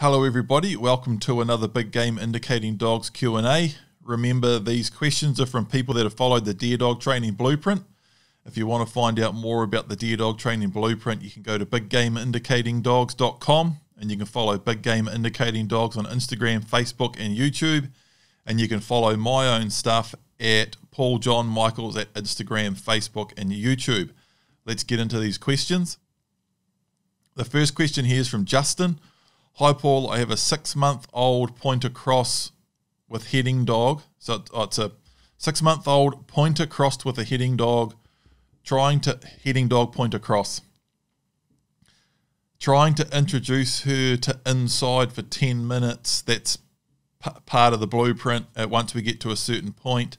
Hello, everybody. Welcome to another Big Game Indicating Dogs Q and A. Remember, these questions are from people that have followed the Deer Dog Training Blueprint. If you want to find out more about the Deer Dog Training Blueprint, you can go to biggameindicatingdogs.com and you can follow Big Game Indicating Dogs on Instagram, Facebook, and YouTube. And you can follow my own stuff at Paul John Michaels at Instagram, Facebook, and YouTube. Let's get into these questions. The first question here is from Justin. Hi, Paul. I have a six month old pointer cross with heading dog. So it's a six month old pointer crossed with a heading dog, trying to heading dog pointer cross. Trying to introduce her to inside for 10 minutes. That's p- part of the blueprint. Uh, once we get to a certain point,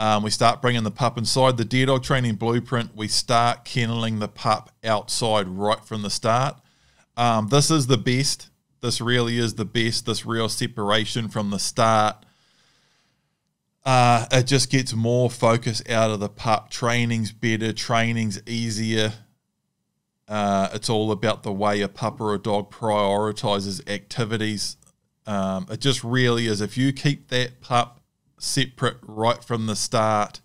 um, we start bringing the pup inside. The deer dog training blueprint, we start kenneling the pup outside right from the start. Um, this is the best this really is the best. This real separation from the start. Uh, it just gets more focus out of the pup. Training's better. Training's easier. Uh, it's all about the way a pup or a dog prioritizes activities. Um, it just really is. If you keep that pup separate right from the start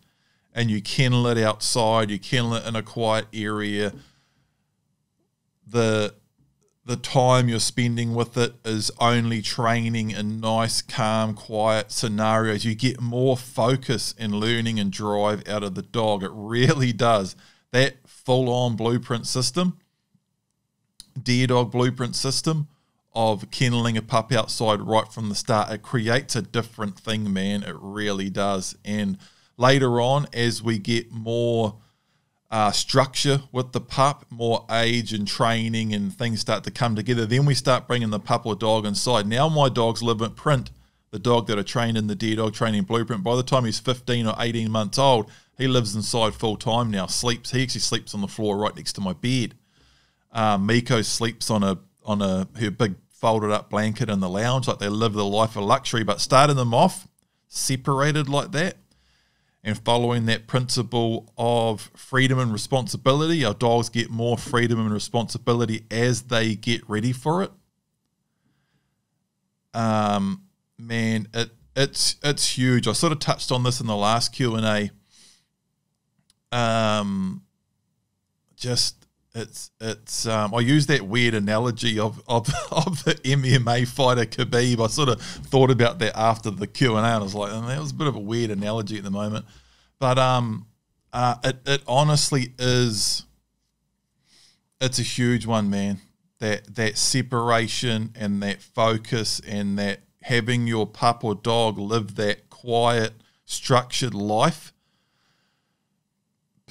and you kennel it outside, you kennel it in a quiet area, the the time you're spending with it is only training in nice, calm, quiet scenarios. You get more focus and learning and drive out of the dog. It really does. That full on blueprint system, deer Dog blueprint system of kenneling a pup outside right from the start, it creates a different thing, man. It really does. And later on, as we get more uh, structure with the pup, more age and training and things start to come together. Then we start bringing the pup or dog inside. Now my dogs live at print, the dog that I trained in the Deer Dog Training Blueprint. By the time he's 15 or 18 months old, he lives inside full time now. Sleeps. He actually sleeps on the floor right next to my bed. Um, Miko sleeps on a on a her big folded up blanket in the lounge, like they live the life of luxury. But starting them off separated like that and following that principle of freedom and responsibility. Our dogs get more freedom and responsibility as they get ready for it. Um, man, it it's it's huge. I sort of touched on this in the last Q and A. Um, just it's it's um, I use that weird analogy of, of of the MMA fighter Khabib. I sort of thought about that after the Q and A, and. I was like, that was a bit of a weird analogy at the moment, but um, uh, it it honestly is. It's a huge one, man. That that separation and that focus and that having your pup or dog live that quiet, structured life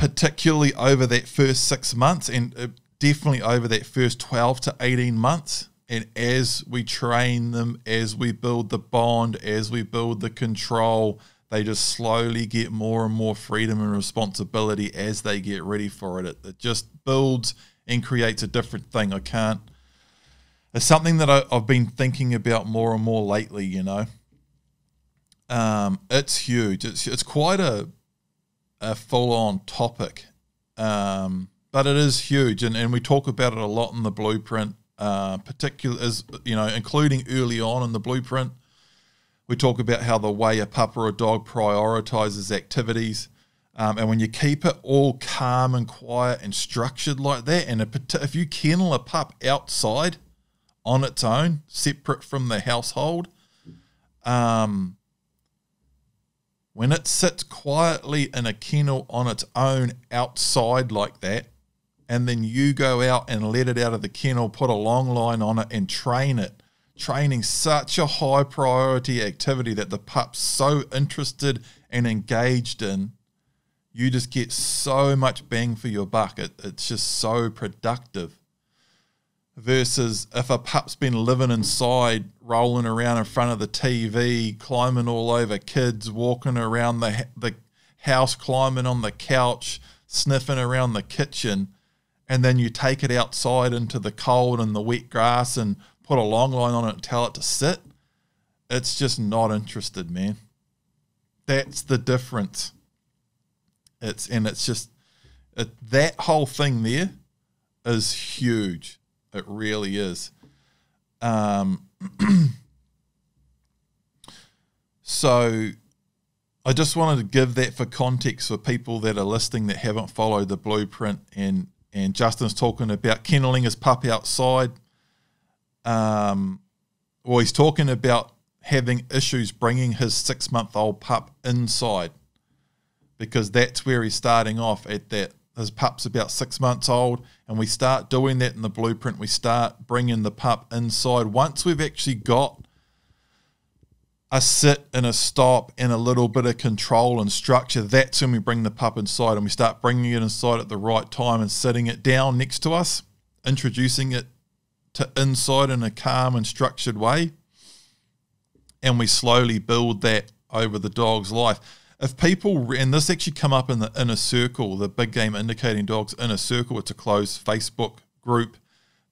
particularly over that first six months and uh, definitely over that first 12 to 18 months. And as we train them, as we build the bond, as we build the control, they just slowly get more and more freedom and responsibility as they get ready for it. It, just builds and creates a different thing. I can't. It's something that I, have been thinking about more and more lately. You know, um, it's huge. It's it's quite a a full on topic, um, but it is huge, and, and we talk about it a lot in the blueprint, uh, particularly as you know, including early on in the blueprint. We talk about how the way a pup or a dog prioritizes activities. Um, and when you keep it all calm and quiet and structured like that, and if you kennel a pup outside on its own, separate from the household, um, when it sits quietly in a kennel on its own outside like that, and then you go out and let it out of the kennel, put a long line on it, and train it. Training such a high priority activity that the pup's so interested and engaged in, you just get so much bang for your buck. It, it's just so productive versus if a pup's been living inside, rolling around in front of the TV, climbing all over kids, walking around the the house, climbing on the couch, sniffing around the kitchen, and then you take it outside into the cold and the wet grass and put a long line on it and tell it to sit. It's just not interested, man. That's the difference. It's and it's just it, that whole thing there is huge it really is. Um, so I just wanted to give that for context for people that are listening that haven't followed the blueprint and and Justin's talking about kenneling his pup outside. Um, well, he's talking about having issues bringing his six month old pup inside because that's where he's starting off at that. His pup's about six months old, and we start doing that in the blueprint. We start bringing the pup inside. Once we've actually got a sit and a stop and a little bit of control and structure, that's when we bring the pup inside and we start bringing it inside at the right time and sitting it down next to us, introducing it to inside in a calm and structured way. And we slowly build that over the dog's life. If people, and this actually come up in the inner circle, the big game indicating dogs inner circle, it's a closed Facebook group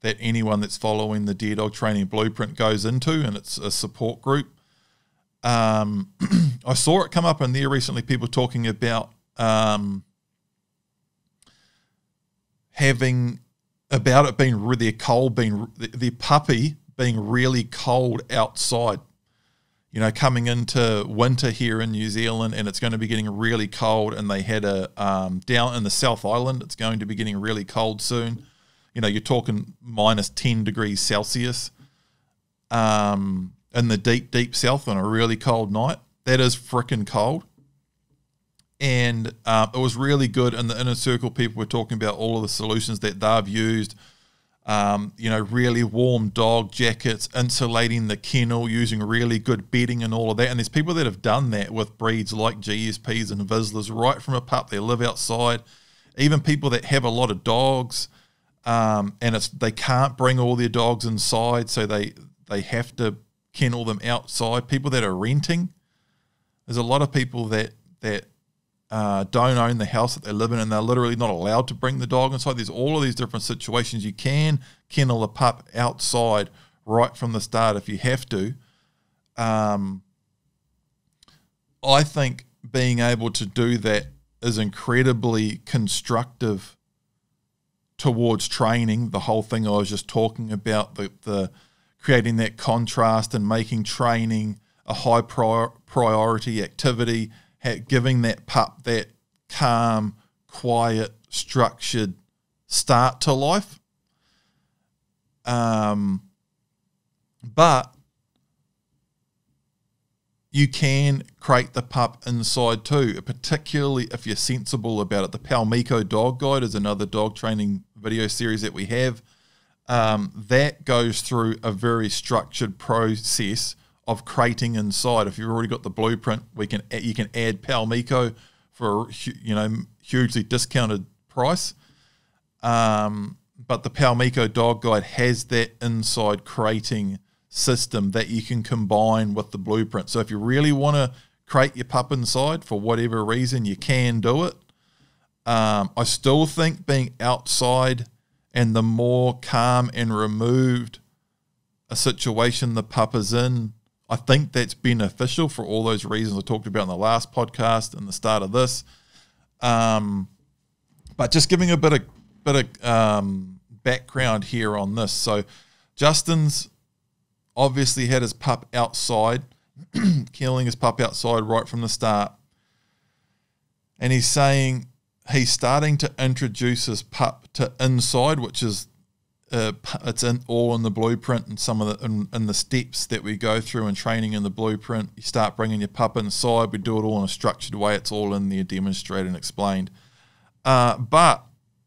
that anyone that's following the Deer Dog Training Blueprint goes into, and it's a support group um, I saw it come up in there recently. People talking about um, having about it being their cold, being the, the puppy being really cold outside. You know, coming into winter here in New Zealand, and it's going to be getting really cold. And they had a um, down in the South Island, it's going to be getting really cold soon. You know, you're talking minus ten degrees Celsius. Um, in the deep, deep south on a really cold night. That is freaking cold. And uh, it was really good. In the inner circle, people were talking about all of the solutions that they've used. Um, you know, really warm dog jackets, insulating the kennel, using really good bedding and all of that. And there's people that have done that with breeds like GSPs and Vizslas right from a pup. They live outside. Even people that have a lot of dogs, um, and it's they can't bring all their dogs inside, so they they have to kennel them outside. People that are renting, there's a lot of people that that uh, don't own the house that they live in, and they're literally not allowed to bring the dog inside. There's all of these different situations. You can kennel a pup outside right from the start if you have to. Um, I think being able to do that is incredibly constructive towards training. The whole thing I was just talking about the the creating that contrast and making training a high prior, priority activity, giving that pup that calm, quiet, structured start to life. Um, but you can crate the pup inside too, particularly if you're sensible about it. The Paumiko Dog Guide is another dog training video series that we have um, that goes through a very structured process of crating inside. If you've already got the blueprint, we can you can add Paumiko for you know hugely discounted price. Um, but the Paumiko Dog Guide has that inside crating system that you can combine with the blueprint. So if you really want to crate your pup inside for whatever reason, you can do it. Um, I still think being outside and the more calm and removed a situation the pup is in, I think that's beneficial for all those reasons I talked about in the last podcast and the start of this. Um, but just giving a bit of bit of um, background here on this. So Justin's obviously had his pup outside, killing his pup outside right from the start, and he's saying he's starting to introduce his pup to inside, which is uh, it's in all in the blueprint and some of the in, in, the steps that we go through and training in the blueprint. You start bringing your pup inside. We do it all in a structured way. It's all in there, demonstrated and explained. Uh, but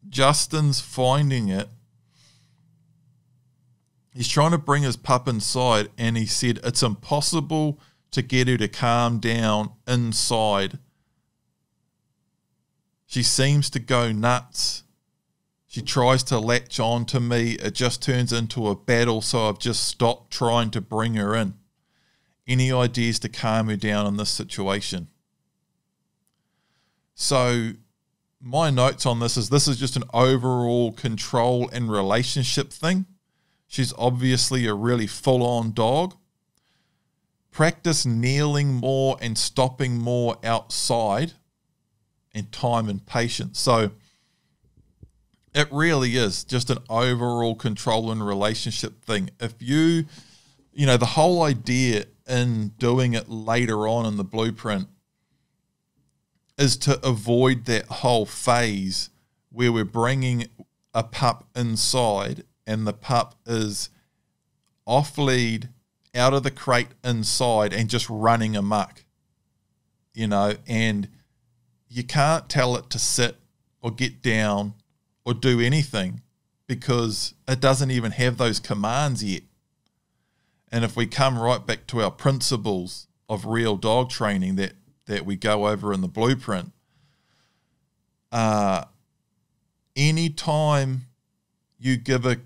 Justin's finding it. He's trying to bring his pup inside, and he said it's impossible to get her to calm down inside she seems to go nuts. She tries to latch on to me. It just turns into a battle, so I've just stopped trying to bring her in. Any ideas to calm her down in this situation? So, my notes on this is this is just an overall control and relationship thing. She's obviously a really full on dog. Practice kneeling more and stopping more outside and time and patience. So It really is just an overall control and relationship thing. If you, you know, the whole idea in doing it later on in the blueprint is to avoid that whole phase where we're bringing a pup inside and the pup is off lead out of the crate inside and just running amok, you know, and you can't tell it to sit or get down or do anything because it doesn't even have those commands yet. And if we come right back to our principles of real dog training that, that we go over in the blueprint, uh, anytime you give a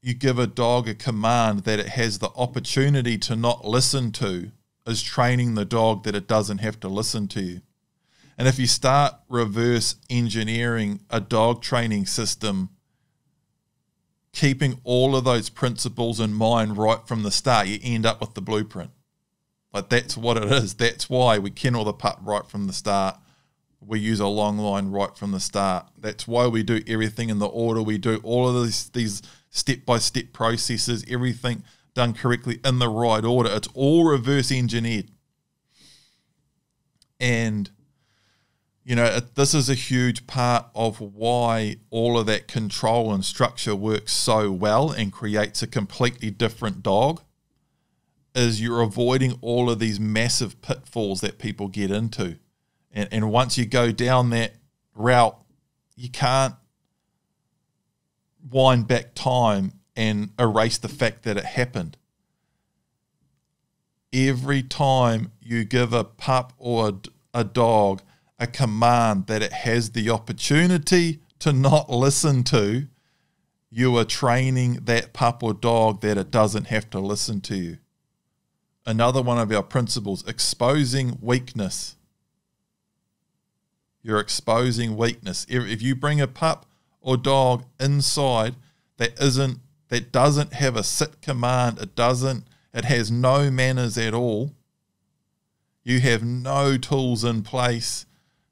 you give a dog a command that it has the opportunity to not listen to is training the dog that it doesn't have to listen to you. And if you start reverse engineering a dog training system, keeping all of those principles in mind right from the start, you end up with the blueprint. Like that's what it is. That's why we kennel the pup right from the start. We use a long line right from the start. That's why we do everything in the order we do. All of these these step by step processes, everything done correctly in the right order. It's all reverse engineered. And, you know, this is a huge part of why all of that control and structure works so well and creates a completely different dog. Is you're avoiding all of these massive pitfalls that people get into. And, and once you go down that route, you can't wind back time and erase the fact that it happened. Every time you give a pup or a, a dog a command that it has the opportunity to not listen to, you are training that pup or dog that it doesn't have to listen to you. Another one of our principles exposing weakness. You're exposing weakness. If you bring a pup or dog inside that isn't that doesn't have a sit command, it doesn't it has no manners at all. You have no tools in place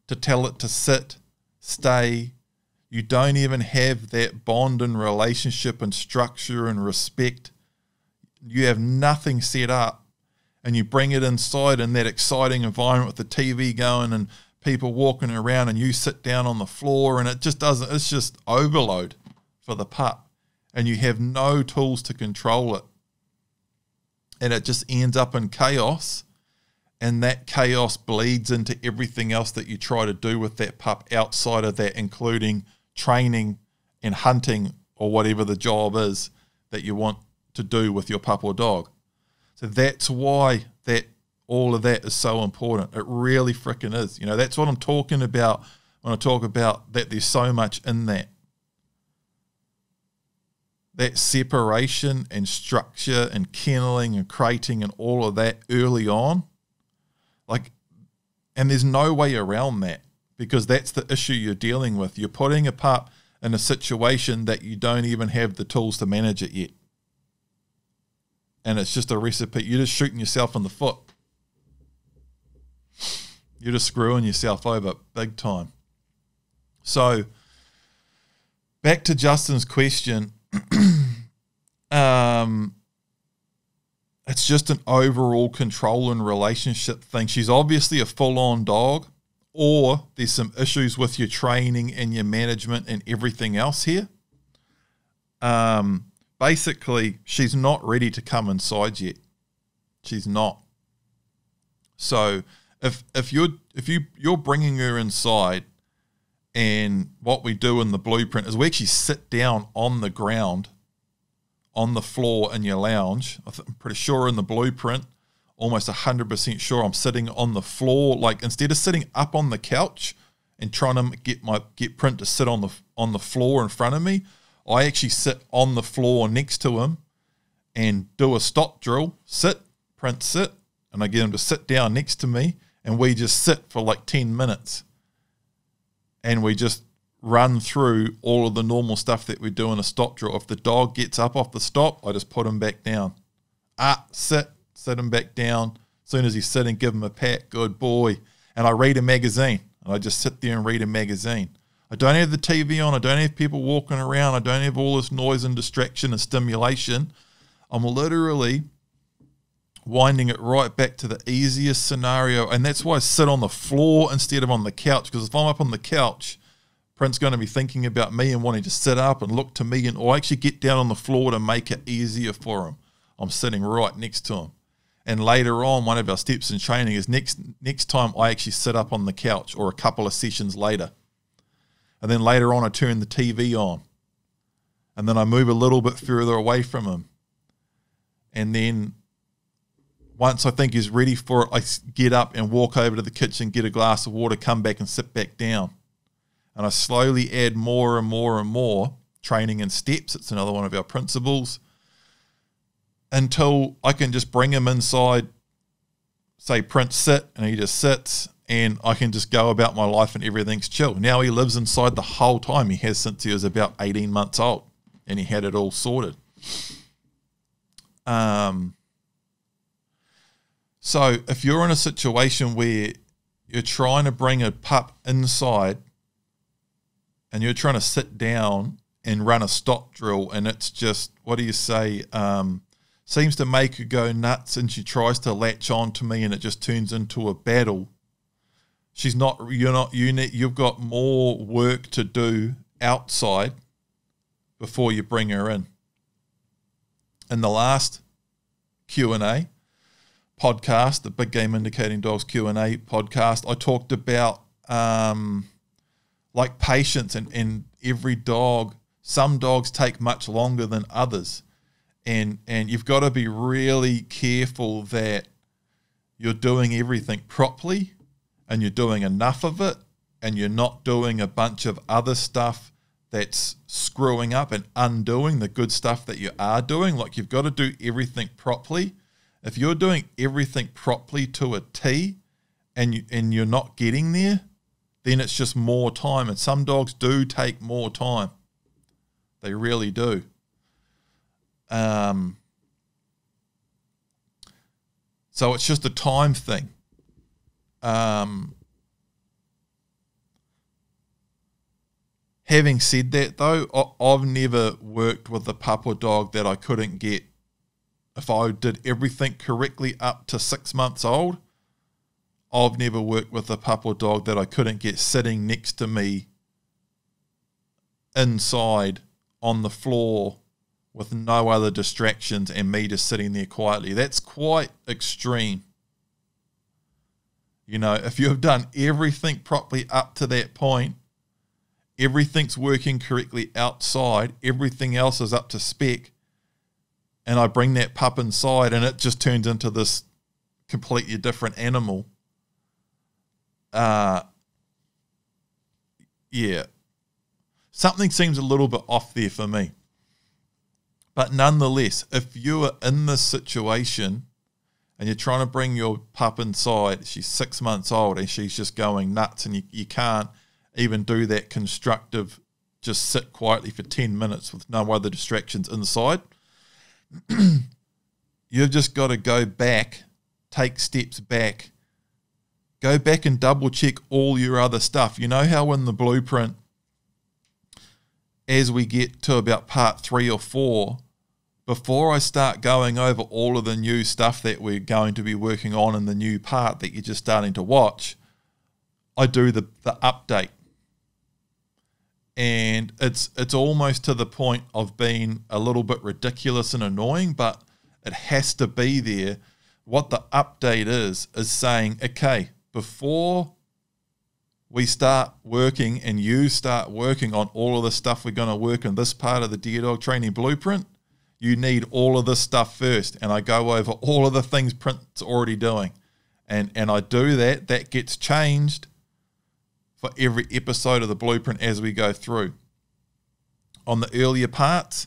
to tell it to sit, stay. You don't even have that bond and relationship and structure and respect. You have nothing set up and you bring it inside in that exciting environment with the TV going and people walking around and you sit down on the floor and it just doesn't it's just overload for the pup and you have no tools to control it and it just ends up in chaos and that chaos bleeds into everything else that you try to do with that pup outside of that including training and hunting or whatever the job is that you want to do with your pup or dog so that's why that all of that is so important. It really freaking is. You know, that's what I'm talking about when I talk about that there's so much in that. That separation and structure and kenneling and crating and all of that early on. Like, and there's no way around that because that's the issue you're dealing with. You're putting a pup in a situation that you don't even have the tools to manage it yet. And it's just a recipe. You're just shooting yourself in the foot you're just screwing yourself over big time. So, back to Justin's question. um, it's just an overall control and relationship thing. She's obviously a full on dog, or there's some issues with your training and your management and everything else here. Um, basically, she's not ready to come inside yet. She's not. So, if if you're if you you're bringing her inside, and what we do in the blueprint is we actually sit down on the ground, on the floor in your lounge. I'm pretty sure in the blueprint, almost hundred percent sure I'm sitting on the floor. Like instead of sitting up on the couch and trying to get my get print to sit on the on the floor in front of me, I actually sit on the floor next to him and do a stop drill. Sit, print, sit, and I get him to sit down next to me and we just sit for like 10 minutes and we just run through all of the normal stuff that we do in a stop drill. If the dog gets up off the stop, I just put him back down. Ah, sit, sit him back down. As soon as he's sitting, give him a pat. Good boy. And I read a magazine. And I just sit there and read a magazine. I don't have the TV on. I don't have people walking around. I don't have all this noise and distraction and stimulation. I'm literally winding it right back to the easiest scenario. And that's why I sit on the floor instead of on the couch. Because if I'm up on the couch, Print's going to be thinking about me and wanting to sit up and look to me. And I actually get down on the floor to make it easier for him. I'm sitting right next to him. And later on, one of our steps in training is next next time I actually sit up on the couch or a couple of sessions later. And then later on I turn the TV on. And then I move a little bit further away from him. And then once I think he's ready for it, I get up and walk over to the kitchen, get a glass of water, come back and sit back down. And I slowly add more and more and more training and steps. It's another one of our principles until I can just bring him inside, say, Print sit, and he just sits, and I can just go about my life and everything's chill. Now he lives inside the whole time. He has since he was about 18 months old, and he had it all sorted. Um, so if you're in a situation where you're trying to bring a pup inside and you're trying to sit down and run a stop drill and it's just what do you say um, seems to make her go nuts and she tries to latch on to me and it just turns into a battle. She's not you're not you need, you've got more work to do outside before you bring her in. In the last q&a podcast, the Big Game Indicating Dogs Q and A podcast, I talked about um, like patience and, and every dog. Some dogs take much longer than others, and and you've got to be really careful that you're doing everything properly, and you're doing enough of it, and you're not doing a bunch of other stuff that's screwing up and undoing the good stuff that you are doing. Like you've got to do everything properly if you're doing everything properly to a T and you and you're not getting there, then it's just more time. And some dogs do take more time. They really do. Um, so it's just a time thing. Um, having said that, though, I've never worked with a pup or dog that I couldn't get if I did everything correctly up to six months old, I've never worked with a pup or dog that I couldn't get sitting next to me inside on the floor with no other distractions and me just sitting there quietly. That's quite extreme. You know, if you've done everything properly up to that point, everything's working correctly outside, everything else is up to spec, and I bring that pup inside and it just turns into this completely different animal. Uh yeah. Something seems a little bit off there for me. But nonetheless, if you are in this situation and you're trying to bring your pup inside, she's six months old and she's just going nuts, and you, you can't even do that constructive, just sit quietly for 10 minutes with no other distractions inside you've just got to go back, take steps back, go back and double check all your other stuff. You know how in the blueprint, as we get to about part three or four, before I start going over all of the new stuff that we're going to be working on in the new part that you're just starting to watch, I do the, the update and it's it's almost to the point of being a little bit ridiculous and annoying, but it has to be there. What the update is is saying, okay, before we start working and you start working on all of the stuff we're going to work in this part of the deer dog training blueprint, you need all of this stuff first. And I go over all of the things Print's already doing. And and I do that, that gets changed for every episode of the blueprint as we go through. On the earlier parts,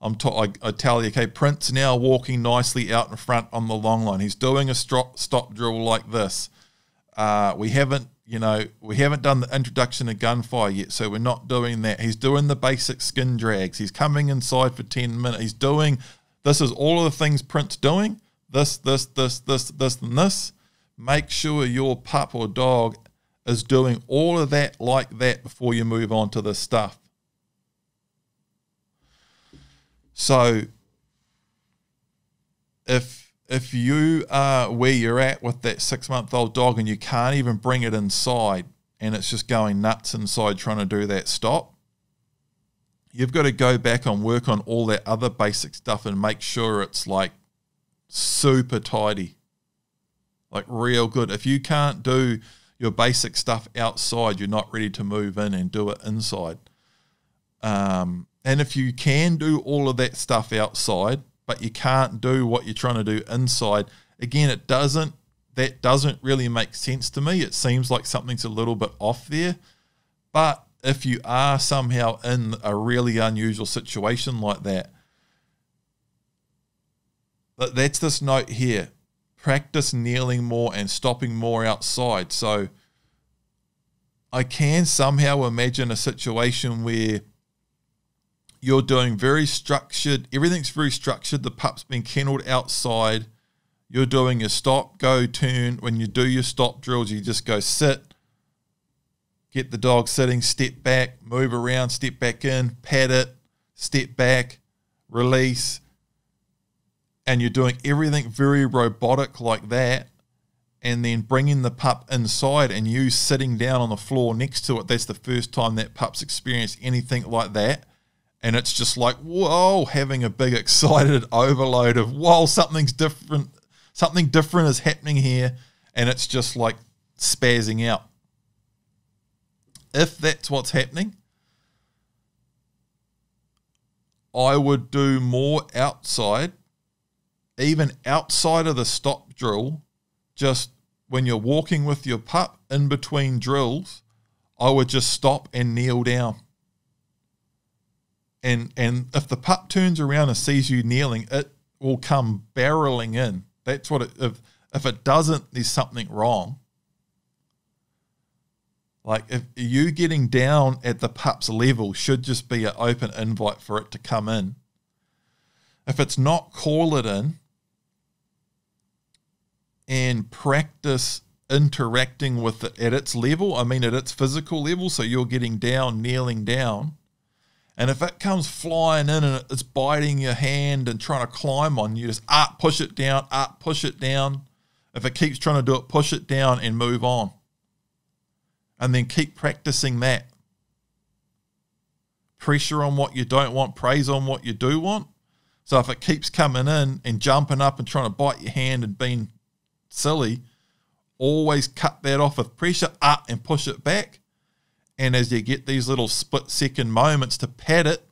I'm t- I, I tell you, okay, Print's now walking nicely out in front on the long line. He's doing a stop drill like this. Uh, we haven't, you know, we haven't done the introduction of gunfire yet, so we're not doing that. He's doing the basic skin drags. He's coming inside for 10 minutes. He's doing, this is all of the things Print's doing. This, this, this, this, this, and this. Make sure your pup or dog is doing all of that like that before you move on to this stuff. So if if you are where you're at with that six month old dog and you can't even bring it inside and it's just going nuts inside trying to do that stop, you've got to go back and work on all that other basic stuff and make sure it's like super tidy, like real good. If you can't do your basic stuff outside, you're not ready to move in and do it inside. Um, and if you can do all of that stuff outside, but you can't do what you're trying to do inside, again, it doesn't that doesn't really make sense to me. It seems like something's a little bit off there. But if you are somehow in a really unusual situation like that, that's this note here. Practice kneeling more and stopping more outside. So I can somehow imagine a situation where you're doing very structured, everything's very structured. The pup's been kennelled outside you're doing your stop, go, turn. When you do your stop drills, you just go sit, get the dog sitting, step back, move around, step back in, pat it, step back, release. And you're doing everything very robotic like that. And then bringing the pup inside and you sitting down on the floor next to it. That's the first time that pup's experienced anything like that and it's just like whoa having a big excited overload of whoa something's different something different is happening here, and it's just like spazzing out. If that's what's happening, I would do more outside, even outside of the stop drill, just when you're walking with your pup in between drills, I would just stop and kneel down. And and if the pup turns around and sees you kneeling, it will come barreling in. That's what it, if if it doesn't, there's something wrong. Like if you getting down at the pup's level should just be an open invite for it to come in. If it's not, call it in and practice interacting with it at its level. I mean, at its physical level. So you're getting down, kneeling down, and if it comes flying in and it's biting your hand and trying to climb on you, just up, push it down, up, push it down. If it keeps trying to do it, push it down and move on. And then keep practicing that. Pressure on what you don't want, praise on what you do want. So if it keeps coming in and jumping up and trying to bite your hand and being silly, always cut that off with pressure up and push it back and as you get these little split second moments to pat it,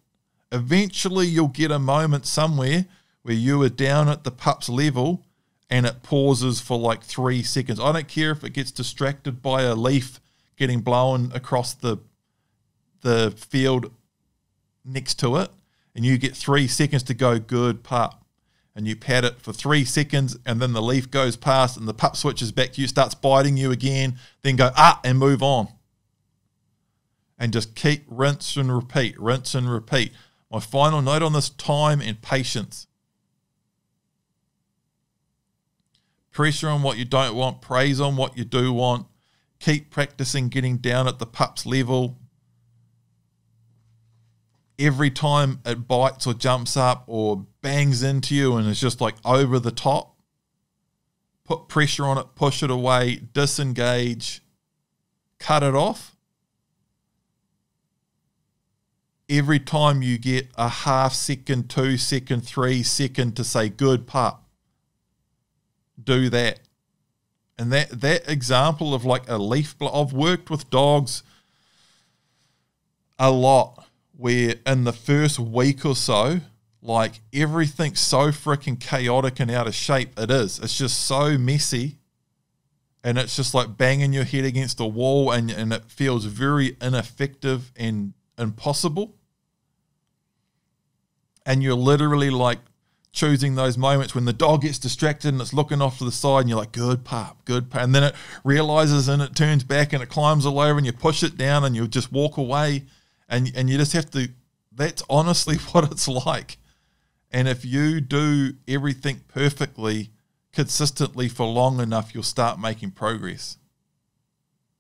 eventually you'll get a moment somewhere where you are down at the pup's level and it pauses for like three seconds. I don't care if it gets distracted by a leaf getting blown across the the field next to it, and you get three seconds to go good pup. And you pat it for three seconds, and then the leaf goes past, and the pup switches back to you, starts biting you again, then go ah and move on and just keep rinse and repeat, rinse and repeat. My final note on this time and patience. Pressure on what you don't want, praise on what you do want. Keep practicing getting down at the pup's level. Every time it bites or jumps up or bangs into you and is just like over the top, put pressure on it, push it away, disengage, cut it off every time you get a half second, two second, three second to say good pup, do that. And that that example of like a leaf, I've worked with dogs a lot where in the first week or so, like everything's so freaking chaotic and out of shape. It is. It's just so messy. And it's just like banging your head against a wall and, and it feels very ineffective and impossible and you're literally like choosing those moments when the dog gets distracted and it's looking off to the side and you're like, good pup, good pup. And then it realizes and it turns back and it climbs all over and you push it down and you just walk away and, and you just have to, that's honestly what it's like. And if you do everything perfectly, consistently for long enough, you'll start making progress.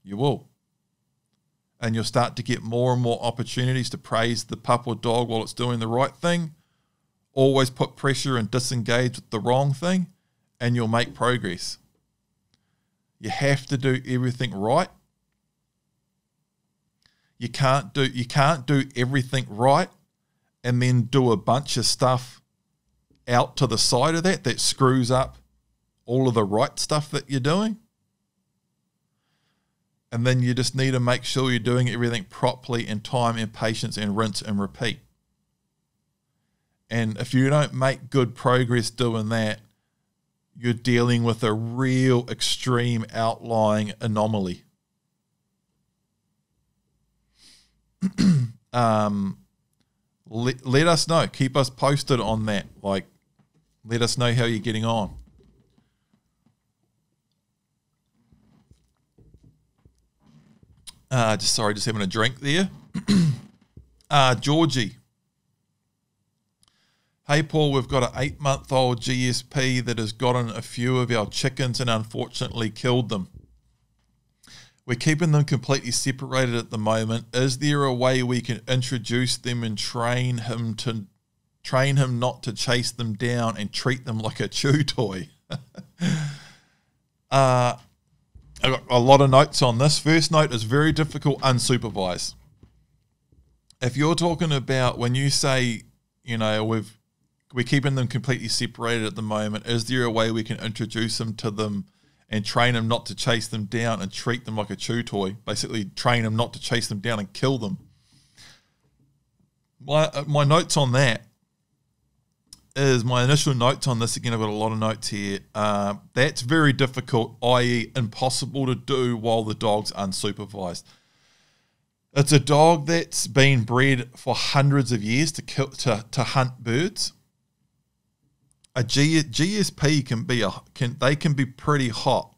You will. And you'll start to get more and more opportunities to praise the pup or dog while it's doing the right thing. Always put pressure and disengage with the wrong thing, and you'll make progress. You have to do everything right. You can't do you can't do everything right and then do a bunch of stuff out to the side of that that screws up all of the right stuff that you're doing. And then you just need to make sure you're doing everything properly in time and patience and rinse and repeat. And if you don't make good progress doing that, you're dealing with a real extreme outlying anomaly. um, let, let us know. Keep us posted on that. Like, let us know how you're getting on. Uh, just sorry, just having a drink there. uh, Georgie. Hey Paul, we've got an eight month old GSP that has gotten a few of our chickens and unfortunately killed them. We're keeping them completely separated at the moment. Is there a way we can introduce them and train him to train him not to chase them down and treat them like a chew toy? uh, I got a lot of notes on this. First note is very difficult unsupervised. If you're talking about when you say, you know, we've we're keeping them completely separated at the moment, is there a way we can introduce them to them and train them not to chase them down and treat them like a chew toy? Basically, train them not to chase them down and kill them. My my notes on that is my initial notes on this. Again, I've got a lot of notes here. Uh, that's very difficult, i.e., impossible to do while the dog's unsupervised. It's a dog that's been bred for hundreds of years to kill, to, to hunt birds. A G, GSP can be a can they can be pretty hot.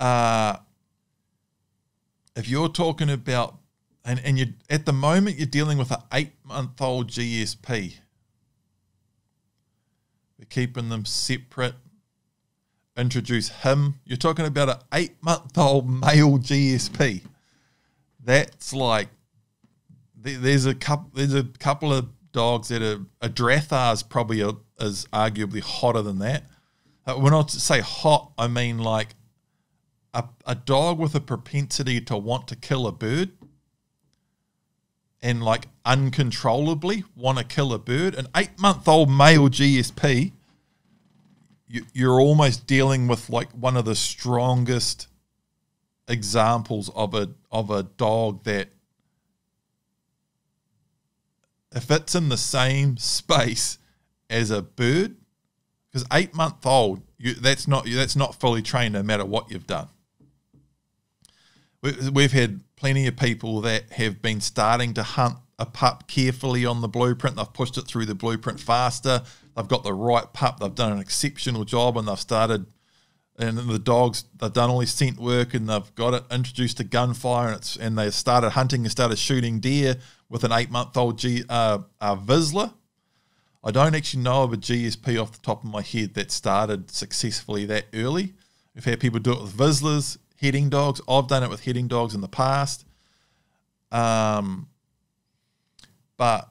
Uh, if you're talking about and and you at the moment you're dealing with an eight month old GSP. We're keeping them separate. Introduce him. You're talking about an eight month old male GSP. That's like there's a couple. There's a couple of dogs that are a Drahthaar's probably a, is arguably hotter than that. Uh, when I say hot, I mean like a, a dog with a propensity to want to kill a bird and like uncontrollably want to kill a bird, an eight month old male GSP, you, you're almost dealing with like one of the strongest examples of a of a dog that if it's in the same space as a bird, because eight month old, you, that's not you that's not fully trained no matter what you've done. We, we've had plenty of people that have been starting to hunt a pup carefully on the blueprint. They've pushed it through the blueprint faster. They've got the right pup. They've done an exceptional job and they've started and the dogs they've done all this scent work and they've got it introduced to gunfire and it's and they started hunting and started shooting deer with an eight month old G uh, uh, Vizsla. I don't actually know of a GSP off the top of my head that started successfully that early. We've had people do it with Vizslas heading dogs. I've done it with heading dogs in the past. Um, but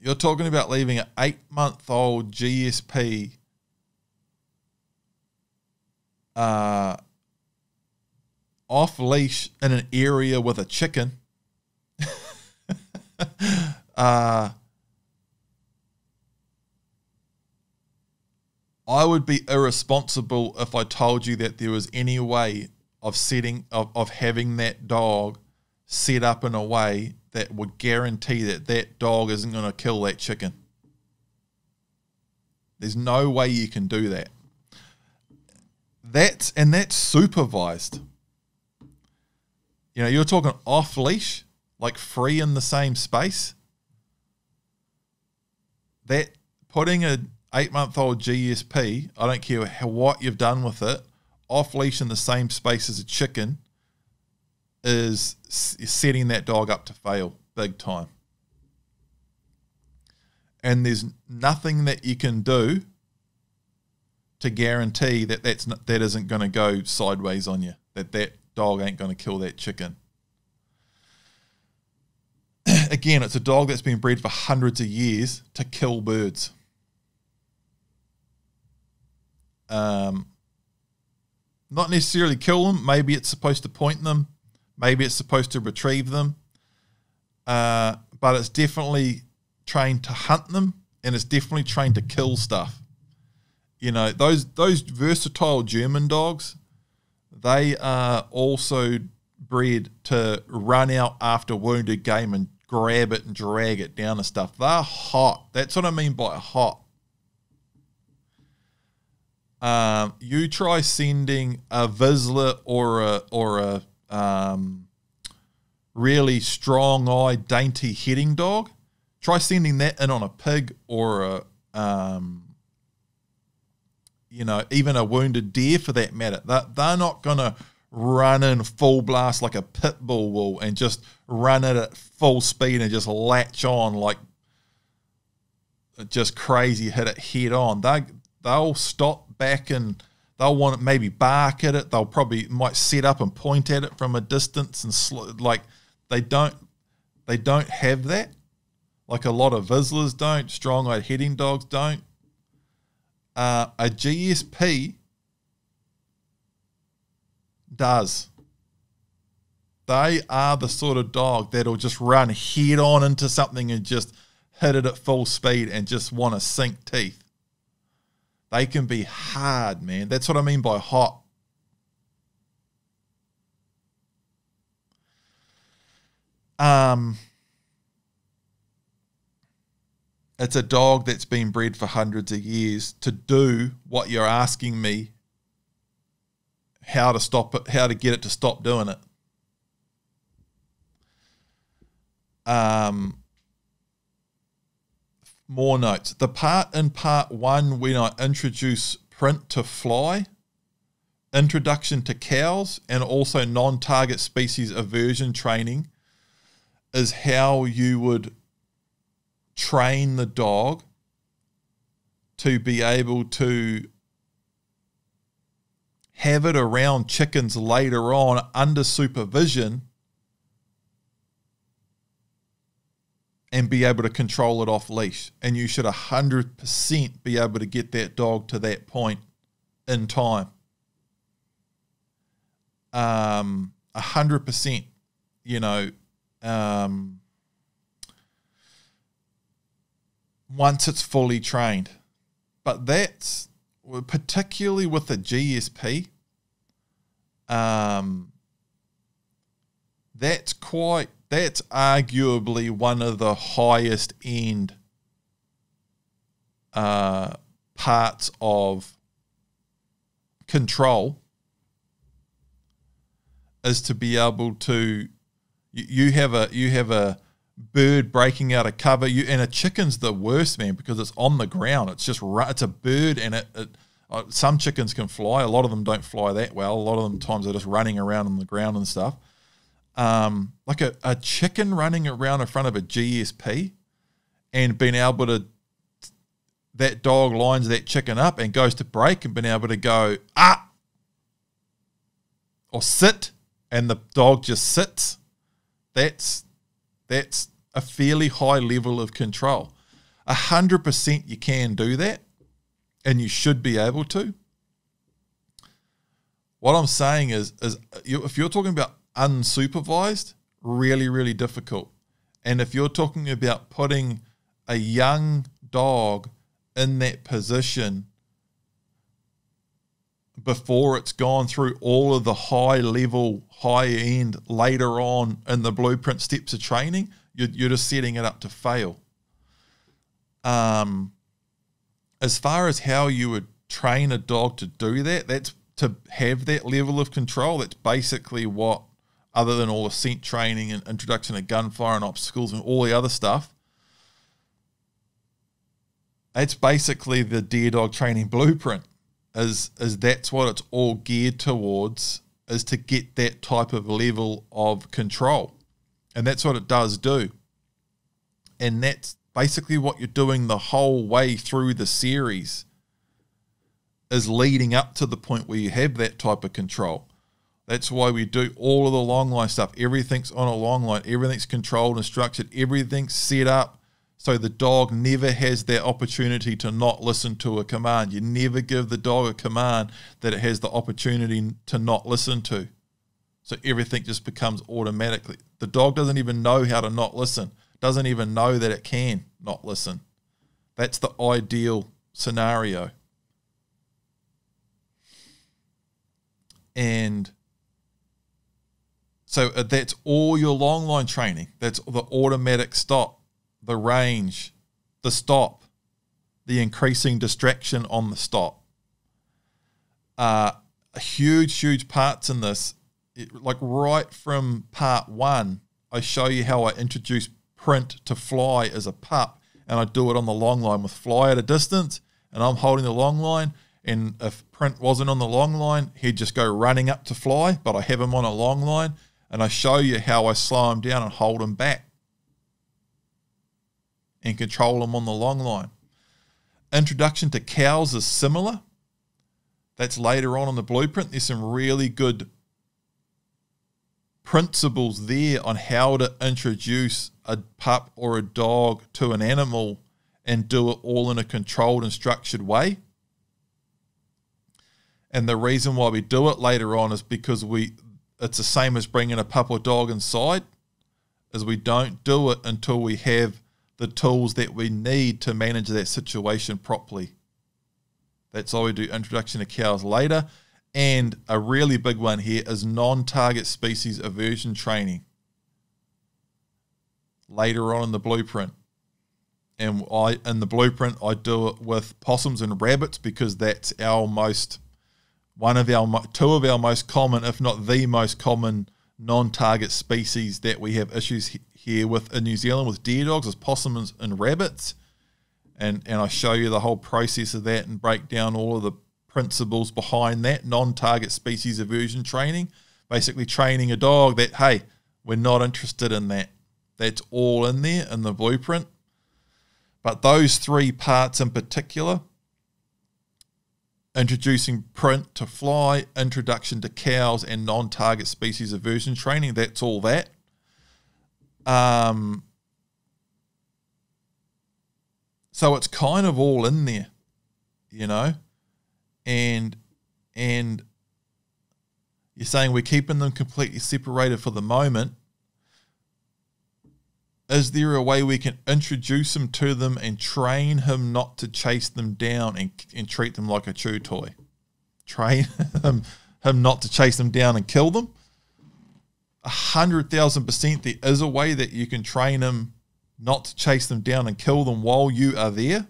you're talking about leaving an eight month old GSP uh, off leash in an area with a chicken. uh, I would be irresponsible if I told you that there was any way of setting of, of having that dog set up in a way that would guarantee that that dog isn't going to kill that chicken. There's no way you can do that. That's and that's supervised. You know, you're talking off leash, like free in the same space. That putting a eight month old GSP, I don't care how, what you've done with it, off leash in the same space as a chicken is, setting that dog up to fail big time. And there's nothing that you can do to guarantee that that's not, that isn't going to go sideways on you. That that dog ain't going to kill that chicken. Again, it's a dog that's been bred for hundreds of years to kill birds. Um, not necessarily kill them. Maybe it's supposed to point them. Maybe it's supposed to retrieve them. Uh, but it's definitely trained to hunt them, and it's definitely trained to kill stuff. You know those those versatile German dogs. They are also bred to run out after wounded game and grab it and drag it down and stuff. They're hot. That's what I mean by hot. Um, you try sending a Vizsla or a or a um, really strong-eyed, dainty heading dog. Try sending that in on a pig or a um, you know even a wounded deer for that matter. They're, they're not gonna run in full blast like a pit bull will and just run it at full speed and just latch on like just crazy hit it head on. They they'll stop back and they'll want to maybe bark at it. They'll probably might set up and point at it from a distance and sl- like they don't they don't have that. Like a lot of Vizslas don't, strong-eyed heading dogs don't. Uh, a GSP does. They are the sort of dog that'll just run head on into something and just hit it at full speed and just want to sink teeth. They can be hard, man. That's what I mean by hot. Um, it's a dog that's been bred for hundreds of years to do what you're asking me how to stop it, how to get it to stop doing it. Um, more notes. The part in part one when I introduce Print to fly, introduction to cows, and also non target species aversion training is how you would train the dog to be able to have it around chickens later on under supervision and be able to control it off leash. And you should 100% be able to get that dog to that point in time. Um, 100%, you know, um, once it's fully trained. But that's particularly with the GSP, um, that's quite that's arguably one of the highest end uh, parts of control is to be able to you, have a you have a bird breaking out of cover. You and a chicken's the worst man because it's on the ground. It's just it's a bird and it, it uh, some chickens can fly. A lot of them don't fly that well. A lot of them times they're just running around on the ground and stuff um, like a, a chicken running around in front of a GSP and being able to that dog lines that chicken up and goes to break and being able to go ah or sit and the dog just sits that's that's a fairly high level of control. A hundred percent you can do that and you should be able to. What i'm saying is is if you're talking about unsupervised, really, really difficult. And if you're talking about putting a young dog in that position before it's gone through all of the high level, high end later on in the blueprint steps of training, you're, you're just setting it up to fail. Um, as far as how you would train a dog to do that, that's to have that level of control. That's basically what other than all the scent training and introduction of gunfire and obstacles and all the other stuff. It's basically the deer dog training blueprint. Is is that's what it's all geared towards is to get that type of level of control. And that's what it does do. And that's basically what you're doing the whole way through the series is leading up to the point where you have that type of control. That's why we do all of the long line stuff. Everything's on a long line, everything's controlled and structured, everything's set up so the dog never has that opportunity to not listen to a command. You never give the dog a command that it has the opportunity to not listen to. So everything just becomes automatically. The dog doesn't even know how to not listen, doesn't even know that it can not listen. That's the ideal scenario. And so uh, that's all your long line training. That's the automatic stop the range, the stop, the increasing distraction on the stop. Uh, huge, huge parts in this. It, like right from part one, I show you how I introduce Print to fly as a pup, and I do it on the long line with fly at a distance, and I'm holding the long line. And if Print wasn't on the long line, he'd just go running up to fly, but I have him on a long line, and I show you how I slow them down and hold them back and control them on the long line. Introduction to cows is similar. That's later on in the blueprint. There's some really good principles there on how to introduce a pup or a dog to an animal and do it all in a controlled and structured way. And the reason why we do it later on is because we it's the same as bringing a pup or dog inside, is we don't do it until we have the tools that we need to manage that situation properly. That's why we do introduction to cows later. And a really big one here is non target species aversion training later on in the blueprint. And I in the blueprint I do it with possums and rabbits because that's our most one of our two of our most common, if not the most common non-target species that we have issues here with in New Zealand with deer dogs is possums and rabbits. And, and I show you the whole process of that and break down all of the principles behind that non target species aversion training. Basically, training a dog that, hey, we're not interested in that. That's all in there in the blueprint. But those three parts in particular introducing Print to fly, introduction to cows, and non target species aversion training that's all that. Um, so it's kind of all in there, you know, and and you're saying we're keeping them completely separated for the moment. Is there a way we can introduce him to them and train him not to chase them down and, and treat them like a chew toy? Train him, him not to chase them down and kill them? a hundred thousand percent there is a way that you can train him not to chase them down and kill them while you are there.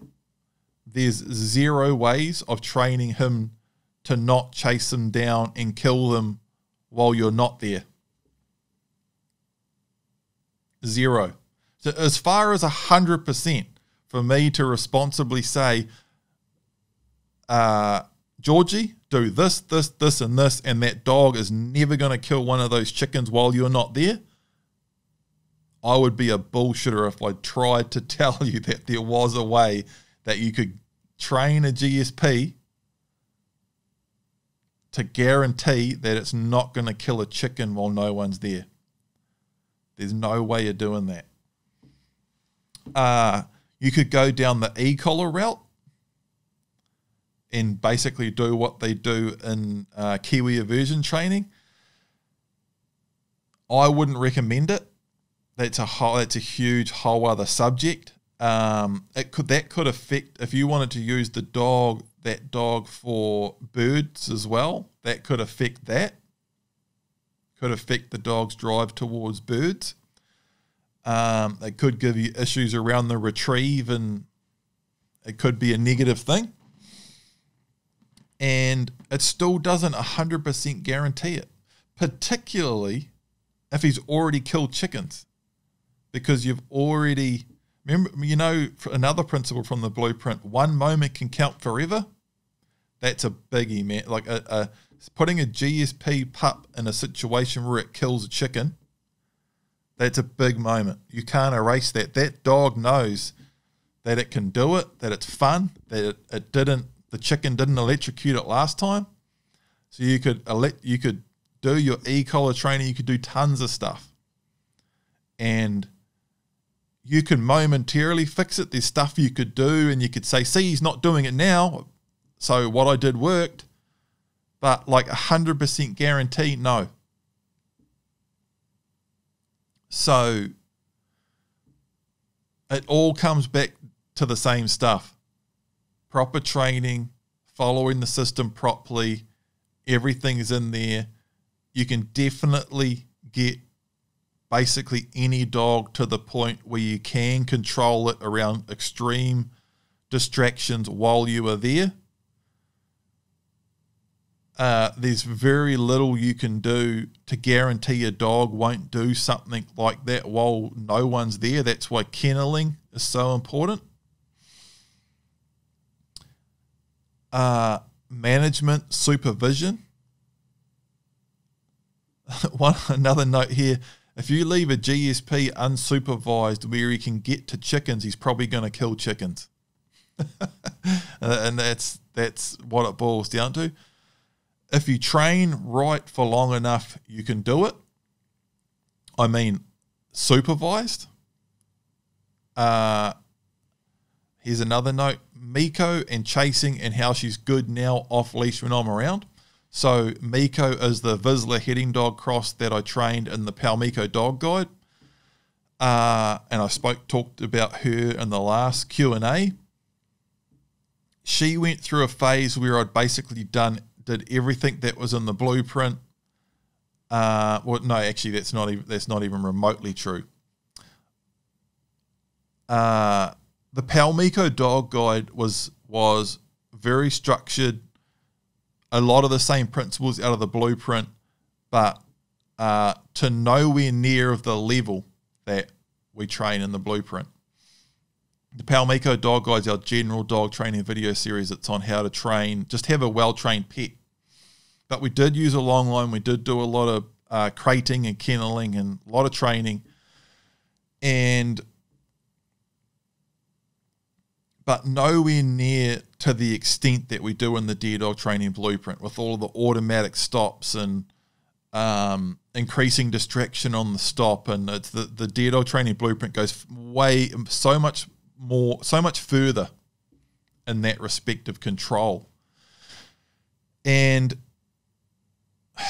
There's zero ways of training him to not chase them down and kill them while you're not there. Zero. So as far as a hundred percent for me to responsibly say, uh, Georgie, do this, this, this, and this, and that dog is never going to kill one of those chickens while you're not there, I would be a bullshitter if I tried to tell you that there was a way that you could train a GSP to guarantee that it's not going to kill a chicken while no one's there. There's no way of doing that. Uh, you could go down the e-collar route and basically do what they do in uh, Kiwi aversion training. I wouldn't recommend it. That's a whole, that's a huge whole other subject. Um, it could that could affect if you wanted to use the dog that dog for birds as well. That could affect that. Could affect the dog's drive towards birds. Um, it could give you issues around the retrieve, and it could be a negative thing. And it still doesn't 100% guarantee it, particularly if he's already killed chickens because you've already remember you know another principle from the blueprint one moment can count forever. That's a biggie man. Like a, a putting a gsp pup in a situation where it kills a chicken that's a big moment you can't erase that that dog knows that it can do it that it's fun that it, it didn't the chicken didn't electrocute it last time. So you could elect, you could do your e-collar training, you could do tons of stuff. And you can momentarily fix it. There's stuff you could do, and you could say, see, he's not doing it now. So what I did worked. But like a hundred percent guarantee, no. So it all comes back to the same stuff proper training, following the system properly, everything is in there. You can definitely get basically any dog to the point where you can control it around extreme distractions while you are there. Uh, there's very little you can do to guarantee a dog won't do something like that while no one's there. That's why kenneling is so important. Uh, management supervision. One another note here: if you leave a GSP unsupervised where he can get to chickens, he's probably going to kill chickens, and that's that's what it boils down to. If you train right for long enough, you can do it. I mean, supervised. Uh, here's another note Miko and chasing and how she's good now off leash when I'm around. So Miko is the Vizsla heading dog cross that I trained in the Paumiko dog guide. Uh, and I spoke talked about her in the last Q&A. She went through a phase where I'd basically done did everything that was in the blueprint. Uh, well, no, actually, that's not even that's not even remotely true. Uh, the Paumiko dog guide was was very structured, a lot of the same principles out of the blueprint, but uh, to nowhere near of the level that we train in the blueprint. The Paumiko Dog Guide is our general dog training video series. that's on how to train, just have a well trained pet. But we did use a long line. We did do a lot of uh, crating and kenneling and a lot of training. And but nowhere near to the extent that we do in the deer dog training blueprint with all of the automatic stops and um, increasing distraction on the stop. And the, the deer dog training blueprint goes way so much more, so much further in that respect of control. And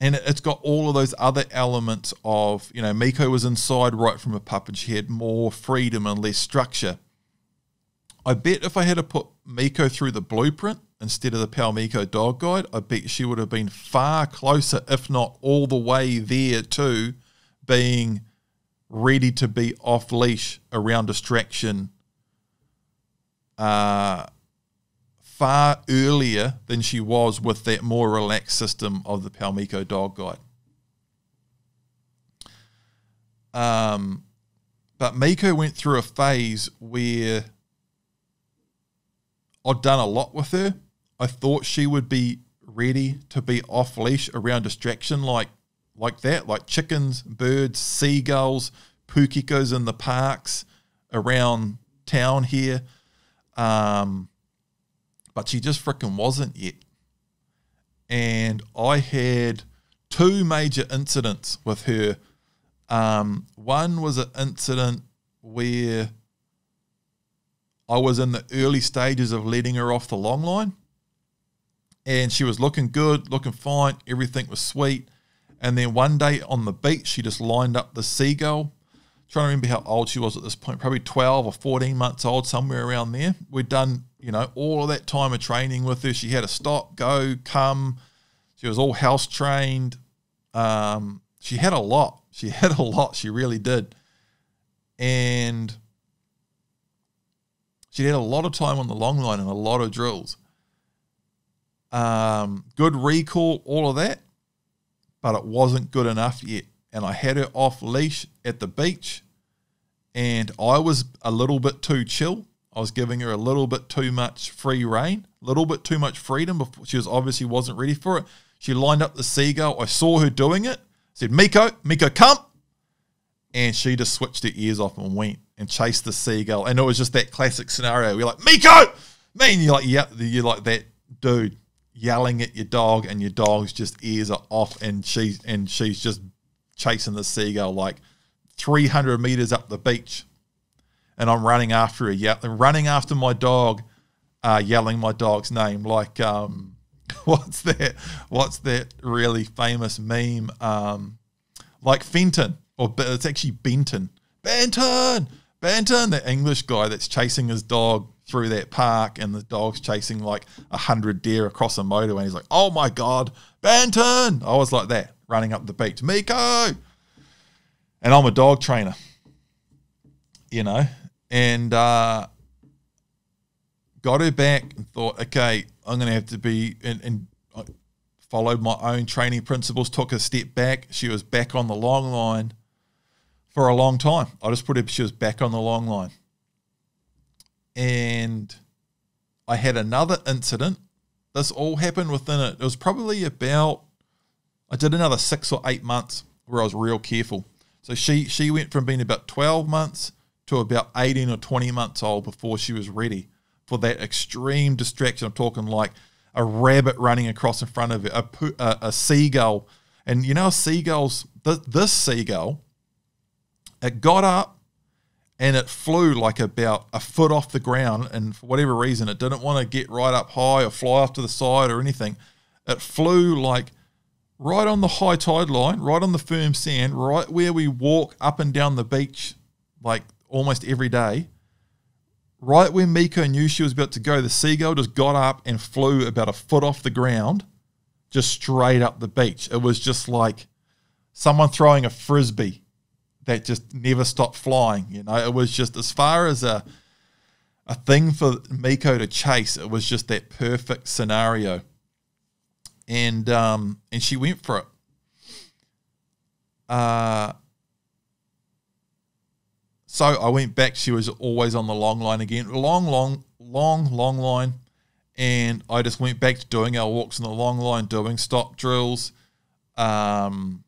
and it's got all of those other elements of you know Miko was inside right from a pup and she had more freedom and less structure. I bet if I had to put Miko through the blueprint instead of the Paumiko dog guide, I bet she would have been far closer, if not all the way there to being ready to be off leash around distraction uh, far earlier than she was with that more relaxed system of the Paumiko dog guide. Um, but Miko went through a phase where I'd done a lot with her. I thought she would be ready to be off leash around distraction like like that, like chickens, birds, seagulls, pukekos in the parks around town here. Um, but she just freaking wasn't yet. And I had two major incidents with her. Um, one was an incident where I was in the early stages of letting her off the long line. And she was looking good, looking fine, everything was sweet. And then one day on the beach, she just lined up the seagull. trying to remember how old she was at this point, probably 12 or 14 months old, somewhere around there. We'd done you know, all of that time of training with her. She had to stop, go, come. She was all house trained. Um, she had a lot. She had a lot. She really did. And she had a lot of time on the long line and a lot of drills. Um, good recall, all of that, but it wasn't good enough yet. And I had her off leash at the beach, and I was a little bit too chill I was giving her a little bit too much free reign, a little bit too much freedom. Before she was obviously wasn't ready for it. She lined up the seagull. I saw her doing it. Said, "Miko, Miko, come!" And she just switched her ears off and went. and chased the seagull. And it was just that classic scenario. We're like, Miko, me, and you're like, yeah, you're like that dude yelling at your dog, and your dog's just ears are off, and she's and she's just chasing the seagull like 300 meters up the beach, and I'm running after her, yeah, running after my dog, uh, yelling my dog's name like um, what's that? What's that really famous meme? Um, like Fenton, or it's actually Benton. Benton, Benton, the English guy that's chasing his dog through that park, and the dog's chasing like a hundred deer across a motorway. And he's like, "Oh my god, Benton!" I was like that, running up the beach, Miko, and I'm a dog trainer, you know, and uh, got her back and thought, okay, I'm going to have to be and, and followed my own training principles. Took a step back. She was back on the long line for a long time. I just put her. She was back on the long line, and I had another incident. This all happened within it. It was probably about. I did another six or eight months where I was real careful. So she she went from being about twelve months to about eighteen or twenty months old before she was ready for that extreme distraction. I'm talking like a rabbit running across in front of it, a, a, a seagull. And you know, seagulls, th- this seagull, it got up and it flew like about a foot off the ground. And for whatever reason, it didn't want to get right up high or fly off to the side or anything. It flew like right on the high tide line, right on the firm sand, right where we walk up and down the beach like almost every day Right where Miko knew she was about to go, the seagull just got up and flew about a foot off the ground, just straight up the beach. It was just like someone throwing a frisbee that just never stopped flying. You know, it was just as far as a a thing for Miko to chase. It was just that perfect scenario, and um, and she went for it. Uh, so I went back. She was always on the long line again. Long, long, long, long line. And I just went back to doing our walks in the long line, doing stop drills. Um,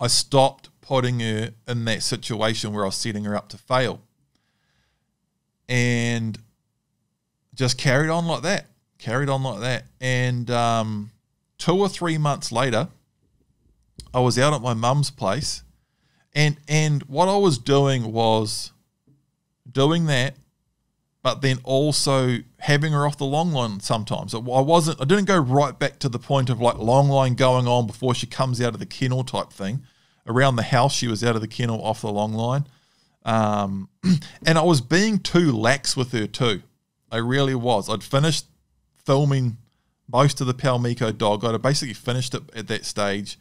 I stopped putting her in that situation where I was setting her up to fail. And just carried on like that. Carried on like that. And um, two or three months later, I was out at my mum's place and and what I was doing was doing that, but then also having her off the long line sometimes. I wasn't I didn't go right back to the point of like long line going on before she comes out of the kennel type thing. Around the house, she was out of the kennel off the long line. Um, and I was being too lax with her too. I really was. I'd finished filming most of the Paumiko dog. I'd basically finished it at that stage.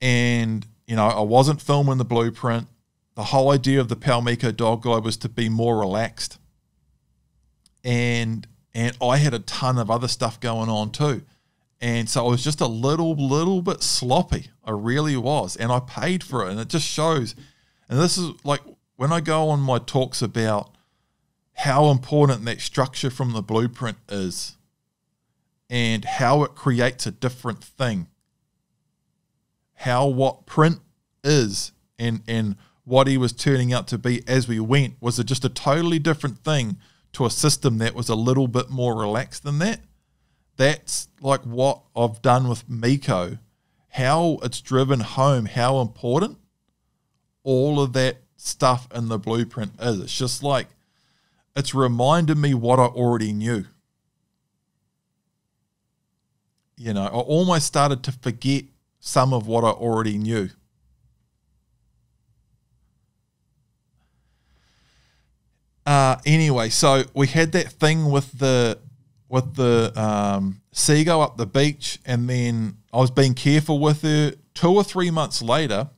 And you know, I wasn't filming the blueprint. The whole idea of the Paumiko dog guide was to be more relaxed. And and I had a ton of other stuff going on too. And so I was just a little, little bit sloppy. I really was. And I paid for it. And it just shows. And this is like when I go on my talks about how important that structure from the blueprint is and how it creates a different thing how what Print is and and what he was turning out to be as we went was just a totally different thing to a system that was a little bit more relaxed than that. That's like what I've done with Miko, how it's driven home, how important all of that stuff in the blueprint is. It's just like it's reminded me what I already knew. You know, I almost started to forget some of what I already knew. Uh, anyway, so we had that thing with the with the um, seagull up the beach, and then I was being careful with her. Two or three months later,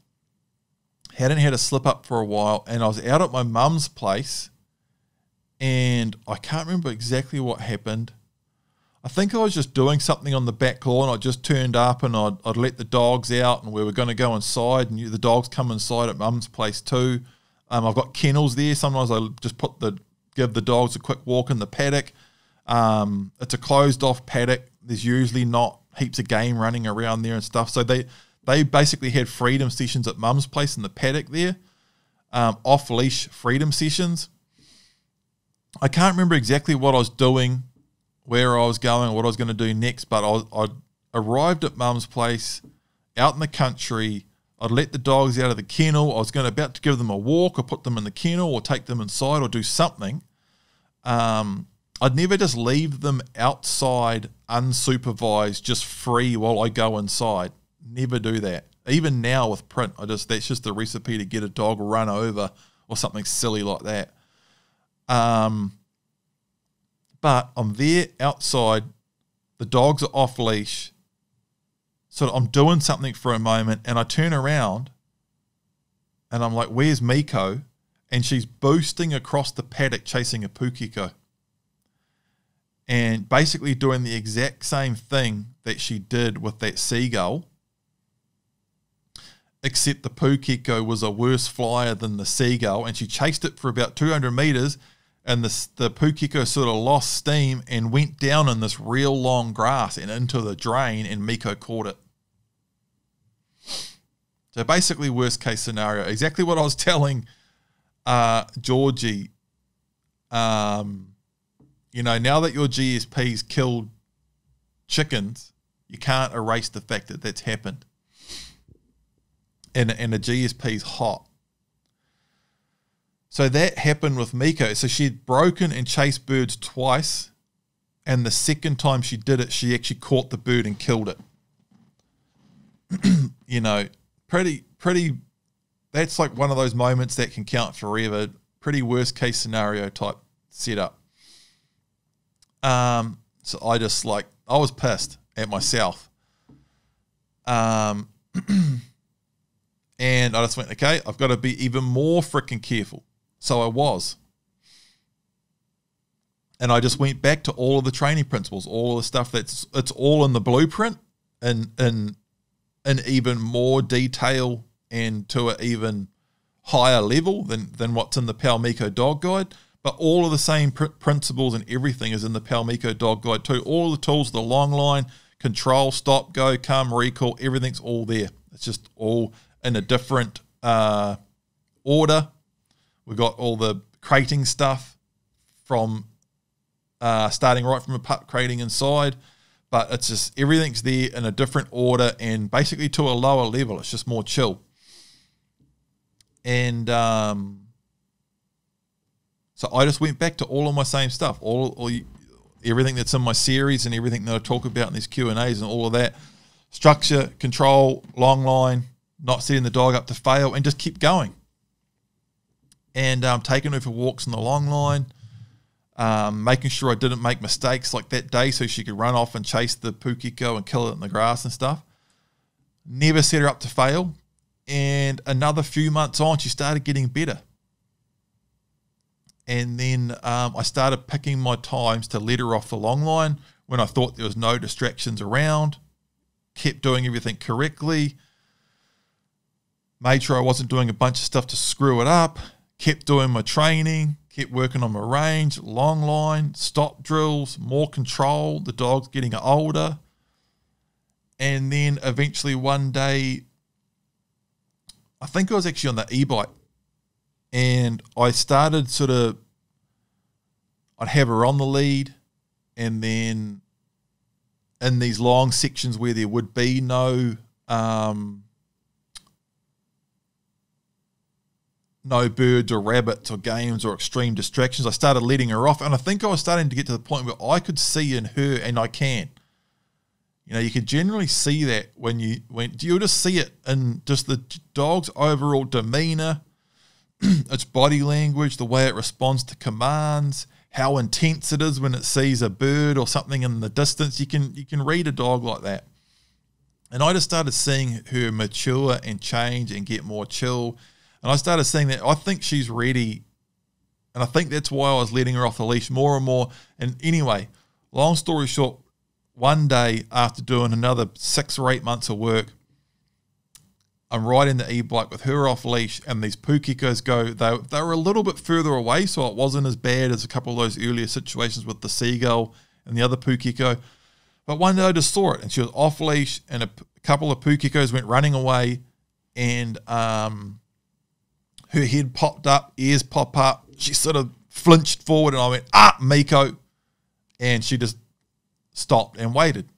hadn't had a slip up for a while, and I was out at my mum's place, and I can't remember exactly what happened. I think I was just doing something on the back lawn. I just turned up and I'd, I'd let the dogs out, and we were going to go inside. And the dogs come inside at Mum's place too. Um, I've got kennels there. Sometimes I just put the give the dogs a quick walk in the paddock. Um, it's a closed off paddock. There's usually not heaps of game running around there and stuff. So they They basically had freedom sessions at mum's place in the paddock there, um, off leash freedom sessions. I can't remember exactly what I was doing, where I was going, what I was going to do next, but I, I arrived at mum's place out in the country. I'd let the dogs out of the kennel. I was going about to give them a walk or put them in the kennel or take them inside or do something. Um, I'd never just leave them outside unsupervised, just free while I go inside. Never do that. Even now with Print, I just that's just the recipe to get a dog run over or something silly like that. Um, but I'm there outside. The dogs are off leash. So I'm doing something for a moment and I turn around and I'm like, where's Miko? And she's boosting across the paddock chasing a Pukeko. And basically doing the exact same thing that she did with that seagull, except the Pukeko was a worse flyer than the seagull. And she chased it for about 200 meters and the, the Pukeko sort of lost steam and went down in this real long grass and into the drain, and Miko caught it. So basically, worst case scenario, exactly what I was telling uh, Georgie. Um, you know, now that your GSP's killed chickens, you can't erase the fact that that's happened. And, and the GSP's hot. So that happened with Miko. So she'd broken and chased birds twice. And the second time she did it, she actually caught the bird and killed it. you know, pretty, pretty, that's like one of those moments that can count forever. Pretty worst case scenario type setup. Um, so I just like, I was pissed at myself. Um, and I just went, okay, I've got to be even more freaking careful. So I was. And I just went back to all of the training principles, all of the stuff that's it's all in the blueprint and in in even more detail and to an even higher level than than what's in the Paumiko dog guide. But all of the same pr- principles and everything is in the Paumiko dog guide too. All the tools, the long line, control, stop, go, come, recall, everything's all there. It's just all in a different uh, order We've got all the crating stuff from uh, starting right from a pup crating inside, but it's just everything's there in a different order and basically to a lower level. It's just more chill. And um, so I just went back to all of my same stuff, all, all everything that's in my series and everything that I talk about in these Q and A's and all of that. Structure, control, long line, not setting the dog up to fail, and just keep going and um, taking her for walks on the long line, um, making sure I didn't make mistakes like that day so she could run off and chase the Pukeko and kill it in the grass and stuff. Never set her up to fail. And another few months on, she started getting better. And then um, I started picking my times to let her off the long line when I thought there was no distractions around, kept doing everything correctly, made sure I wasn't doing a bunch of stuff to screw it up, kept doing my training, kept working on my range, long line, stop drills, more control. The dog's getting older. And then eventually one day, I think I was actually on the e bike, and I started sort of, I'd have her on the lead, and then in these long sections where there would be no um, no birds or rabbits or games or extreme distractions. I started letting her off, and I think I was starting to get to the point where I could see in her, and I can. You know, you can generally see that when you when do you just see it in just the dog's overall demeanor, its body language, the way it responds to commands, how intense it is when it sees a bird or something in the distance. You can you can read a dog like that. And I just started seeing her mature and change and get more chill and I started seeing that I think she's ready. And I think that's why I was letting her off the leash more and more. And anyway, long story short, one day after doing another six or eight months of work, I'm riding the e-bike with her off leash, and these Pukekos go. They they were a little bit further away, so it wasn't as bad as a couple of those earlier situations with the seagull and the other Pukeko. But one day I just saw it, and she was off leash, and a couple of pukekos went running away, and um, her head popped up, ears pop up. She sort of flinched forward, and I went, "Ah, Miko," and she just stopped and waited.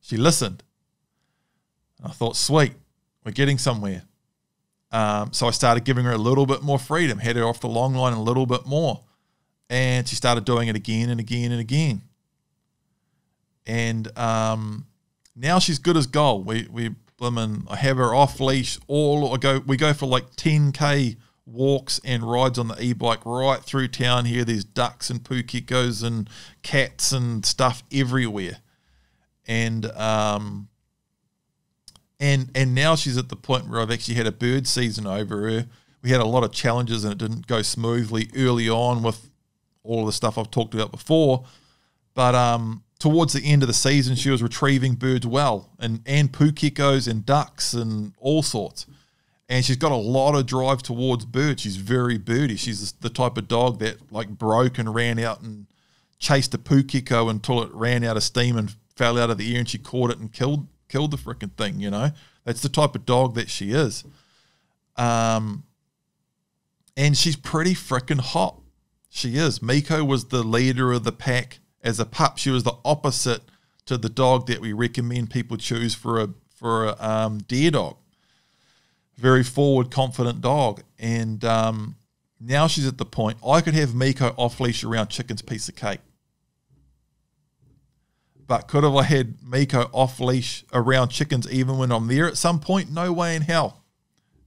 She listened. I thought, "Sweet, we're getting somewhere." Um, so I started giving her a little bit more freedom, had her off the long line a little bit more, and she started doing it again and again and again. And um, now she's good as gold. We we blimmin', I have her off leash. All I go we go for like ten k walks and rides on the e-bike right through town here. There's ducks and pukekos and cats and stuff everywhere, and um, and and now she's at the point where I've actually had a bird season over her. We had a lot of challenges and it didn't go smoothly early on with all of the stuff I've talked about before, but um, towards the end of the season, she was retrieving birds well, and and pukekos and ducks and all sorts. And she's got a lot of drive towards birds. She's very birdy. She's the type of dog that like broke and ran out and chased a pukeko until it ran out of steam and fell out of the air, and she caught it and killed killed the freaking thing. You know, that's the type of dog that she is. Um, and she's pretty freaking hot. She is. Miko was the leader of the pack as a pup, she was the opposite to the dog that we recommend people choose for a for a um, deer dog. Very forward, confident dog, and um, now she's at the point I could have Miko off leash around chicken's piece of cake. But could have I had Miko off leash around chickens even when I'm there at some point? No way in hell.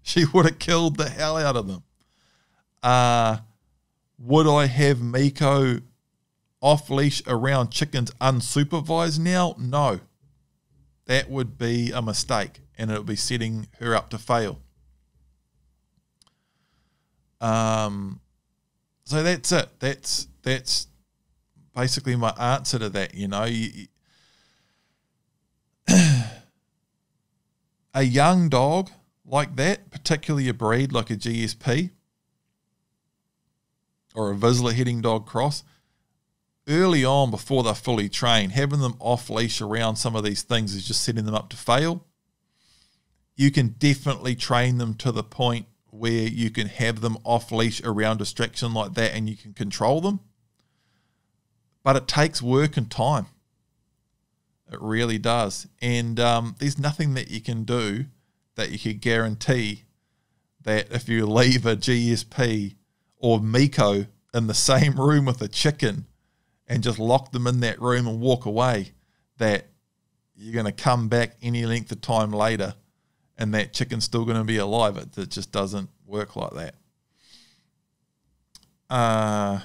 She would have killed the hell out of them. Uh, would I have Miko off leash around chickens unsupervised now? No. That would be a mistake and it would be setting her up to fail. Um, so that's it. That's that's basically my answer to that. You know, a young dog like that, particularly a breed like a GSP or a Vizsla heading dog cross, early on before they're fully trained, having them off leash around some of these things is just setting them up to fail. You can definitely train them to the point where you can have them off leash around distraction like that and you can control them. But it takes work and time. It really does. And um, there's nothing that you can do that you can guarantee that if you leave a GSP or Miko in the same room with a chicken and just lock them in that room and walk away, that you're going to come back any length of time later and that chicken's still going to be alive. It, it just doesn't work like that. Uh,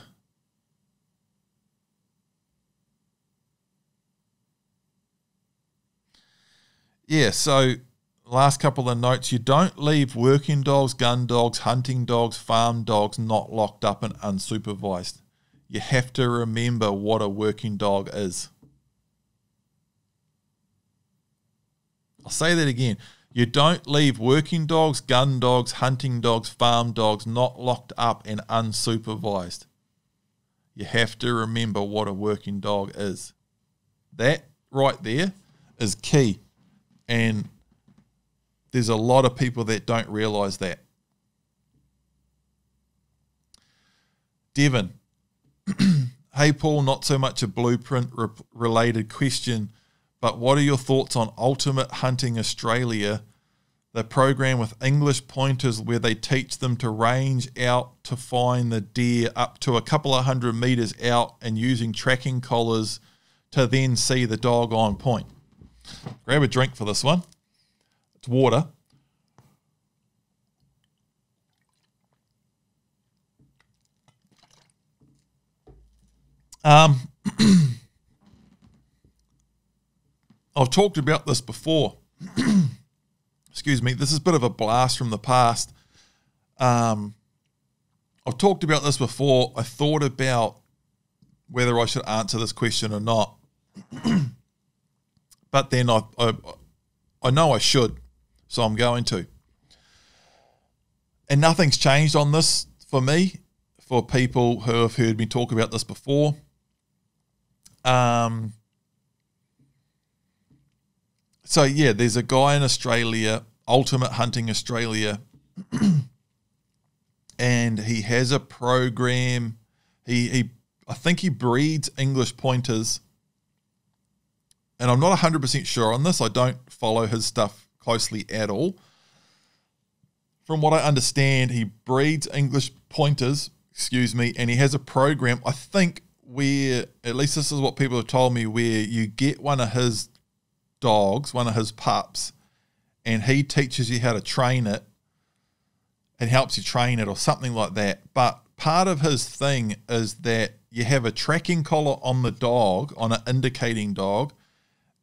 yeah, so last couple of notes you don't leave working dogs, gun dogs, hunting dogs, farm dogs not locked up and unsupervised you have to remember what a working dog is. I'll say that again. You don't leave working dogs, gun dogs, hunting dogs, farm dogs not locked up and unsupervised. You have to remember what a working dog is. That right there is key. And there's a lot of people that don't realize that. Devon, hey, Paul, not so much a blueprint re- related question, but what are your thoughts on Ultimate Hunting Australia, the program with English pointers where they teach them to range out to find the deer up to a couple of hundred meters out and using tracking collars to then see the dog on point? Grab a drink for this one. It's water. Um, I've talked about this before. Excuse me. This is a bit of a blast from the past. Um, I've talked about this before. I thought about whether I should answer this question or not, but then I, I I know I should, so I'm going to. And nothing's changed on this for me. For people who have heard me talk about this before, um, so yeah, there's a guy in Australia, Ultimate Hunting Australia, and he has a program. He he I think he breeds English pointers. And I'm not 100% sure on this. I don't follow his stuff closely at all. From what I understand, he breeds English pointers, excuse me, and he has a program, I think, where, at least this is what people have told me, where you get one of his dogs, one of his pups, and he teaches you how to train it and helps you train it or something like that. But part of his thing is that you have a tracking collar on the dog, on an indicating dog,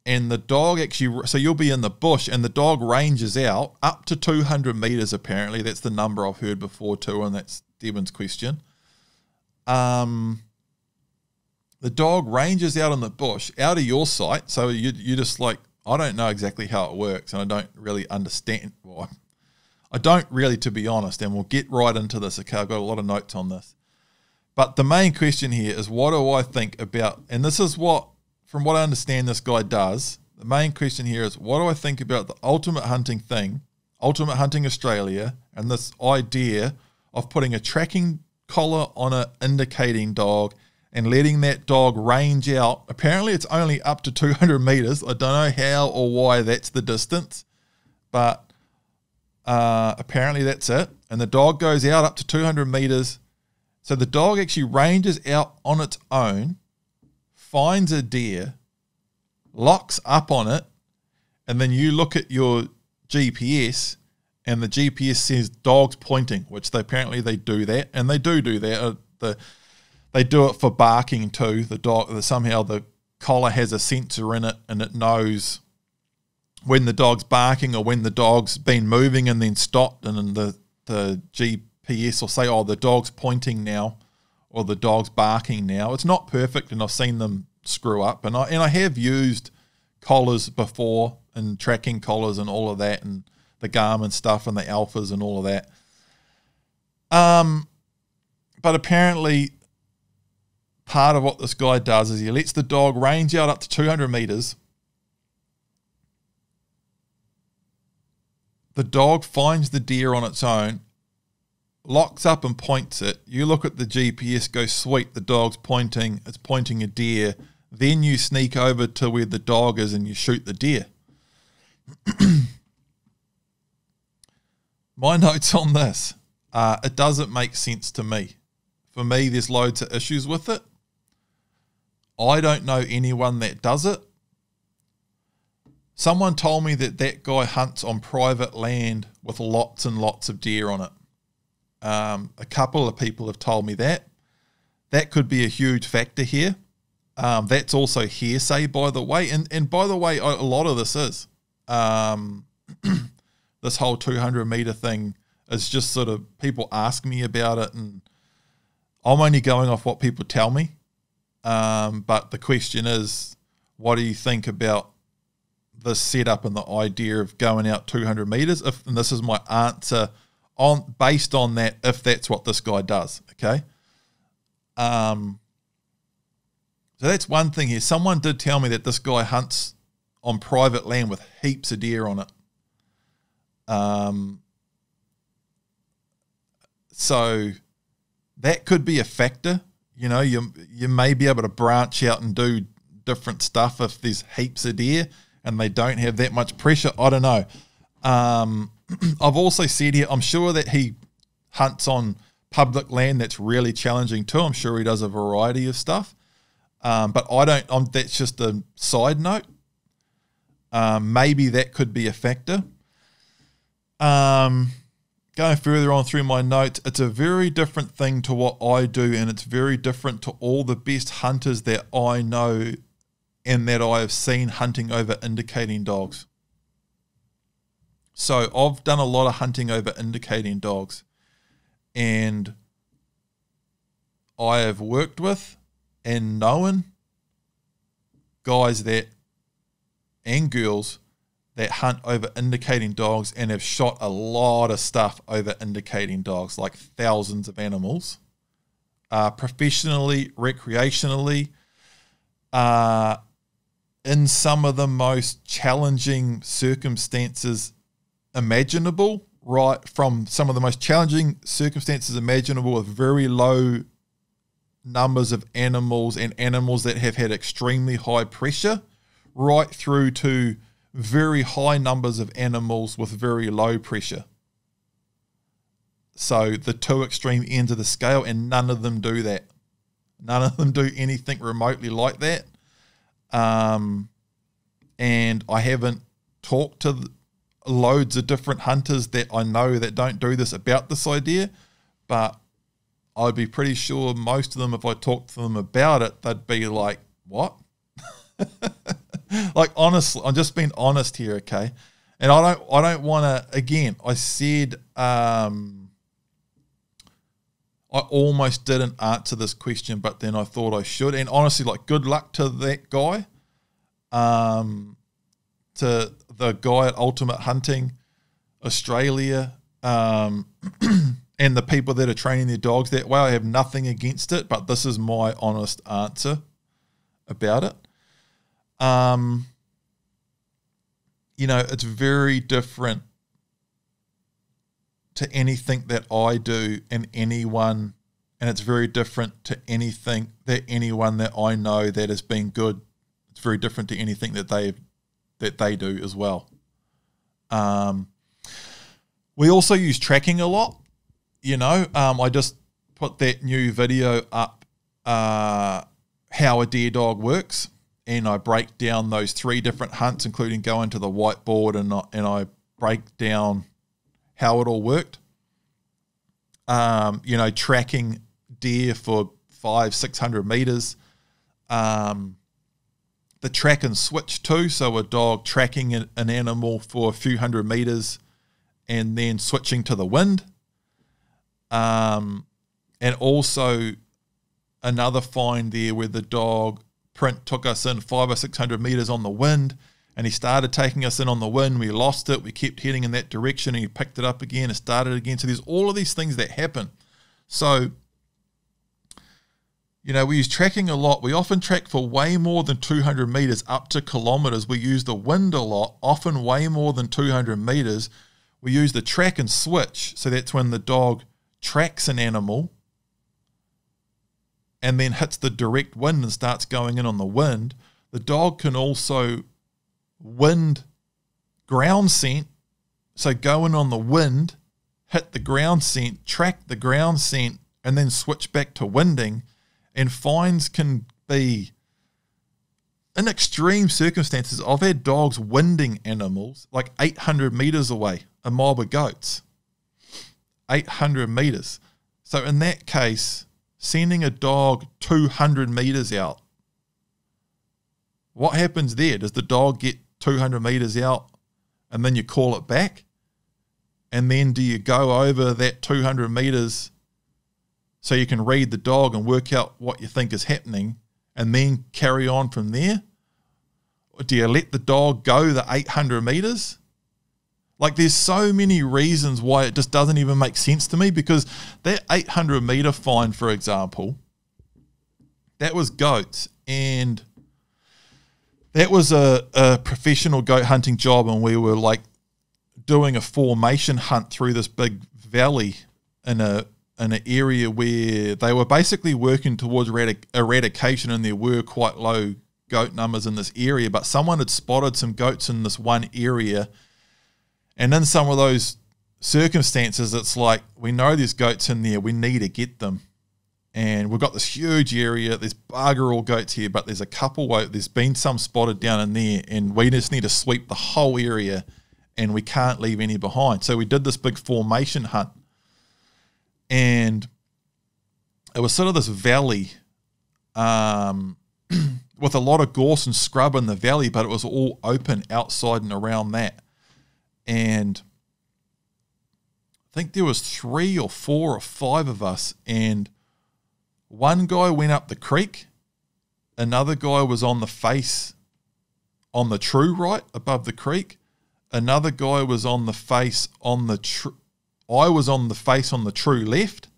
and the dog actually, so you'll be in the bush and the dog ranges out up to 200 meters, apparently. That's the number I've heard before, too, and that's Devon's question. Um, the dog ranges out in the bush, out of your sight. So you, you just like, I don't know exactly how it works, and I don't really understand. Well, I don't really, to be honest, and we'll get right into this. Okay, I've got a lot of notes on this. But the main question here is what do I think about, and this is what, from what I understand, this guy does. The main question here is what do I think about the ultimate hunting thing, Ultimate Hunting Australia, and this idea of putting a tracking collar on an indicating dog and letting that dog range out. Apparently, it's only up to 200 meters. I don't know how or why that's the distance, but uh, apparently that's it. And the dog goes out up to 200 meters so the dog actually ranges out on its own, finds a deer, locks up on it, and then you look at your GPS and the GPS says dogs pointing, which they apparently they do that, and they do do that. Uh, the they do it for barking too. The dog the, somehow the collar has a sensor in it, and it knows when the dog's barking or when the dog's been moving and then stopped, and then the the G PS or say, oh, the dog's pointing now or the dog's barking now. It's not perfect, and I've seen them screw up. And I and I have used collars before and tracking collars and all of that, and the Garmin stuff and the alphas and all of that. Um, but apparently, part of what this guy does is he lets the dog range out up to 200 meters. The dog finds the deer on its own locks up and points it. You look at the GPS, go, sweet, the dog's pointing, it's pointing a deer. Then you sneak over to where the dog is and you shoot the deer. My notes on this uh, it doesn't make sense to me. For me, there's loads of issues with it. I don't know anyone that does it. Someone told me that that guy hunts on private land with lots and lots of deer on it. Um, a couple of people have told me that. That could be a huge factor here. Um, that's also hearsay, by the way. And, and by the way, a lot of this is. Um, this whole 200 meter thing is just sort of people ask me about it, and I'm only going off what people tell me. Um, but the question is, what do you think about the setup and the idea of going out 200 meters? If, and this is my answer on based on that if that's what this guy does. Okay. Um. So that's one thing here. Someone did tell me that this guy hunts on private land with heaps of deer on it. Um. So that could be a factor. You know, you you may be able to branch out and do different stuff if there's heaps of deer and they don't have that much pressure. I don't know. Um, I've also said here, I'm sure that he hunts on public land that's really challenging too. I'm sure he does a variety of stuff. Um, but I don't, I'm, that's just a side note. Um, maybe that could be a factor. Um, going further on through my notes, it's a very different thing to what I do, and it's very different to all the best hunters that I know and that I have seen hunting over indicating dogs. So I've done a lot of hunting over indicating dogs, and I have worked with and known guys that and girls that hunt over indicating dogs and have shot a lot of stuff over indicating dogs, like thousands of animals, uh, professionally, recreationally. Uh, in some of the most challenging circumstances imaginable, right from some of the most challenging circumstances imaginable with very low numbers of animals and animals that have had extremely high pressure, right through to very high numbers of animals with very low pressure. So the two extreme ends of the scale, and none of them do that. None of them do anything remotely like that. Um, and I haven't talked to loads of different hunters that I know that don't do this about this idea, but I'd be pretty sure most of them, if I talked to them about it, they'd be like, "What?" like honestly, I'm just being honest here, okay? And I don't, I don't want to. Again, I said, um, I almost didn't answer this question, but then I thought I should. And honestly, like, good luck to that guy. Um, to the guy at Ultimate Hunting Australia. Um, and the people that are training their dogs that way. I have nothing against it, but this is my honest answer about it. Um, you know, it's very different to anything that I do and anyone, and it's very different to anything that anyone that I know that has been good. It's very different to anything that they that they do as well. Um, we also use tracking a lot you know, um, I just put that new video up, uh, how a deer dog works, and I break down those three different hunts, including going to the whiteboard, and I, and I break down how it all worked. Um, you know, tracking deer for five, six hundred meters. Um, the track and switch too. So a dog tracking an animal for a few hundred meters and then switching to the wind. Um, and also another find there where the dog Print took us in five or six hundred meters on the wind and he started taking us in on the wind. We lost it. We kept heading in that direction and he picked it up again and started again. So there's all of these things that happen. So, you know, we use tracking a lot. We often track for way more than 200 meters up to kilometers. We use the wind a lot, often way more than 200 meters. We use the track and switch. So that's when the dog tracks an animal and then hits the direct wind and starts going in on the wind, the dog can also wind ground scent. So go in on the wind, hit the ground scent, track the ground scent, and then switch back to winding. And finds can be in extreme circumstances. I've had dogs winding animals like 800 meters away, a mob of goats. 800 meters. So in that case, sending a dog 200 meters out, what happens there? Does the dog get 200 meters out and then you call it back? And then do you go over that 200 meters so you can read the dog and work out what you think is happening and then carry on from there? Or do you let the dog go the 800 meters? Like there's so many reasons why it just doesn't even make sense to me because that 800 meter find, for example, that was goats and that was a, a professional goat hunting job and we were like doing a formation hunt through this big valley in a in an area where they were basically working towards eradic- eradication and there were quite low goat numbers in this area but someone had spotted some goats in this one area and in some of those circumstances, it's like we know there's goats in there, we need to get them. And we've got this huge area. There's bugger all goats here, but there's a couple. There's been some spotted down in there, and we just need to sweep the whole area, and we can't leave any behind. So we did this big formation hunt, and it was sort of this valley, um, with a lot of gorse and scrub in the valley, but it was all open outside and around that and I think there was three or four or five of us, and one guy went up the creek, another guy was on the face on the true right above the creek, another guy was on the face on the true. I was on the face on the true left,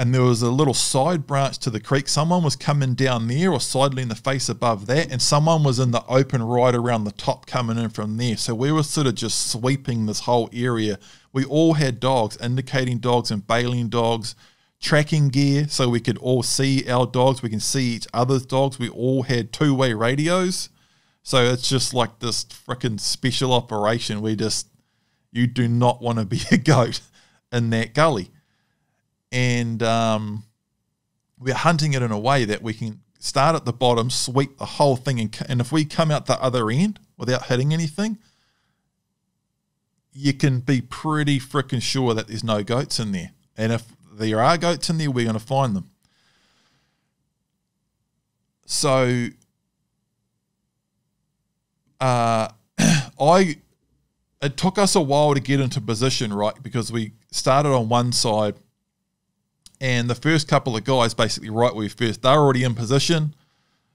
and there was a little side branch to the creek. Someone was coming down there or sidling the face above that, and someone was in the open right around the top coming in from there. So we were sort of just sweeping this whole area. We all had dogs, indicating dogs and bailing dogs, tracking gear so we could all see our dogs. We can see each other's dogs. We all had two way radios. So it's just like this freaking special operation. We just, you do not want to be a goat in that gully and um, we're hunting it in a way that we can start at the bottom, sweep the whole thing, and, and if we come out the other end without hitting anything, you can be pretty freaking sure that there's no goats in there. And if there are goats in there, we're going to find them. So, uh, I it took us a while to get into position, right? Because we started on one side and the first couple of guys, basically right where we first, they're already in position.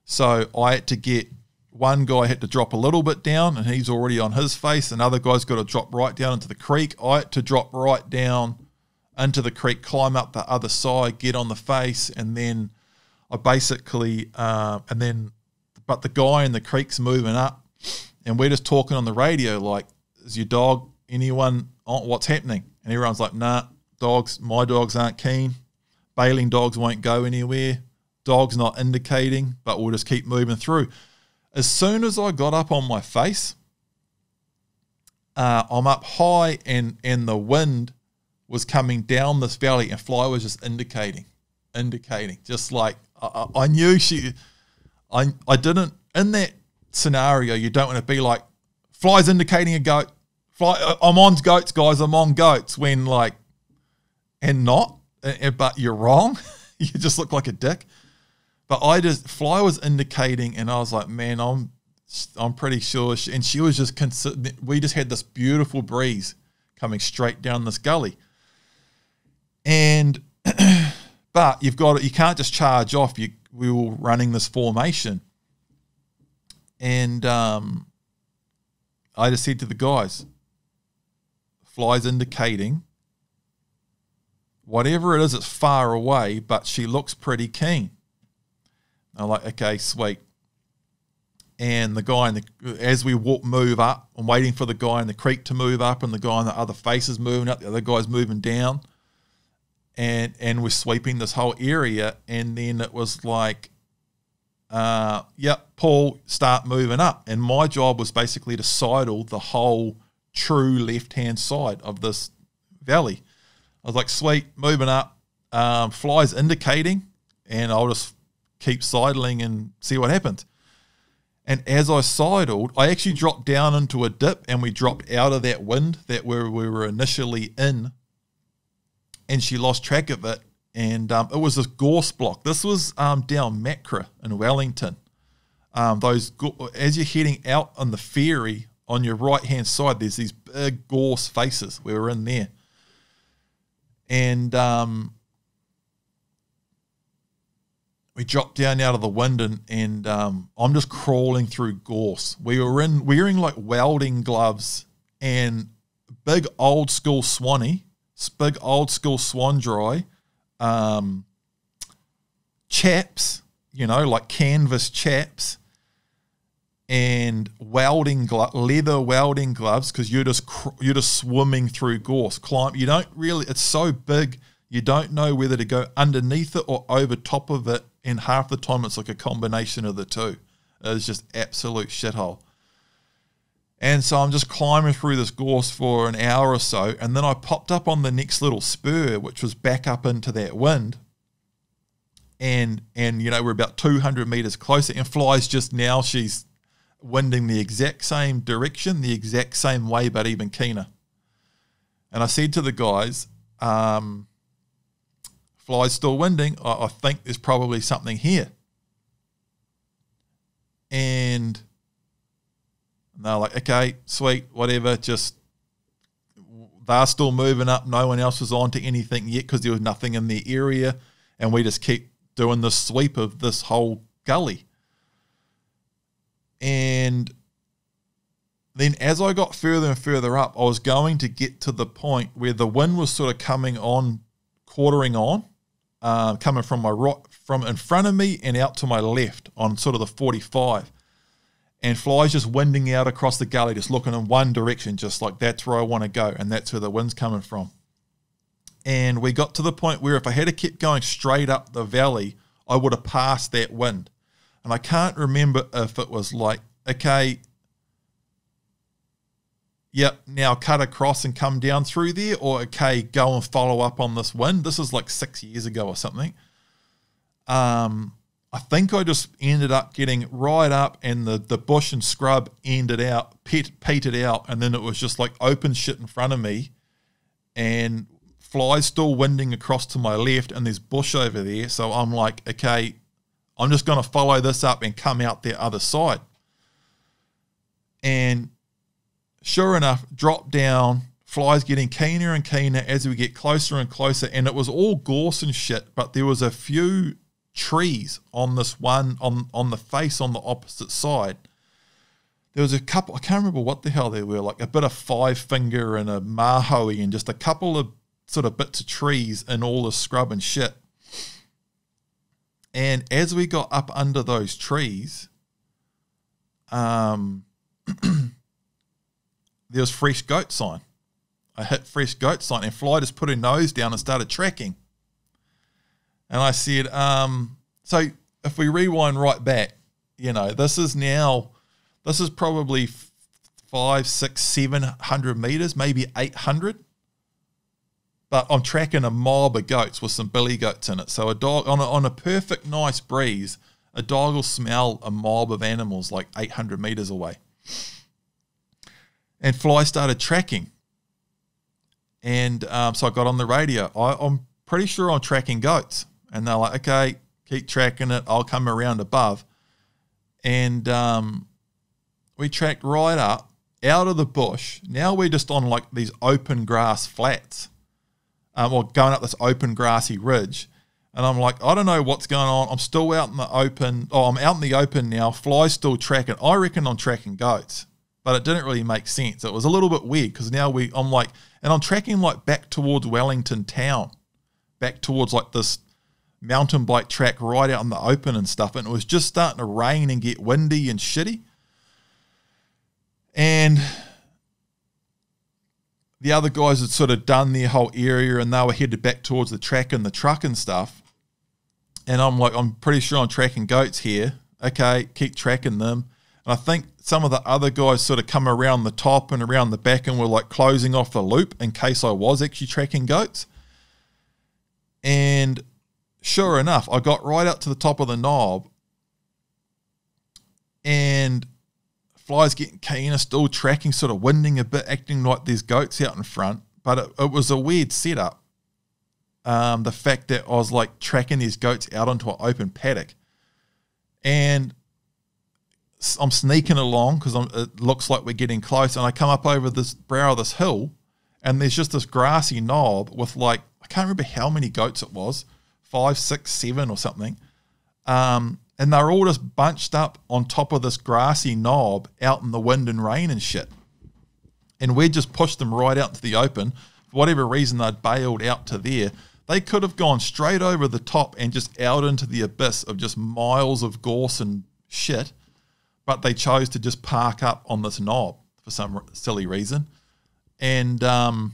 So I had to get one guy had to drop a little bit down, and he's already on his face. Another guy's got to drop right down into the creek. I had to drop right down into the creek, climb up the other side, get on the face, and then I basically, uh, and then, but the guy in the creek's moving up, and we're just talking on the radio like, "Is your dog anyone? On, what's happening?" And everyone's like, "Nah, dogs. My dogs aren't keen." Bailing dogs won't go anywhere. Dogs not indicating, but we'll just keep moving through. As soon as I got up on my face, uh, I'm up high and and the wind was coming down this valley and Fly was just indicating, indicating, just like I, I knew she. I I didn't in that scenario. You don't want to be like Fly's indicating a goat. Fly, I'm on goats, guys. I'm on goats. When like, and not but you're wrong. you just look like a dick. But I just Fly was indicating, and I was like, man, I'm I'm pretty sure. She, and she was just we just had this beautiful breeze coming straight down this gully, and but you've got it you can't just charge off. You we were running this formation, and um, I just said to the guys, Fly's indicating whatever it is, it's far away, but she looks pretty keen. I'm like, okay, sweet. And the guy in the as we walk move up, I'm waiting for the guy in the creek to move up, and the guy in the other face is moving up, the other guy's moving down, and and we're sweeping this whole area, and then it was like, uh, yep, Paul, start moving up, and my job was basically to sidle the whole true left hand side of this valley I was like, sweet, moving up. Um, Fly's indicating, and I'll just keep sidling and see what happens. And as I sidled, I actually dropped down into a dip and we dropped out of that wind that we, we were initially in. And she lost track of it. And um, it was this gorse block. This was um, down Makara in Wellington. Um, those As you're heading out on the ferry on your right hand side, there's these big gorse faces. We were in there and um, we dropped down out of the wind and, and um, I'm just crawling through gorse. We were in wearing like welding gloves and big old school swanee, big old school Swanndri, um, chaps, you know, like canvas chaps and welding glo- leather welding gloves because you're just cr- you're just swimming through gorse. Climb. You don't really. It's so big. You don't know whether to go underneath it or over top of it. And half the time, it's like a combination of the two. It's just absolute shithole. And so I'm just climbing through this gorse for an hour or so, and then I popped up on the next little spur, which was back up into that wind. And and you know we're about 200 meters closer, and Fly's just now. She's winding the exact same direction, the exact same way, but even keener. And I said to the guys, um, Fly's still winding. I, I think there's probably something here. And they're like, okay, sweet, whatever. Just they're still moving up. No one else was on to anything yet because there was nothing in the area. And we just keep doing the sweep of this whole gully. And then as I got further and further up, I was going to get to the point where the wind was sort of coming on, quartering on. uh, coming from my right, from in front of me and out to my left on sort of the 45. And Fly's just winding out across the gully, just looking in one direction, just like that's where I want to go, and that's where the wind's coming from. And we got to the point where if I had to keep going straight up the valley, I would have passed that wind. And I can't remember if it was like, okay, yep, now cut across and come down through there, or okay, go and follow up on this wind. This is like six years ago or something. Um, I think I just ended up getting right up, and the the bush and scrub ended out, pet, petered out, and then it was just like open shit in front of me, and Fly's still winding across to my left, and there's bush over there. So I'm like, okay, I'm just going to follow this up and come out the other side. And sure enough, drop down, Fly's getting keener and keener as we get closer and closer. And it was all gorse and shit, but there was a few trees on this one on on the face on the opposite side. There was a couple. I can't remember what the hell they were. Like a bit of five finger and a mahoe and just a couple of sort of bits of trees and all the scrub and shit. And as we got up under those trees, um, there was fresh goat sign. I hit fresh goat sign, and Fly just put her nose down and started tracking. And I said, um, so if we rewind right back, you know, this is now, this is probably five, six, seven hundred meters, maybe 800 but I'm tracking a mob of goats with some billy goats in it. So a dog on a, on a perfect nice breeze, a dog will smell a mob of animals like 800 meters away. And Fly started tracking. And um, so I got on the radio. I, I'm pretty sure I'm tracking goats. And they're like, okay, keep tracking it. I'll come around above. And um, we tracked right up out of the bush. Now we're just on like these open grass flats um, or going up this open grassy ridge. And I'm like, I don't know what's going on. I'm still out in the open. Oh, I'm out in the open now. Fly's still tracking. I reckon I'm tracking goats, but it didn't really make sense. It was a little bit weird because now we, I'm like, and I'm tracking like back towards Wellington town, back towards like this mountain bike track right out in the open and stuff. And it was just starting to rain and get windy and shitty. And the other guys had sort of done their whole area and they were headed back towards the track and the truck and stuff. And I'm like, I'm pretty sure I'm tracking goats here. Okay, keep tracking them. And I think some of the other guys sort of come around the top and around the back and were like closing off the loop in case I was actually tracking goats. And sure enough, I got right up to the top of the knob and Fly's getting keener, still tracking, sort of winding a bit, acting like there's goats out in front. But it, it was a weird setup. Um, the fact that I was like tracking these goats out onto an open paddock. And I'm sneaking along because it looks like we're getting close. And I come up over this brow of this hill, and there's just this grassy knob with like, I can't remember how many goats it was five, six, seven, or something. Um, and they're all just bunched up on top of this grassy knob out in the wind and rain and shit. And we just pushed them right out into the open. For whatever reason, they'd bailed out to there. They could have gone straight over the top and just out into the abyss of just miles of gorse and shit. But they chose to just park up on this knob for some silly reason. And um,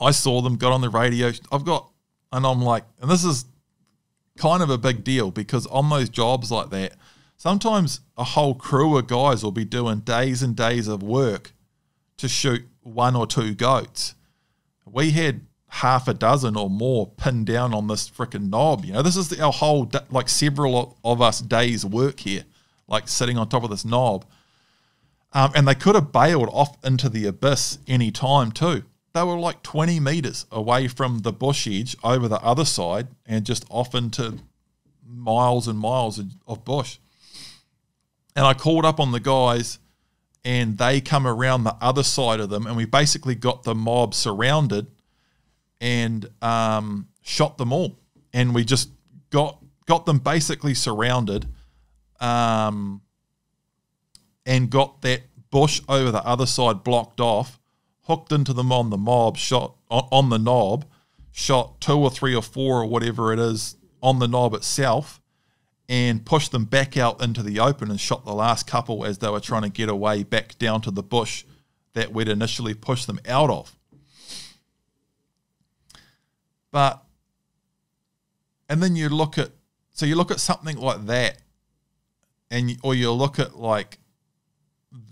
I saw them, got on the radio. I've got, and I'm like, and this is kind of a big deal because on those jobs like that, sometimes a whole crew of guys will be doing days and days of work to shoot one or two goats. We had half a dozen or more pinned down on this freaking knob. You know, this is our whole, like several of us days work here, like sitting on top of this knob. Um, and they could have bailed off into the abyss any time too they were like 20 meters away from the bush edge over the other side and just off into miles and miles of bush. And I called up on the guys and they come around the other side of them and we basically got the mob surrounded and um, shot them all. And we just got got them basically surrounded um, and got that bush over the other side blocked off hooked into them on the mob, shot on, the knob, shot two or three or four or whatever it is on the knob itself and pushed them back out into the open and shot the last couple as they were trying to get away back down to the bush that we'd initially pushed them out of. But, and then you look at, so you look at something like that, and or you look at like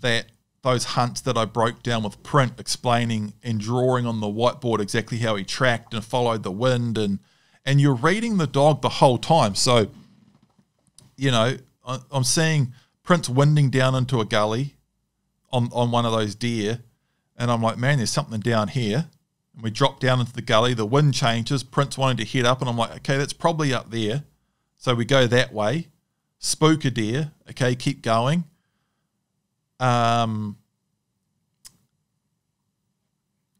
that those hunts that I broke down with Print, explaining and drawing on the whiteboard exactly how he tracked and followed the wind, and and you're reading the dog the whole time. So, you know, I'm seeing Print's winding down into a gully on on one of those deer, and I'm like, man, there's something down here. And we drop down into the gully. The wind changes. Print's wanting to head up, and I'm like, okay, that's probably up there. So we go that way. Spook a deer. Okay, keep going um,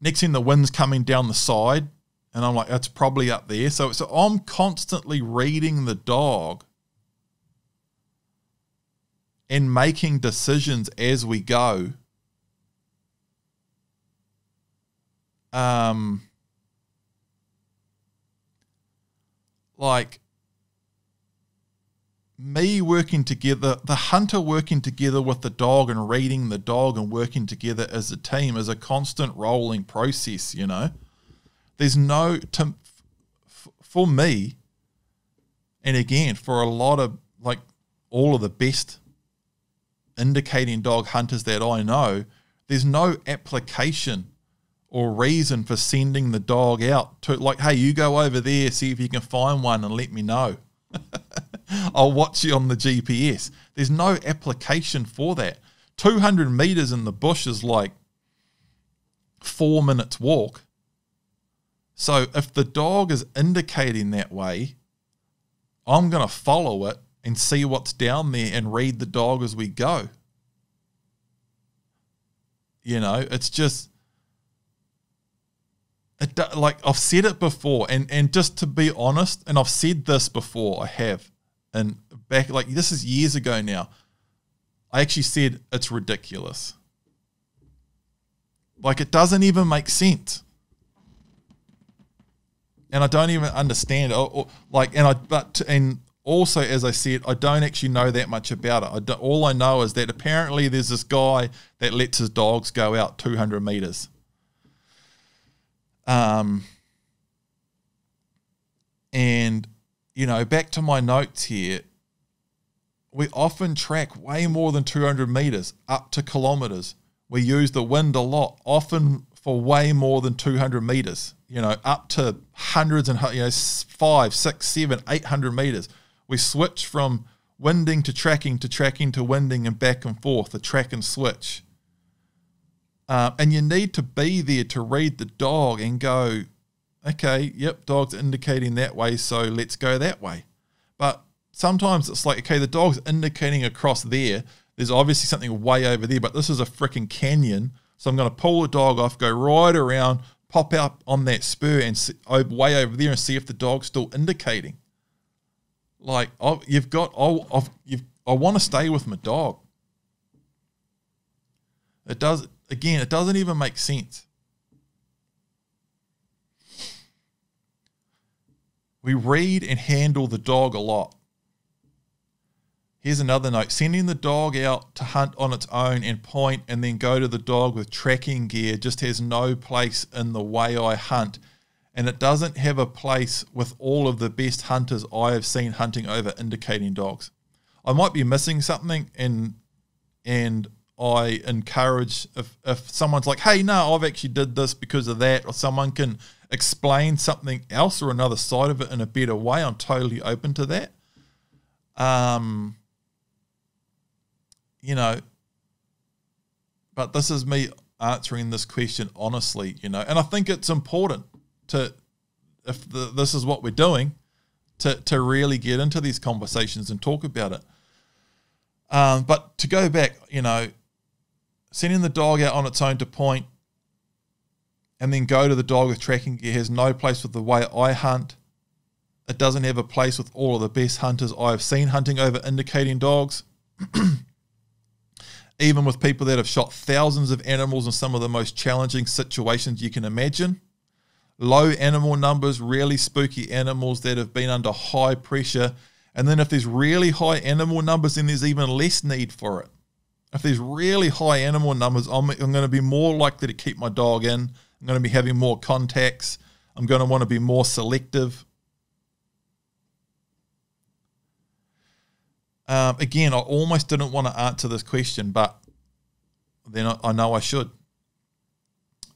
next thing, the wind's coming down the side, and I'm like, that's probably up there. So, so I'm constantly reading the dog and making decisions as we go. Um, like me working together, the hunter working together with the dog and reading the dog and working together as a team is a constant rolling process, you know. There's no, to, for me, and again, for a lot of like all of the best indicating dog hunters that I know, there's no application or reason for sending the dog out to like, hey, you go over there, see if you can find one and let me know. I'll watch you on the GPS. There's no application for that. 200 meters in the bush is like four minutes walk. So if the dog is indicating that way, I'm going to follow it and see what's down there and read the dog as we go. You know, it's just it like I've said it before and and just to be honest and I've said this before I have and back like this is years ago now. I actually said it's ridiculous. Like it doesn't even make sense. And I don't even understand or, or, like and I but and also as I said I don't actually know that much about it. I all I know is that apparently there's this guy that lets his dogs go out 200 meters. Um and you know, back to my notes here, we often track way more than 200 meters up to kilometers. We use the wind a lot, often for way more than 200 meters, you know, up to hundreds and, you know, five, six, seven, 800 meters. We switch from winding to tracking to tracking to winding and back and forth, the track and switch. Uh, and you need to be there to read the dog and go, okay, yep, dog's indicating that way, so let's go that way. But sometimes it's like, okay, the dog's indicating across there. There's obviously something way over there, but this is a freaking canyon. So I'm going to pull the dog off, go right around, pop out on that spur and see, way over there and see if the dog's still indicating. Like, I've, you've got, oh, I've, you've, I want to stay with my dog. It does, again, it doesn't even make sense. We read and handle the dog a lot. Here's another note sending the dog out to hunt on its own and point and then go to the dog with tracking gear just has no place in the way I hunt. And it doesn't have a place with all of the best hunters I have seen hunting over indicating dogs. I might be missing something and and I encourage if, if someone's like, hey, no, I've actually did this because of that, or someone can explain something else or another side of it in a better way, I'm totally open to that. Um, you know, but this is me answering this question honestly, you know, and I think it's important to, if the, this is what we're doing, to to really get into these conversations and talk about it. Um, but to go back, you know, sending the dog out on its own to point and then go to the dog with tracking gear has no place with the way I hunt. It doesn't have a place with all of the best hunters I have seen hunting over indicating dogs. Even with people that have shot thousands of animals in some of the most challenging situations you can imagine. low animal numbers, really spooky animals that have been under high pressure. And then if there's really high animal numbers, then there's even less need for it. If there's really high animal numbers, I'm, I'm going to be more likely to keep my dog in. I'm going to be having more contacts. I'm going to want to be more selective. Um, again, I almost didn't want to answer this question, but then I, I know I should.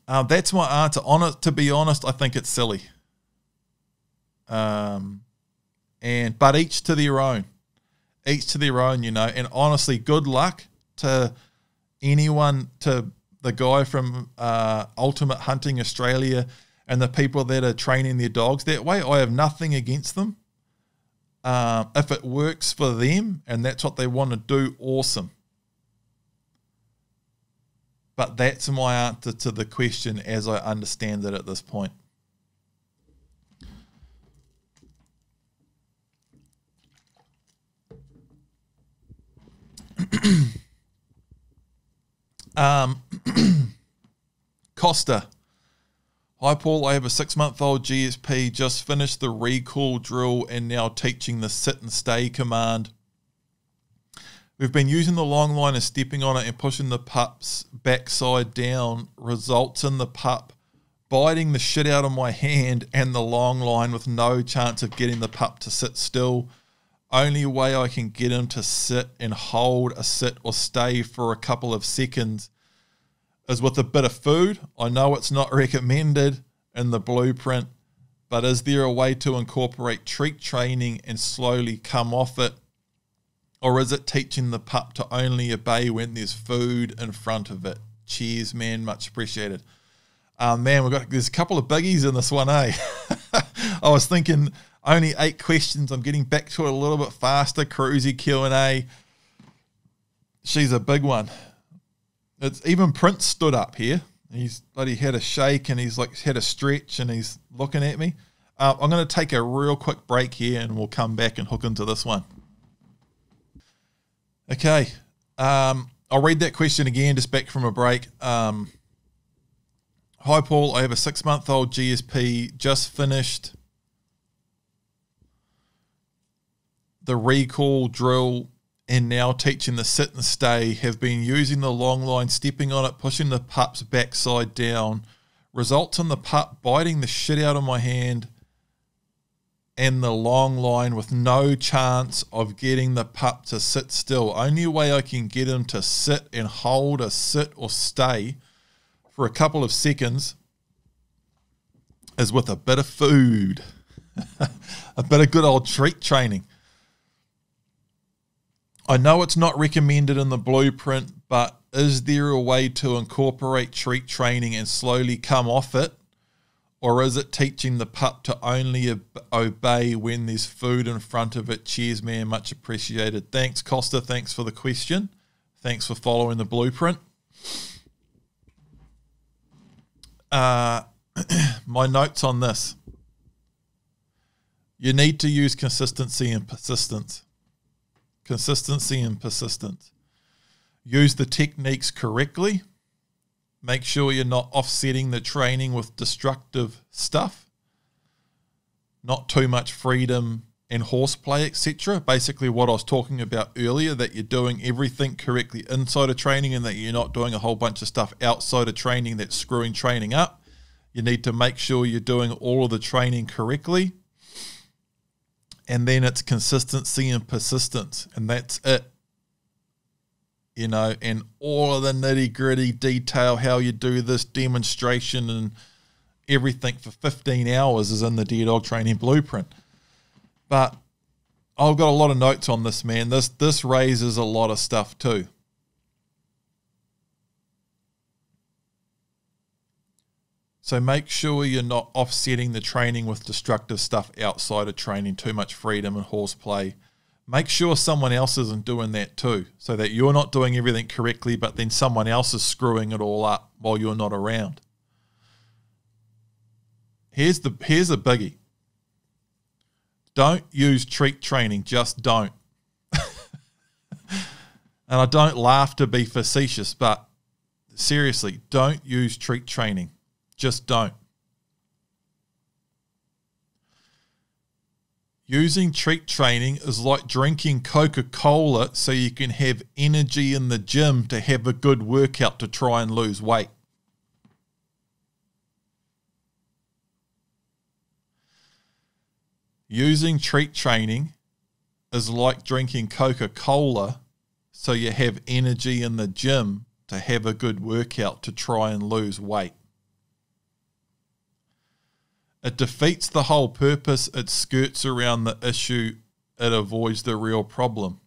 Uh, that's my answer. On it, to be honest, I think it's silly. Um, and but each to their own, each to their own, you know. And honestly, good luck to anyone, to the guy from uh, Ultimate Hunting Australia, and the people that are training their dogs that way. I have nothing against them. Um, if it works for them and that's what they want to do, awesome. But that's my answer to the question as I understand it at this point. um, Costa. Hi, Paul. I have a six month old GSP, just finished the recall drill and now teaching the sit and stay command. We've been using the long line and stepping on it and pushing the pup's backside down results in the pup biting the shit out of my hand and the long line with no chance of getting the pup to sit still. Only way I can get him to sit and hold a sit or stay for a couple of seconds is with a bit of food. I know it's not recommended in the blueprint, but is there a way to incorporate treat training and slowly come off it or is it teaching the pup to only obey when there's food in front of it? Cheers, man. Much appreciated. Um, man, we've got there's a couple of biggies in this one, eh? I was thinking only eight questions. I'm getting back to it a little bit faster. Cruisy Q and A. She's a big one. It's even Print's stood up here. He's bloody had a shake and he's like had a stretch and he's looking at me. Uh, I'm going to take a real quick break here and we'll come back and hook into this one. Okay. Um, I'll read that question again just back from a break. Um, Hi, Paul. I have a six month old GSP, just finished the recall drill and now teaching the sit and stay. Have been using the long line, stepping on it, pushing the pup's backside down. Results in the pup biting the shit out of my hand and the long line with no chance of getting the pup to sit still. Only way I can get him to sit and hold a sit or stay for a couple of seconds is with a bit of food, a bit of good old treat training. I know it's not recommended in the blueprint, but is there a way to incorporate treat training and slowly come off it or is it teaching the pup to only ob- obey when there's food in front of it? Cheers, man. Much appreciated. Thanks, Costa. Thanks for the question. Thanks for following the blueprint. Uh, my notes on this. You need to use consistency and persistence. Consistency and persistence. Use the techniques correctly Make sure you're not offsetting the training with destructive stuff. Not too much freedom and horseplay, etc. Basically, what I was talking about earlier that you're doing everything correctly inside of training and that you're not doing a whole bunch of stuff outside of training that's screwing training up. You need to make sure you're doing all of the training correctly. And then it's consistency and persistence, and that's it you know, and all of the nitty gritty detail, how you do this demonstration and everything for 15 hours is in the Deer Dog Training Blueprint. But I've got a lot of notes on this, man. This this raises a lot of stuff too. So make sure you're not offsetting the training with destructive stuff outside of training, too much freedom and horseplay make sure someone else isn't doing that too, so that you're not doing everything correctly, but then someone else is screwing it all up while you're not around. Here's the here's a biggie. Don't use treat training, just don't. and I don't laugh to be facetious, but seriously, don't use treat training. Just don't. Using treat training is like drinking Coca Cola so you can have energy in the gym to have a good workout to try and lose weight. Using treat training is like drinking Coca Cola so you have energy in the gym to have a good workout to try and lose weight. It defeats the whole purpose, it skirts around the issue, it avoids the real problem.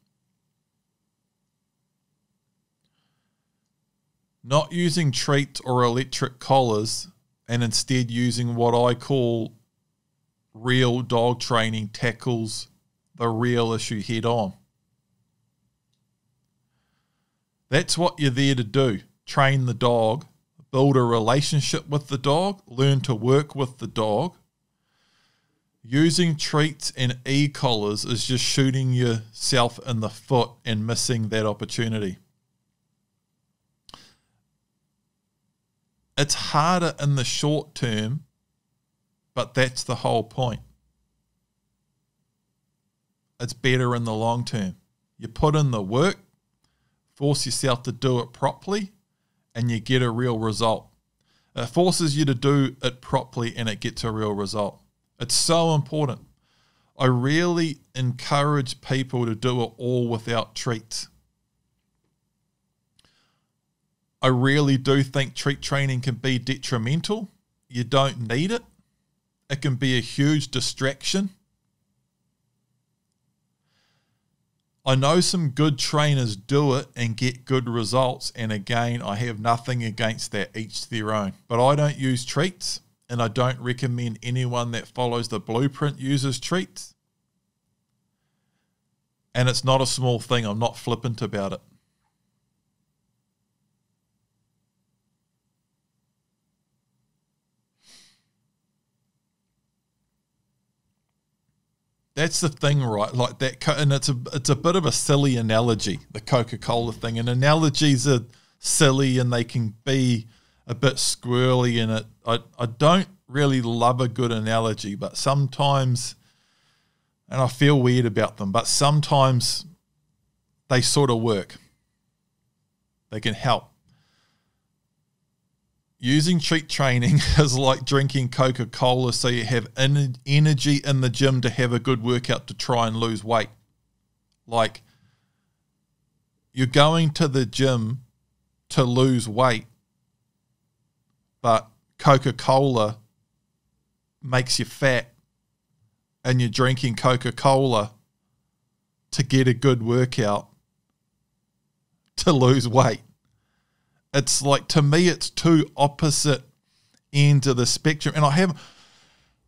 Not using treats or electric collars and instead using what I call real dog training tackles the real issue head on. That's what you're there to do train the dog, build a relationship with the dog, learn to work with the dog. Using treats and e collars is just shooting yourself in the foot and missing that opportunity. It's harder in the short term but that's the whole point. It's better in the long term. You put in the work, force yourself to do it properly, and you get a real result. It forces you to do it properly and it gets a real result. It's so important. I really encourage people to do it all without treats. I really do think treat training can be detrimental. You don't need it. It can be a huge distraction. I know some good trainers do it and get good results. And again, I have nothing against that, each their own. But I don't use treats, and I don't recommend anyone that follows the blueprint uses treats. And it's not a small thing, I'm not flippant about it. That's the thing, right? Like that, and it's a it's a bit of a silly analogy, the Coca Cola thing. And analogies are silly, and they can be a bit squirrely. In it, I I don't really love a good analogy, but sometimes, and I feel weird about them, but sometimes they sort of work. They can help. Using cheat training is like drinking Coca Cola so you have energy in the gym to have a good workout to try and lose weight. Like, you're going to the gym to lose weight, but Coca Cola makes you fat, and you're drinking Coca Cola to get a good workout to lose weight it's like to me it's two opposite ends of the spectrum. And i have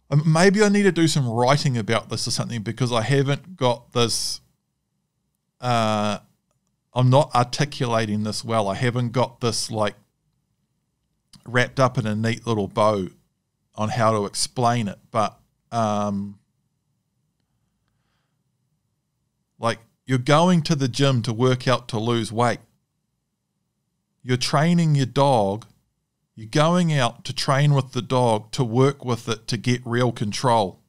um, maybe i need to do some writing about this or something because i haven't got this uh i'm not articulating this well. I haven't got this like wrapped up in a neat little bow on how to explain it. But um like you're going to the gym to work out to lose weight you're training your dog, you're going out to train with the dog, to work with it, to get real control.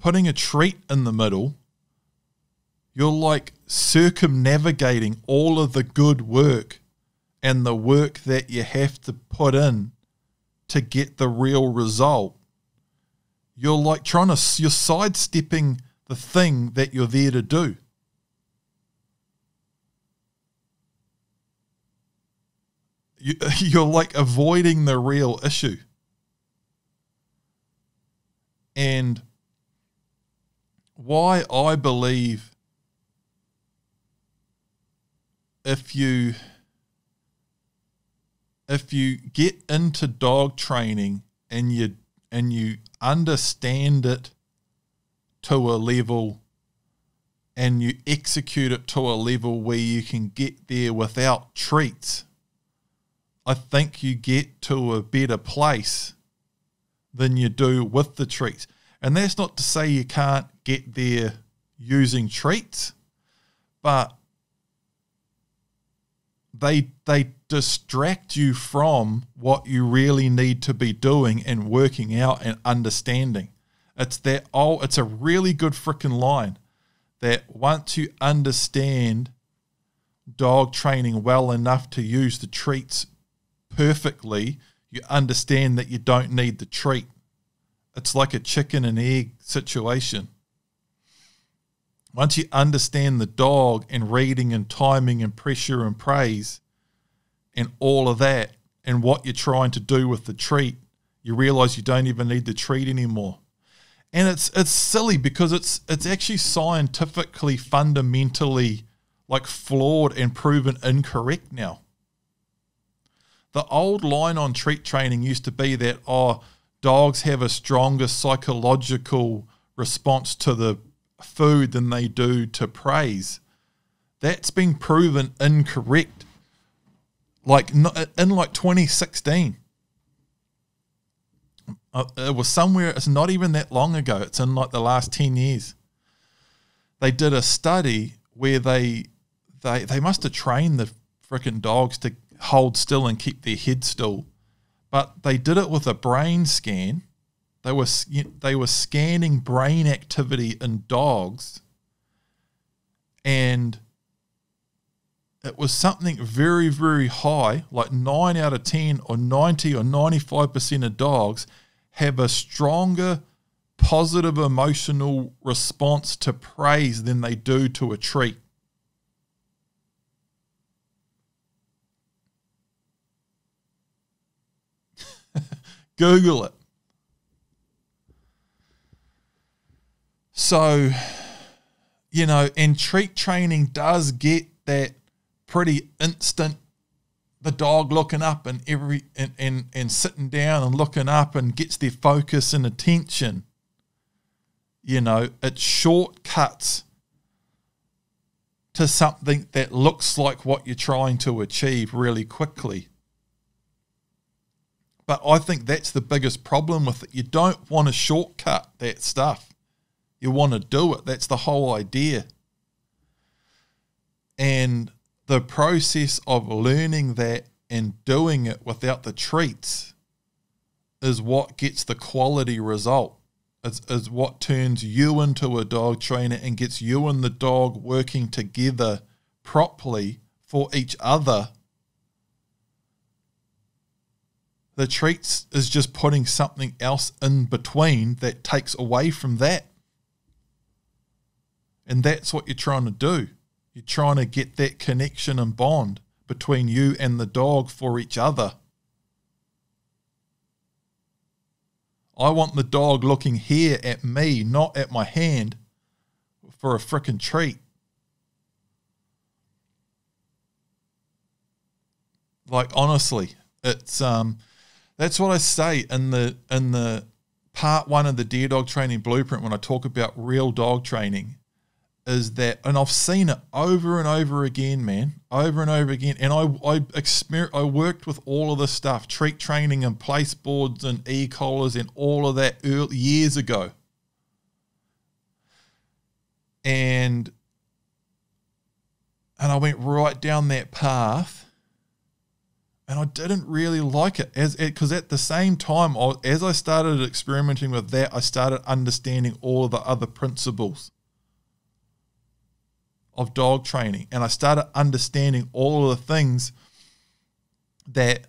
Putting a treat in the middle, you're like circumnavigating all of the good work and the work that you have to put in to get the real result. You're like trying to, you're sidestepping the thing that you're there to do. You, you're like avoiding the real issue. And why I believe if you if you get into dog training and you and you understand it to a level and you execute it to a level where you can get there without treats I think you get to a better place than you do with the treats. And that's not to say you can't get there using treats, but they they distract you from what you really need to be doing and working out and understanding. It's that oh, it's a really good freaking line that once you understand dog training well enough to use the treats perfectly, you understand that you don't need the treat. It's like a chicken and egg situation. Once you understand the dog and reading and timing and pressure and praise and all of that and what you're trying to do with the treat, you realize you don't even need the treat anymore. And it's it's silly because it's it's actually scientifically fundamentally like flawed and proven incorrect now. The old line on treat training used to be that oh dogs have a stronger psychological response to the food than they do to praise. That's been proven incorrect. Like in like 2016. Uh, it was somewhere, it's not even that long ago. It's in like the last 10 years. They did a study where they they they must have trained the freaking dogs to hold still and keep their head still. But they did it with a brain scan they were they were scanning brain activity in dogs, and it was something very very high, like nine out of ten or ninety or ninety five percent of dogs have a stronger positive emotional response to praise than they do to a treat. Google it. So, you know, and treat training does get that pretty instant the dog looking up and every and, and, and sitting down and looking up and gets their focus and attention. You know, it shortcuts to something that looks like what you're trying to achieve really quickly. But I think that's the biggest problem with it. You don't want to shortcut that stuff. You want to do it. That's the whole idea. And the process of learning that and doing it without the treats is what gets the quality result. Is, is what turns you into a dog trainer and gets you and the dog working together properly for each other. The treats is just putting something else in between that takes away from that. And that's what you're trying to do. You're trying to get that connection and bond between you and the dog for each other. I want the dog looking here at me, not at my hand, for a frickin' treat. Like honestly, it's um that's what I say in the in the part one of the deer dog training blueprint when I talk about real dog training is that, and I've seen it over and over again, man, over and over again. And I I exper- I worked with all of this stuff, treat training and place boards and e collars and all of that early, years ago. And and I went right down that path. And I didn't really like it as because at the same time, as I started experimenting with that, I started understanding all of the other principles of dog training and I started understanding all of the things that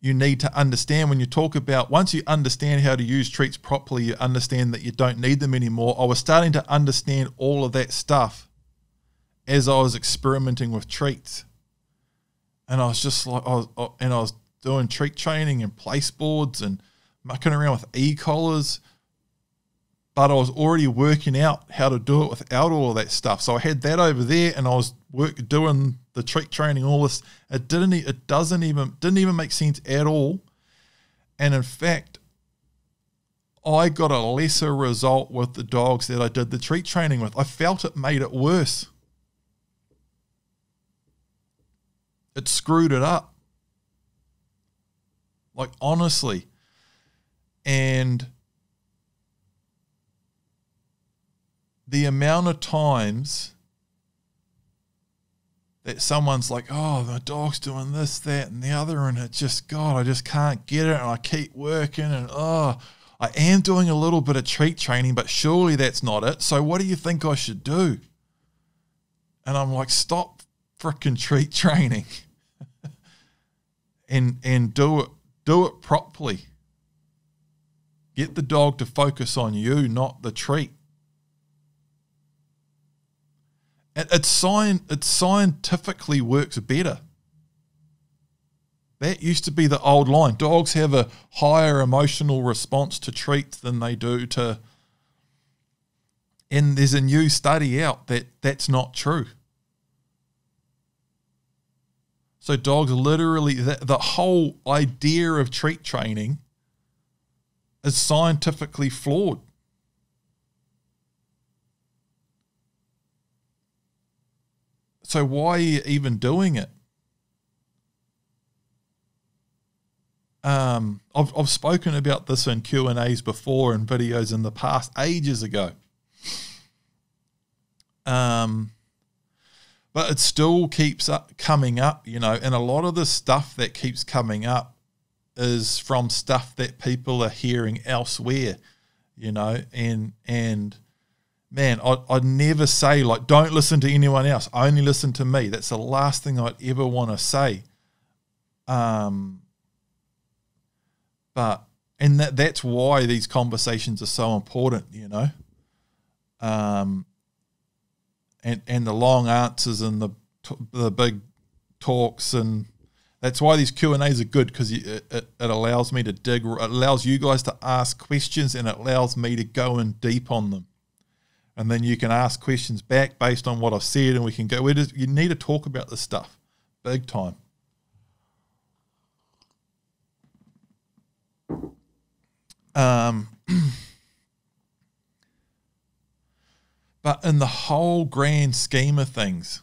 you need to understand when you talk about once you understand how to use treats properly, you understand that you don't need them anymore. I was starting to understand all of that stuff as I was experimenting with treats. And I was just like, I was, uh, and I was doing treat training and place boards and mucking around with e collars but I was already working out how to do it without all of that stuff. So I had that over there, and I was work doing the treat training, all this. It didn't, it doesn't even didn't even make sense at all. And in fact, I got a lesser result with the dogs that I did the treat training with. I felt it made it worse. It screwed it up. Like honestly. And the amount of times that someone's like, oh, my dog's doing this, that, and the other, and it just, God, I just can't get it, and I keep working, and oh, I am doing a little bit of treat training, but surely that's not it. So what do you think I should do? And I'm like, stop freaking treat training, and and do it do it properly. Get the dog to focus on you, not the treat. It, science, it scientifically works better. That used to be the old line. Dogs have a higher emotional response to treats than they do to. And there's a new study out that that's not true. So, dogs literally, the, the whole idea of treat training is scientifically flawed. So why are you even doing it? Um, I've, I've spoken about this in Q and A's before and videos in the past, ages ago. Um, but it still keeps up, coming up, you know, and a lot of the stuff that keeps coming up is from stuff that people are hearing elsewhere, you know, and and man, I'd, I'd never say like, don't listen to anyone else. Only listen to me. That's the last thing I'd ever want to say. Um, but and that that's why these conversations are so important, you know. Um, and and the long answers and the the big talks and that's why these Q and A's are good because it, it, it allows me to dig. It allows you guys to ask questions and it allows me to go in deep on them and then you can ask questions back based on what I've said, and we can go. We just, you need to talk about this stuff, big time. Um, but in the whole grand scheme of things,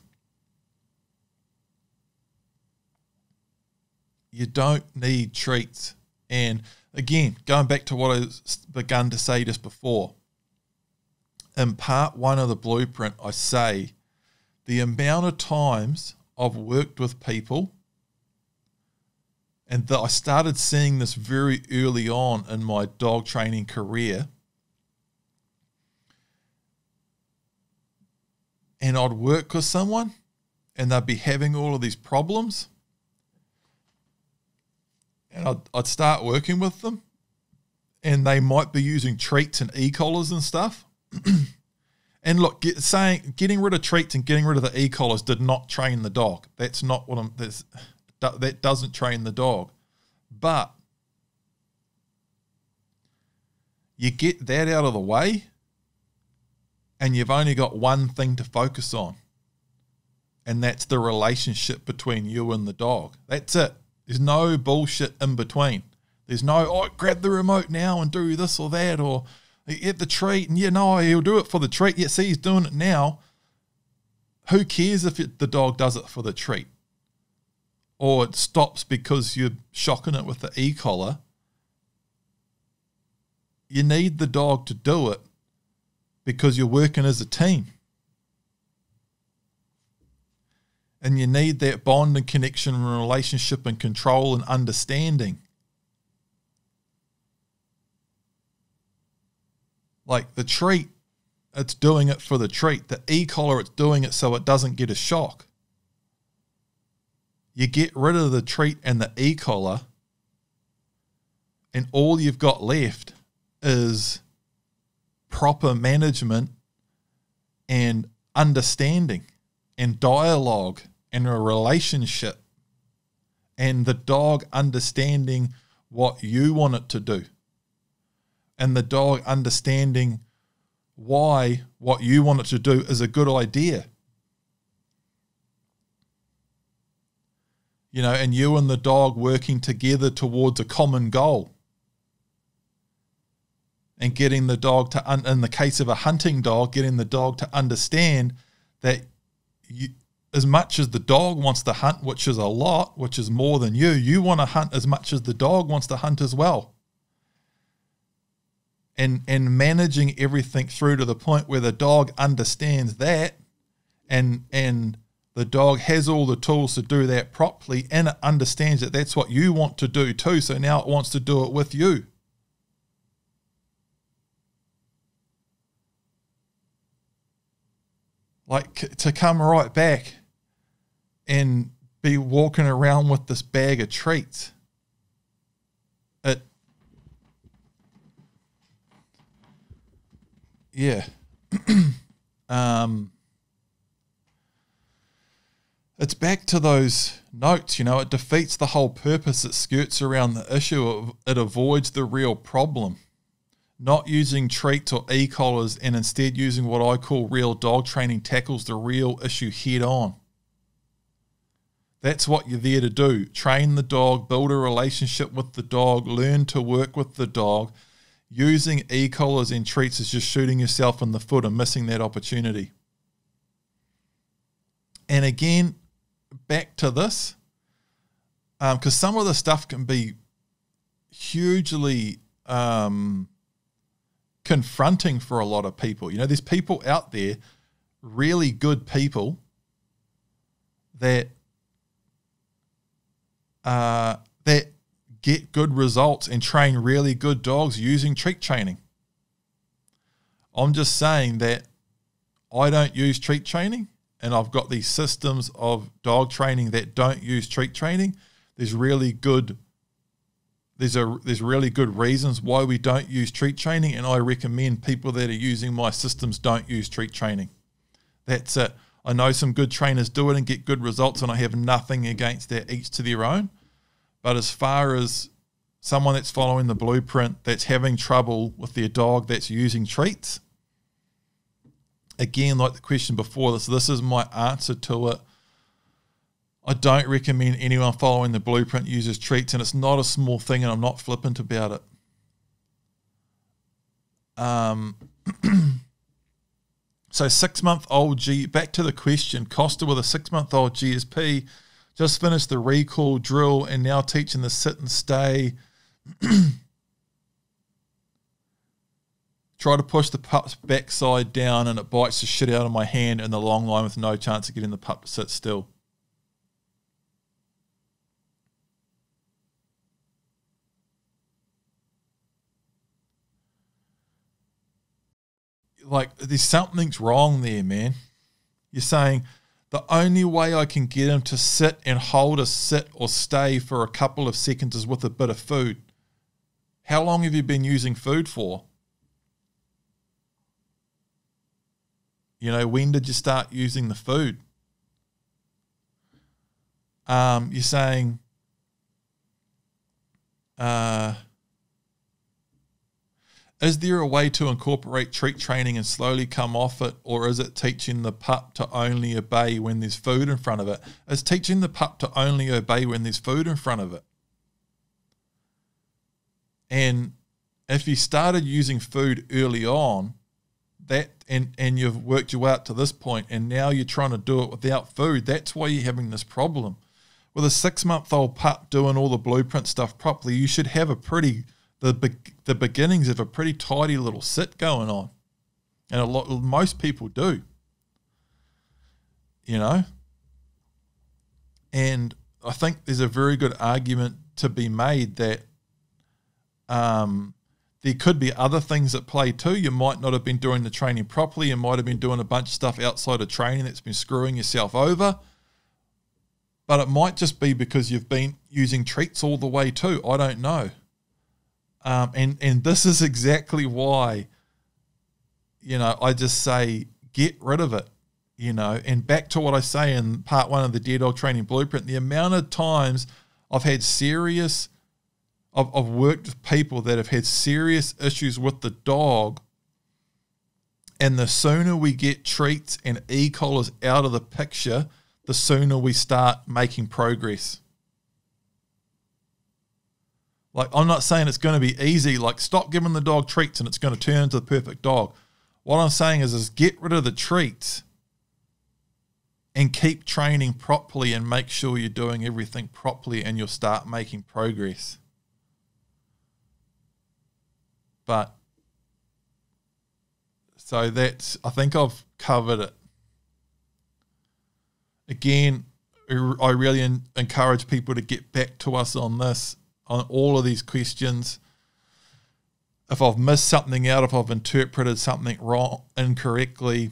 you don't need treats. And again, going back to what I begun to say just before, in part one of the blueprint, I say the amount of times I've worked with people, and that I started seeing this very early on in my dog training career. And I'd work with someone, and they'd be having all of these problems. And I'd, I'd start working with them, and they might be using treats and e-collars and stuff and look, get, saying getting rid of treats and getting rid of the e-collars did not train the dog. That's not what I'm. That's, that doesn't train the dog, but you get that out of the way, and you've only got one thing to focus on, and that's the relationship between you and the dog. That's it. There's no bullshit in between. There's no, oh, grab the remote now and do this or that, or get the treat, and you know he'll do it for the treat. Yeah, see, he's doing it now. Who cares if it, the dog does it for the treat, or it stops because you're shocking it with the e collar? You need the dog to do it because you're working as a team. And you need that bond and connection and relationship and control and understanding. Like the treat, it's doing it for the treat. The e collar, it's doing it so it doesn't get a shock. You get rid of the treat and the e collar, and all you've got left is proper management and understanding and dialogue and a relationship and the dog understanding what you want it to do and the dog understanding why what you want it to do is a good idea. You know, and you and the dog working together towards a common goal. And getting the dog to, un- in the case of a hunting dog, getting the dog to understand that you, as much as the dog wants to hunt, which is a lot, which is more than you, you want to hunt as much as the dog wants to hunt as well and and managing everything through to the point where the dog understands that and and The dog has all the tools to do that properly and it understands that that's what you want to do too. So now it wants to do it with you. Like to come right back and be walking around with this bag of treats. It, yeah. um, it's back to those notes, you know, it defeats the whole purpose. It skirts around the issue, it avoids the real problem. Not using treats or e collars and instead using what I call real dog training tackles the real issue head on. That's what you're there to do. Train the dog, build a relationship with the dog, learn to work with the dog. Using e collars and treats is just shooting yourself in the foot and missing that opportunity. And again, back to this, because um, some of the stuff can be hugely um, confronting for a lot of people. You know, there's people out there, really good people, that uh, that get good results and train really good dogs using treat training. I'm just saying that I don't use treat training and I've got these systems of dog training that don't use treat training. There's really good there's a there's really good reasons why we don't use treat training and I recommend people that are using my systems don't use treat training. That's it. I know some good trainers do it and get good results, and I have nothing against that, each to their own. But as far as someone that's following the blueprint that's having trouble with their dog that's using treats, again, like the question before this, this is my answer to it. I don't recommend anyone following the blueprint uses treats, and it's not a small thing, and I'm not flippant about it. Um, So six month old G. Back to the question: Costa with a six month old GSP, just finished the recall drill and now teaching the sit and stay. Try to push the pup's backside down and it bites the shit out of my hand in the long line with no chance of getting the pup to sit still. Like there's something's wrong there, man. You're saying the only way I can get him to sit and hold a sit or stay for a couple of seconds is with a bit of food. How long have you been using food for? You know, when did you start using the food? Um, you're saying, uh, is there a way to incorporate treat training and slowly come off it, or is it teaching the pup to only obey when there's food in front of it? Is teaching the pup to only obey when there's food in front of it? And if you started using food early on, that and and you've worked your way out to this point, and now you're trying to do it without food, that's why you're having this problem. With a six month old pup doing all the blueprint stuff properly, you should have a pretty the be- the beginnings of a pretty tidy little sit going on, and a lot most people do. You know, and I think there's a very good argument to be made that um, there could be other things at play too. You might not have been doing the training properly. You might have been doing a bunch of stuff outside of training that's been screwing yourself over. But it might just be because you've been using treats all the way too. I don't know. Um, and and this is exactly why, you know, I just say get rid of it. You know, and back to what I say in part one of the Deer Dog Training Blueprint, the amount of times I've had serious, I've, I've worked with people that have had serious issues with the dog. And the sooner we get treats and e collars out of the picture, the sooner we start making progress. Like, I'm not saying it's going to be easy. Like, stop giving the dog treats and it's going to turn into the perfect dog. What I'm saying is, is get rid of the treats and keep training properly and make sure you're doing everything properly and you'll start making progress. But so that's, I think I've covered it. Again, I really encourage people to get back to us on this, on all of these questions. If I've missed something out, if I've interpreted something wrong, incorrectly,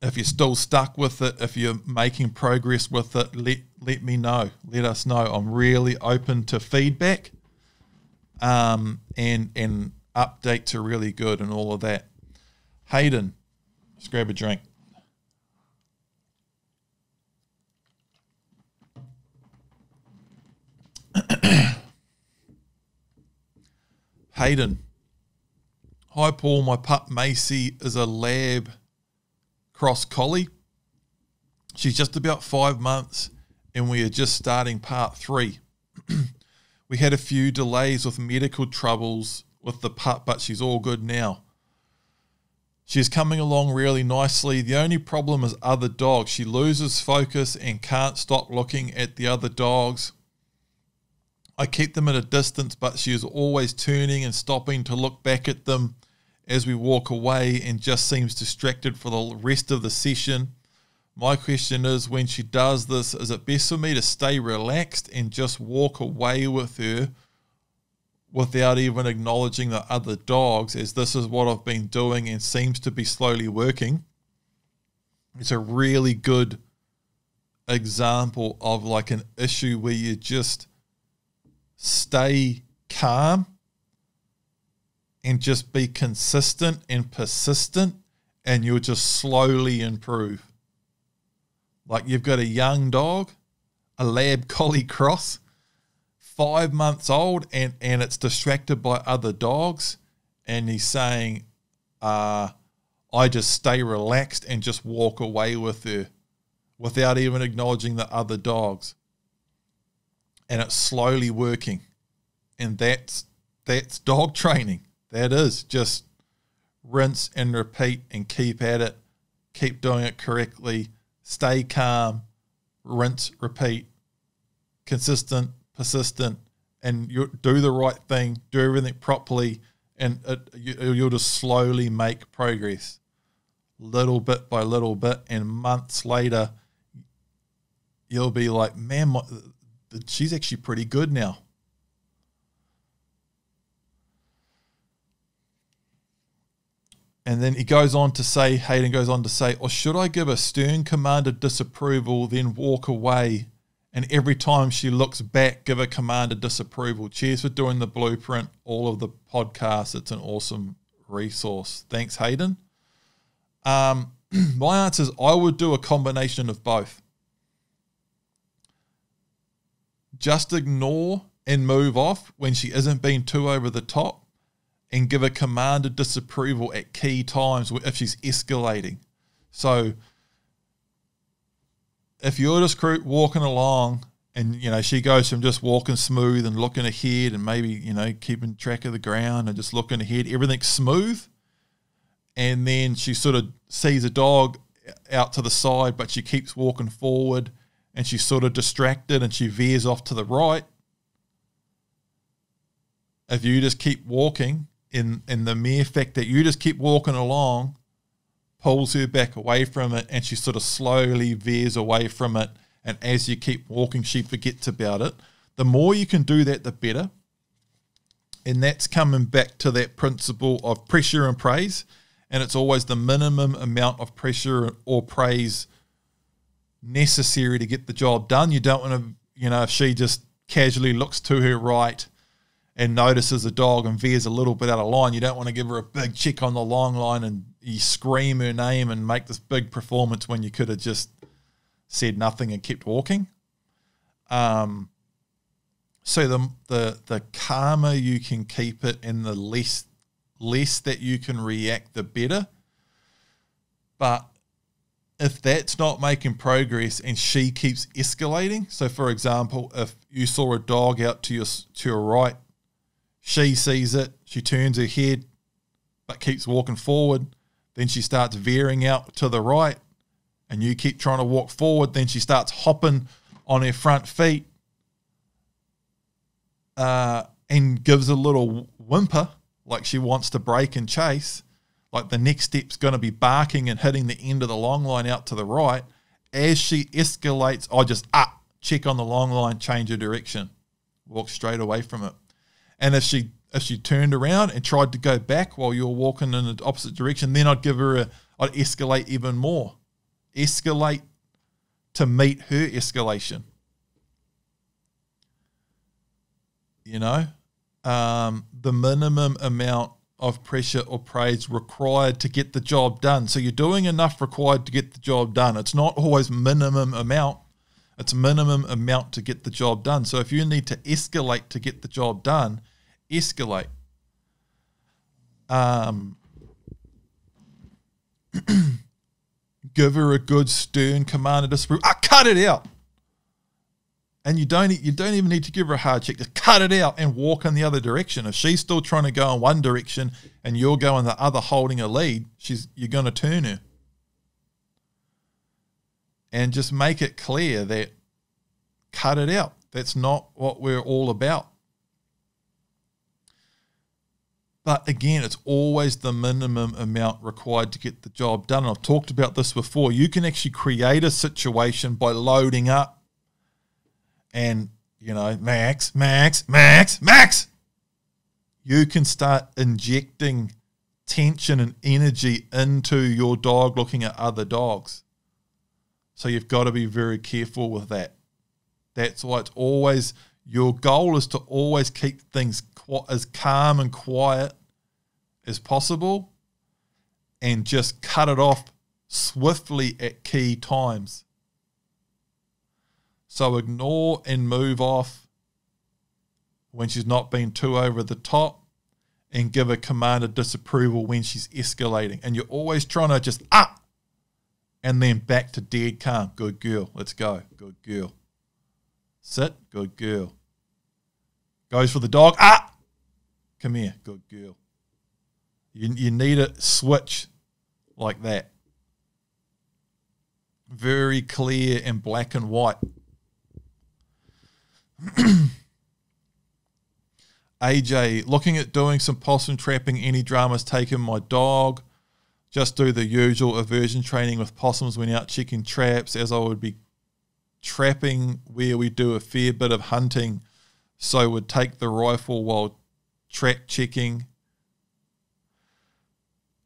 if you're still stuck with it, if you're making progress with it, let let me know. Let us know. I'm really open to feedback. Um, and and updates are really good and all of that. Hayden, let's grab a drink. Hayden. Hi, Paul. My pup Macy is a lab cross collie. She's just about five months, and we are just starting part three. we had a few delays with medical troubles with the pup, but she's all good now. She's coming along really nicely. The only problem is other dogs. She loses focus and can't stop looking at the other dogs. I keep them at a distance, but she is always turning and stopping to look back at them as we walk away and just seems distracted for the rest of the session. My question is when she does this, is it best for me to stay relaxed and just walk away with her without even acknowledging the other dogs, as this is what I've been doing and seems to be slowly working? It's a really good example of like an issue where you just stay calm and just be consistent and persistent, and you'll just slowly improve. Like you've got a young dog, a lab collie cross, five months old, and, and it's distracted by other dogs, and he's saying, uh, I just stay relaxed and just walk away with her without even acknowledging the other dogs. And it's slowly working. And that's that's dog training. That is just rinse and repeat and keep at it. Keep doing it correctly. Stay calm. Rinse, repeat. Consistent, persistent, and you do the right thing. Do everything properly, and it, you, you'll just slowly make progress, little bit by little bit. And months later, you'll be like, "Man, my, she's actually pretty good now." And then he goes on to say, Hayden goes on to say, or should I give a stern command of disapproval, then walk away? And every time she looks back, give a command of disapproval. Cheers for doing the blueprint, all of the podcasts. It's an awesome resource. Thanks, Hayden. Um, my answer is I would do a combination of both. Just ignore and move off when she isn't being too over the top and give a command of disapproval at key times if she's escalating. So if you're just walking along and you know she goes from just walking smooth and looking ahead and maybe you know keeping track of the ground and just looking ahead, everything's smooth, and then she sort of sees a dog out to the side, but she keeps walking forward and she's sort of distracted and she veers off to the right. If you just keep walking in in the mere fact that you just keep walking along pulls her back away from it and she sort of slowly veers away from it. And as you keep walking she forgets about it. The more you can do that the better. And that's coming back to that principle of pressure and praise. And it's always the minimum amount of pressure or praise necessary to get the job done you don't want to you know if she just casually looks to her right and notices a dog and veers a little bit out of line, you don't want to give her a big check on the long line and you scream her name and make this big performance when you could have just said nothing and kept walking. Um, so the the the calmer you can keep it and the less less that you can react, the better. But if that's not making progress and she keeps escalating, so for example, if you saw a dog out to your to your right she sees it. She turns her head, but keeps walking forward. Then she starts veering out to the right, and you keep trying to walk forward. Then she starts hopping on her front feet uh, and gives a little whimper, like she wants to break and chase. Like the next step's going to be barking and hitting the end of the long line out to the right. as she escalates, I just ah check on the long line, change her direction, walk straight away from it. And if she if she turned around and tried to go back while you're walking in the opposite direction, then I'd give her a I'd escalate even more. Escalate to meet her escalation. You know, um, the minimum amount of pressure or praise required to get the job done. So you're doing enough required to get the job done. It's not always minimum amount. It's minimum amount to get the job done. So if you need to escalate to get the job done, escalate. Um, give her a good stern command of disapproval. I cut it out. And you don't you don't even need to give her a hard check. Just cut it out and walk in the other direction. If she's still trying to go in one direction and you're going the other, holding a lead, she's you're going to turn her. And just make it clear that cut it out. That's not what we're all about. But again, it's always the minimum amount required to get the job done. And I've talked about this before. You can actually create a situation by loading up and, you know, max, max, max, max. You can start injecting tension and energy into your dog looking at other dogs. So you've got to be very careful with that. That's why it's always your goal is to always keep things as calm and quiet as possible and just cut it off swiftly at key times. So ignore and move off when she's not being too over the top and give a command of disapproval when she's escalating. And you're always trying to just up ah, and then back to dead calm. Good girl. Let's go. Good girl. Sit. Good girl. Goes for the dog. Ah! Come here. Good girl. You, you need a switch like that. Very clear and black and white. AJ, looking at doing some possum trapping, any dramas taken my dog. Just do the usual aversion training with possums when out checking traps, as I would be trapping where we do a fair bit of hunting. So would take the rifle while trap checking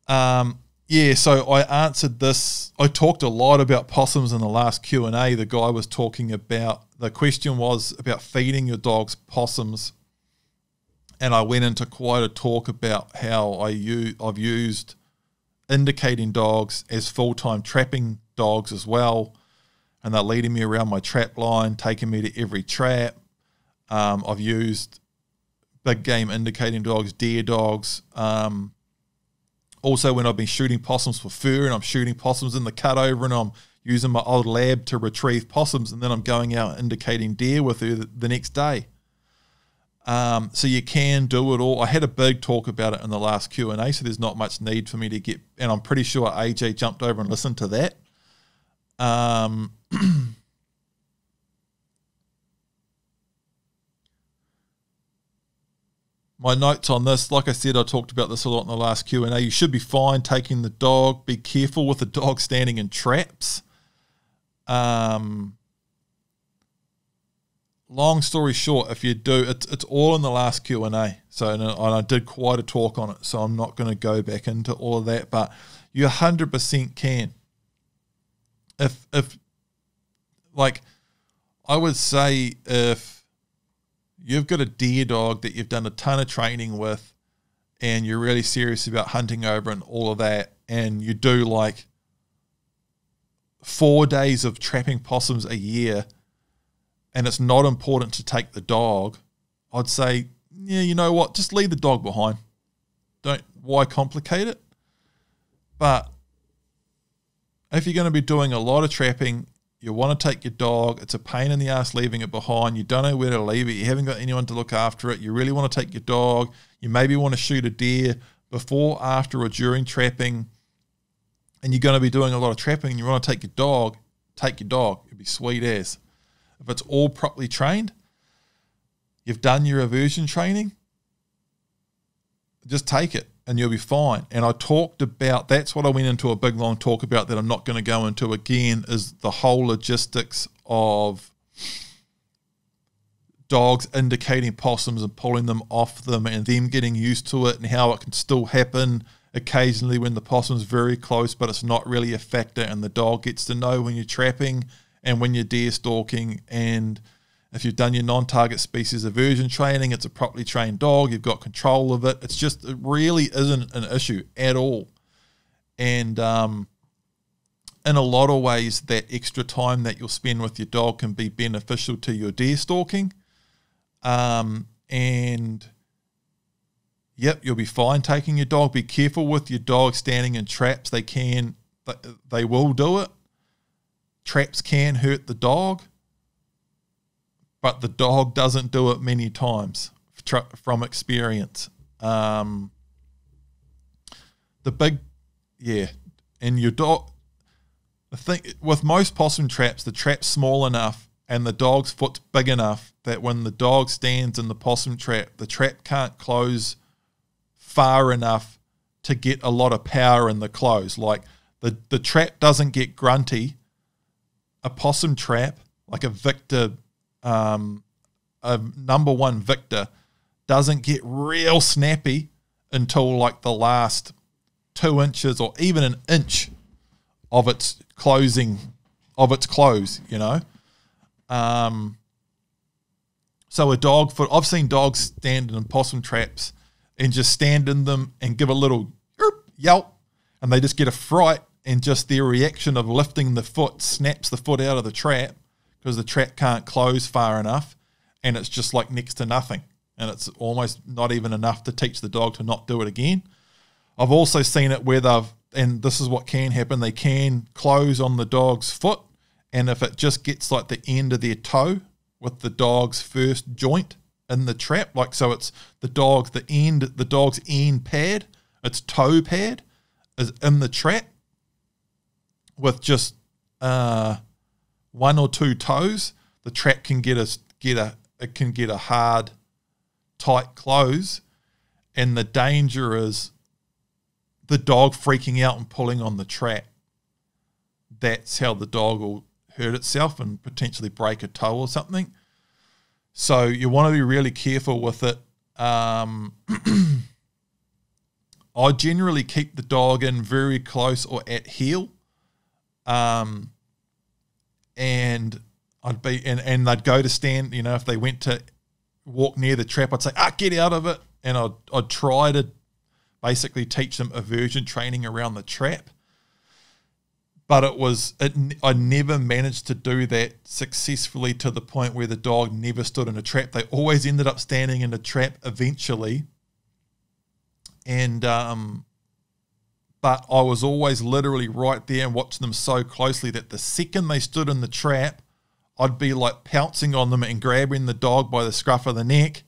um, yeah, so I answered this. I talked a lot about possums in the last Q and A. The guy was talking about the question was about feeding your dogs possums, and I went into quite a talk about how I've used indicating dogs as full time trapping dogs as well, and they're leading me around my trap line, taking me to every trap. Um, I've used big game indicating dogs, deer dogs. Um, also, when I've been shooting possums for fur and I'm shooting possums in the cutover and I'm using my old lab to retrieve possums and then I'm going out indicating deer with her the next day. Um, so you can do it all. I had a big talk about it in the last Q and A, so there's not much need for me to get. And I'm pretty sure AJ jumped over and listened to that. Um, my notes on this, like I said, I talked about this a lot in the last Q and A. You should be fine taking the dog. Be careful with the dog standing in traps. Um, long story short, if you do, it's it's all in the last Q and A. So and, and I did quite a talk on it. So I'm not going to go back into all of that, but you 100% can. If if like, I would say if you've got a deer dog that you've done a ton of training with and you're really serious about hunting over and all of that, and you do like four days of trapping possums a year, and it's not important to take the dog, I'd say, yeah, you know what? Just leave the dog behind. Don't why complicate it? But if you're going to be doing a lot of trapping you want to take your dog. It's a pain in the ass leaving it behind. You don't know where to leave it. You haven't got anyone to look after it. You really want to take your dog. You maybe want to shoot a deer before, after, or during trapping. And you're going to be doing a lot of trapping and you want to take your dog, take your dog. It'd be sweet as. If it's all properly trained, you've done your aversion training, just take it. And you'll be fine. And I talked about that's what I went into a big long talk about that I'm not going to go into again is the whole logistics of dogs indicating possums and pulling them off them and them getting used to it and how it can still happen occasionally when the possum's very close but it's not really a factor and the dog gets to know when you're trapping and when you're deer stalking and if you've done your non-target species aversion training, it's a properly trained dog. You've got control of it. It's just it really isn't an issue at all. And um, in a lot of ways, that extra time that you'll spend with your dog can be beneficial to your deer stalking. Um, and yep, you'll be fine taking your dog. Be careful with your dog standing in traps. They can, they will do it. Traps can hurt the dog but the dog doesn't do it many times from experience. Um, the big, yeah, and your dog. I think with most possum traps, the trap's small enough and the dog's foot's big enough that when the dog stands in the possum trap, the trap can't close far enough to get a lot of power in the close. Like the, the trap doesn't get grunty. A possum trap, like a Victor um, a number one victor doesn't get real snappy until like the last two inches or even an inch of its closing of its close, you know. Um, so a dog for I've seen dogs stand in possum traps and just stand in them and give a little yelp, and they just get a fright, and just their reaction of lifting the foot snaps the foot out of the trap, because the trap can't close far enough and it's just like next to nothing. And it's almost not even enough to teach the dog to not do it again. I've also seen it where they've, and this is what can happen, they can close on the dog's foot. And if it just gets like the end of their toe with the dog's first joint in the trap, like so it's the dog's, the end, the dog's end pad, its toe pad is in the trap with just, uh, one or two toes, the trap can get a get a it can get a hard, tight close, and the danger is the dog freaking out and pulling on the trap. That's how the dog will hurt itself and potentially break a toe or something. So you want to be really careful with it. Um, I generally keep the dog in very close or at heel. Um, and I'd be and, and they'd go to stand, you know, if they went to walk near the trap, I'd say, ah, get out of it. And I'd, I'd try to basically teach them aversion training around the trap. But it was, it, I never managed to do that successfully to the point where the dog never stood in a trap. They always ended up standing in a trap eventually. And um, but I was always literally right there and watching them so closely that the second they stood in the trap, I'd be like pouncing on them and grabbing the dog by the scruff of the neck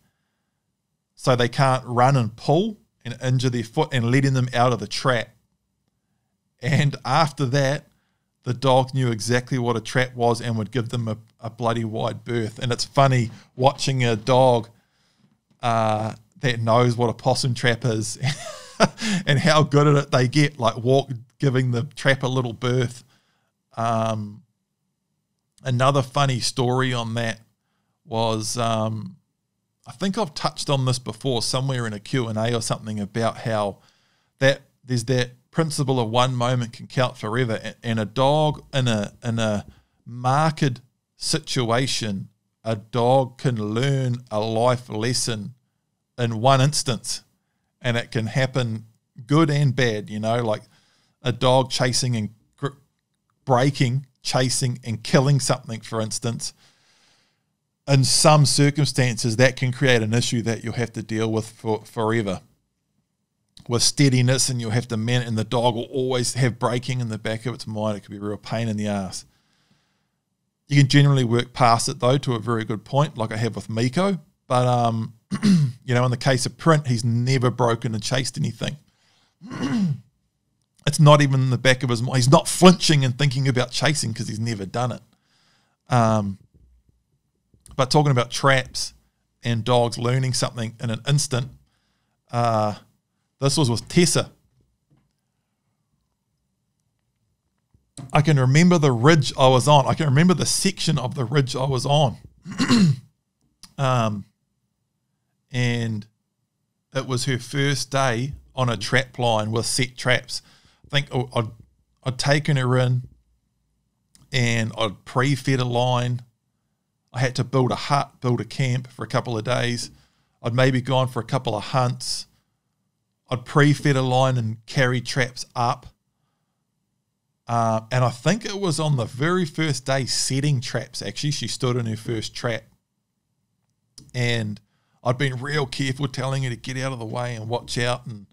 so they can't run and pull and injure their foot and letting them out of the trap. And after that, the dog knew exactly what a trap was and would give them a, a bloody wide berth. And it's funny watching a dog uh, that knows what a possum trap is. and how good at it they get, like walk giving the trap a little berth. Um, another funny story on that was um, I think I've touched on this before somewhere in a Q&A or something about how that there's that principle of one moment can count forever and a dog in a in a marked situation a dog can learn a life lesson in one instance and it can happen good and bad. You know, like a dog chasing and gr- breaking, chasing and killing something, for instance. In some circumstances, that can create an issue that you'll have to deal with for forever. With steadiness, and you'll have to man, and the dog will always have breaking in the back of its mind. It could be a real pain in the ass. You can generally work past it though to a very good point, like I have with Miko. But um, you know, in the case of Print, he's never broken and chased anything. it's not even in the back of his mind. He's not flinching and thinking about chasing because he's never done it. Um, but talking about traps and dogs learning something in an instant, uh, This was with Tessa. I can remember the ridge I was on. I can remember the section of the ridge I was on. um, and it was her first day on a trap line with set traps. I think I'd, I'd taken her in and I'd pre fed a line. I had to build a hut, build a camp for a couple of days. I'd maybe gone for a couple of hunts. I'd pre fed a line and carry traps up. Uh, and I think it was on the very first day setting traps, actually. She stood in her first trap. And I'd been real careful telling her to get out of the way and watch out. And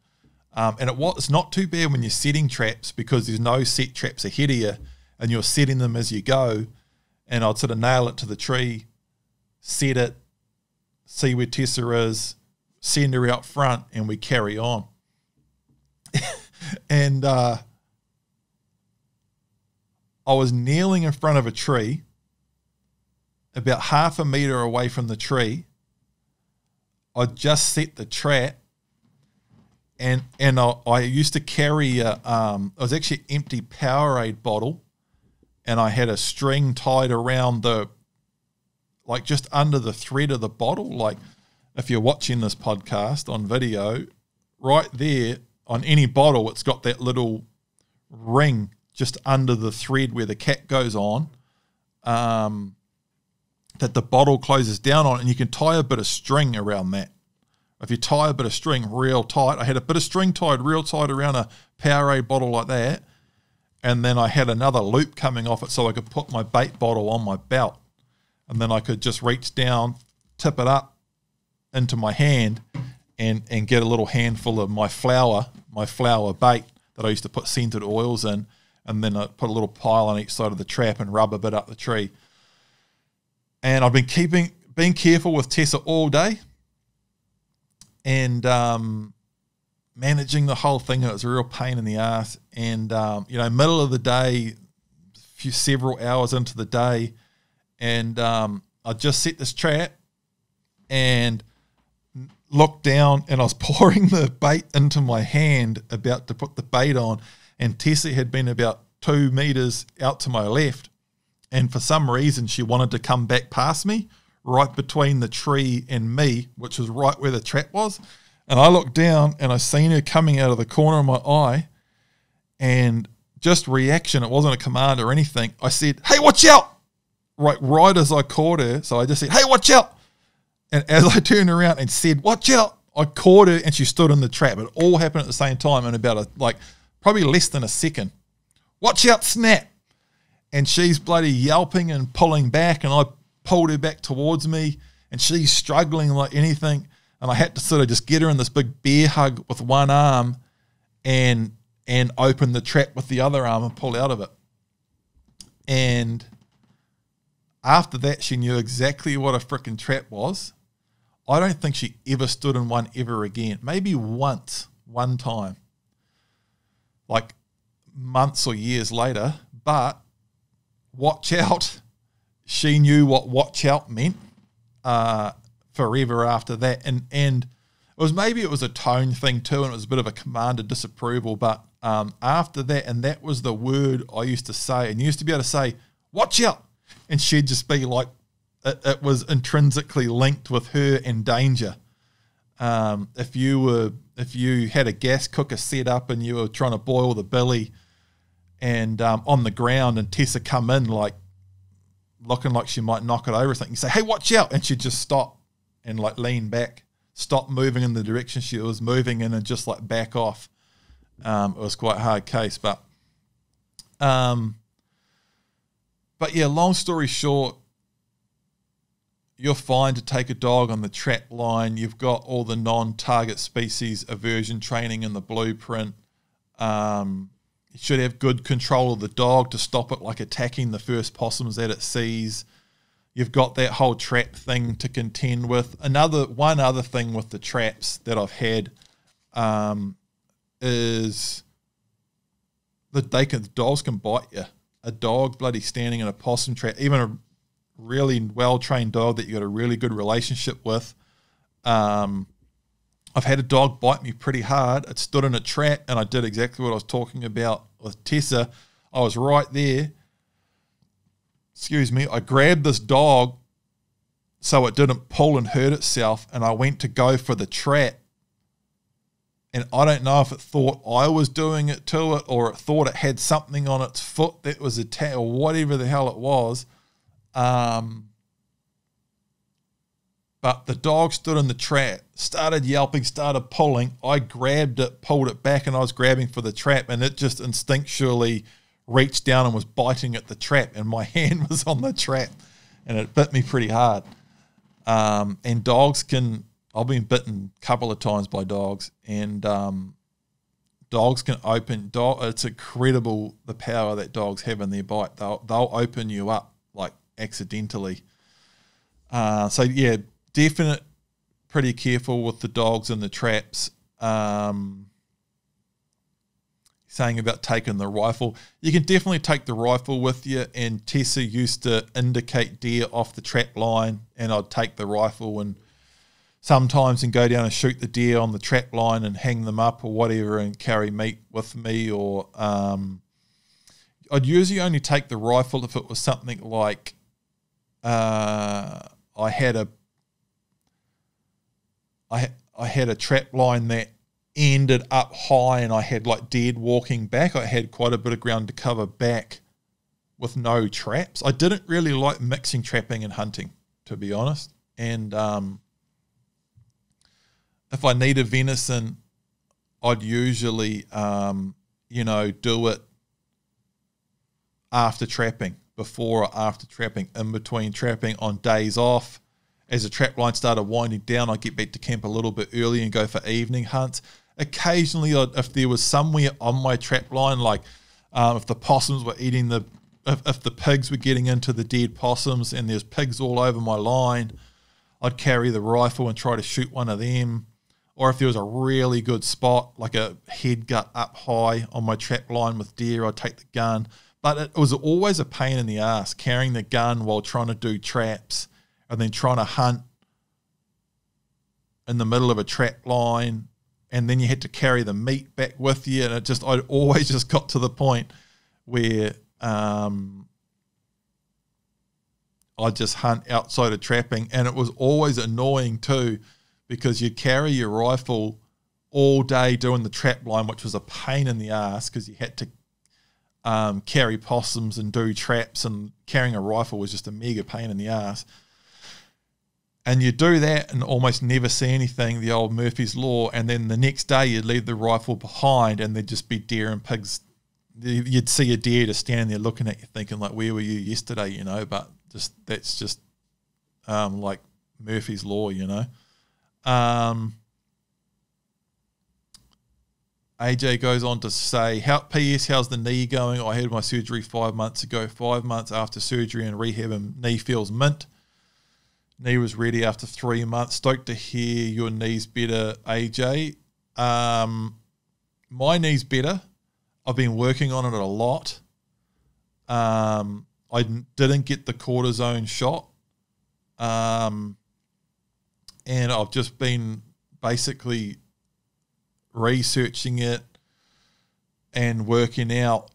um, and it was it's not too bad when you're setting traps because there's no set traps ahead of you and you're setting them as you go. And I'd sort of nail it to the tree, set it, see where Tessa is, send her out front, and we carry on. and uh, I was kneeling in front of a tree, about half a meter away from the tree. I just set the trap, and and I, I used to carry a um, it was actually an empty Powerade bottle, and I had a string tied around the, like just under the thread of the bottle. Like if you're watching this podcast on video, right there on any bottle, it's got that little ring just under the thread where the cap goes on. Um, that the bottle closes down on, and you can tie a bit of string around that. If you tie a bit of string real tight, I had a bit of string tied real tight around a Powerade bottle like that, and then I had another loop coming off it so I could put my bait bottle on my belt, and then I could just reach down, tip it up into my hand, and and get a little handful of my flour, my flour bait that I used to put scented oils in, and then I put a little pile on each side of the trap and rub a bit up the tree and I've been keeping being careful with Tessa all day, and um, managing the whole thing. It was a real pain in the ass, and um, you know, middle of the day, few several hours into the day, and um, I just set this trap and looked down, and I was pouring the bait into my hand, about to put the bait on, and Tessa had been about two meters out to my left and for some reason she wanted to come back past me right between the tree and me which was right where the trap was. And i looked down and i seen her coming out of the corner of my eye. And just reaction it wasn't a command or anything. I said hey watch out! Right right as i caught her so i just said hey watch out! And as i turned around and said watch out! I caught her and she stood in the trap. It all happened at the same time in about a like probably less than a second. Watch out snap and she's bloody yelping and pulling back, and I pulled her back towards me, and she's struggling like anything, and I had to sort of just get her in this big bear hug with one arm, and and open the trap with the other arm and pull out of it. And after that, she knew exactly what a freaking trap was. I don't think she ever stood in one ever again. Maybe once, one time, like months or years later. But watch out. She knew what watch out meant uh, forever after that. And, and it was maybe it was a tone thing too, and it was a bit of a command of disapproval. But um, after that, and that was the word I used to say, and used to be able to say, watch out. And she'd just be like, it, it was intrinsically linked with her and danger. Um, if you were if you had a gas cooker set up and you were trying to boil the billy and um, on the ground, and Tessa come in like looking like she might knock it over. Something. You say, "Hey, watch out!" and she'd just stop and like lean back, stop moving in the direction she was moving in, and just like back off. Um, it was quite a hard case, but um, but yeah. Long story short, you're fine to take a dog on the trap line. You've got all the non-target species aversion training in the blueprint. Um, should have good control of the dog to stop it like attacking the first possums that it sees. You've got that whole trap thing to contend with. Another one other thing with the traps that I've had um, is that they can the dogs can bite you. A dog bloody standing in a possum trap, even a really well trained dog that you got a really good relationship with, um, I've had a dog bite me pretty hard. It stood in a trap, and I did exactly what I was talking about with Tessa. I was right there. Excuse me. I grabbed this dog so it didn't pull and hurt itself, and I went to go for the trap. And I don't know if it thought I was doing it to it or it thought it had something on its foot that was a attacked or whatever the hell it was. Um, but the dog stood in the trap, started yelping, started pulling. I grabbed it, pulled it back, and I was grabbing for the trap, and it just instinctually reached down and was biting at the trap, and my hand was on the trap, and it bit me pretty hard. Um, and dogs can, I've been bitten a couple of times by dogs, and um, dogs can open. It's incredible the power that dogs have in their bite. They'll they'll open you up like accidentally. Uh, so yeah, definite pretty careful with the dogs and the traps. Um, saying about taking the rifle, you can definitely take the rifle with you. And Tessa used to indicate deer off the trap line, and I'd take the rifle and sometimes and go down and shoot the deer on the trap line and hang them up or whatever, and carry meat with me. Or um, I'd usually only take the rifle if it was something like uh, I had a I I had a trap line that ended up high, and I had like dead walking back. I had quite a bit of ground to cover back with no traps. I didn't really like mixing trapping and hunting, to be honest. And um, if I needed venison, I'd usually, um, you know, do it after trapping, before or after trapping, in between trapping on days off as the trap line started winding down, I'd get back to camp a little bit early and go for evening hunts. Occasionally, if there was somewhere on my trap line, like um, if the possums were eating the, if, if the pigs were getting into the dead possums and there's pigs all over my line, I'd carry the rifle and try to shoot one of them. Or if there was a really good spot, like a head gut up high on my trap line with deer, I'd take the gun. But it was always a pain in the ass carrying the gun while trying to do traps and then trying to hunt in the middle of a trap line and then you had to carry the meat back with you and it just I always just got to the point where um, I just hunt outside of trapping and it was always annoying too because you carry your rifle all day doing the trap line which was a pain in the ass because you had to um, carry possums and do traps and carrying a rifle was just a mega pain in the ass and you do that and almost never see anything, the old Murphy's Law, and then the next day you'd leave the rifle behind and there'd just be deer and pigs. You'd see a deer just standing there looking at you, thinking like, "Where were you yesterday?" You know. But just that's just um, like Murphy's Law, you know. Um, AJ goes on to say, "How PS? How's the knee going? I had my surgery five months ago. Five months after surgery and rehab, and knee feels mint." Knee was ready after three months. Stoked to hear your knee's better, AJ. Um, my knee's better. I've been working on it a lot. Um, I didn't get the cortisone shot. Um, and I've just been basically researching it and working out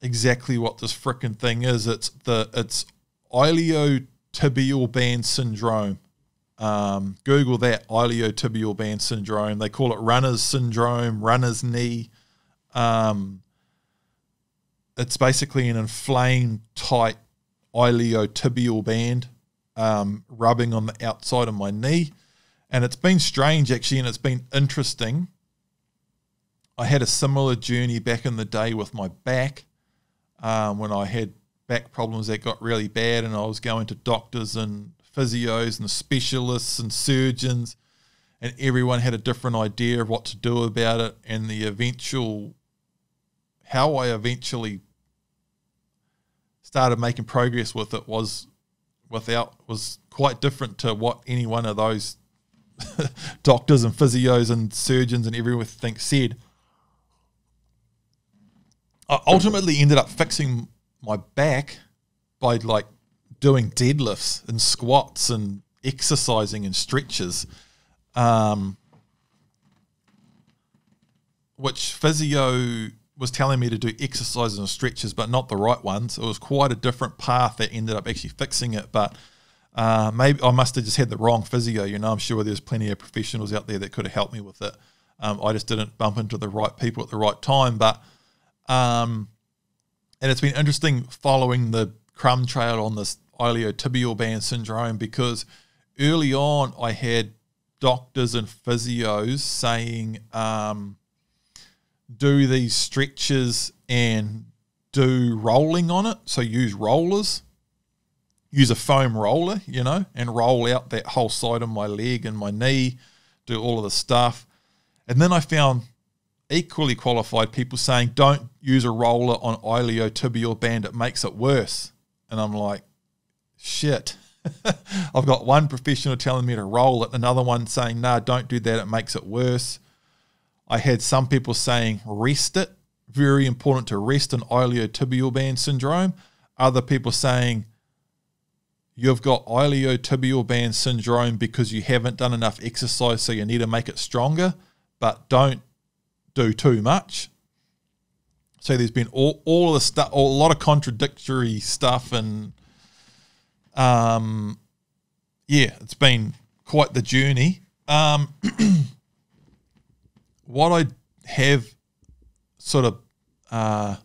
exactly what this freaking thing is. It's the it's ilio tibial band syndrome. Um, Google that iliotibial band syndrome. They call it runner's syndrome, runner's knee. Um, it's basically an inflamed, tight iliotibial band um, rubbing on the outside of my knee. And it's been strange actually, and it's been interesting. I had a similar journey back in the day with my back um, when I had back problems that got really bad, and I was going to doctors and physios and specialists and surgeons, and everyone had a different idea of what to do about it. And the eventual, how I eventually started making progress with it was without was quite different to what any one of those doctors and physios and surgeons and everyone think said. I ultimately ended up fixing my back by like doing deadlifts and squats and exercising and stretches. Um, which physio was telling me to do exercises and stretches, but not the right ones. It was quite a different path that ended up actually fixing it. But uh, maybe I must have just had the wrong physio. You know, I'm sure there's plenty of professionals out there that could have helped me with it. Um, I just didn't bump into the right people at the right time. But um, and it's been interesting following the crumb trail on this iliotibial band syndrome because early on I had doctors and physios saying um, do these stretches and do rolling on it. So use rollers, use a foam roller, you know, and roll out that whole side of my leg and my knee, do all of the stuff. And then I found equally qualified people saying don't use a roller on iliotibial band, it makes it worse. And I'm like, shit. I've got one professional telling me to roll it, another one saying, no, nah, don't do that, it makes it worse. I had some people saying rest it, very important to rest an iliotibial band syndrome. Other people saying you've got iliotibial band syndrome because you haven't done enough exercise, so you need to make it stronger, but don't do too much. So there's been all, all of the stuff, a lot of contradictory stuff, and um, yeah, it's been quite the journey. Um, what I have sort of uh,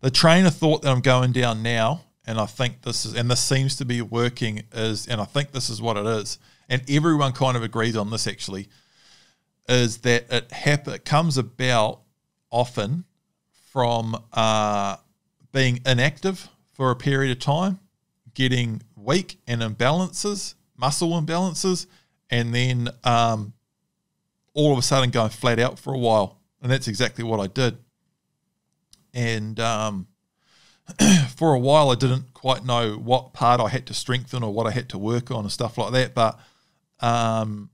the train of thought that I'm going down now, and I think this is, and this seems to be working, is, and I think this is what it is, and everyone kind of agrees on this actually, is that it, hap- it comes about often from uh, being inactive for a period of time, getting weak and imbalances, muscle imbalances, and then um, all of a sudden going flat out for a while. And that's exactly what I did. And um, for a while, I didn't quite know what part I had to strengthen or what I had to work on and stuff like that. But um,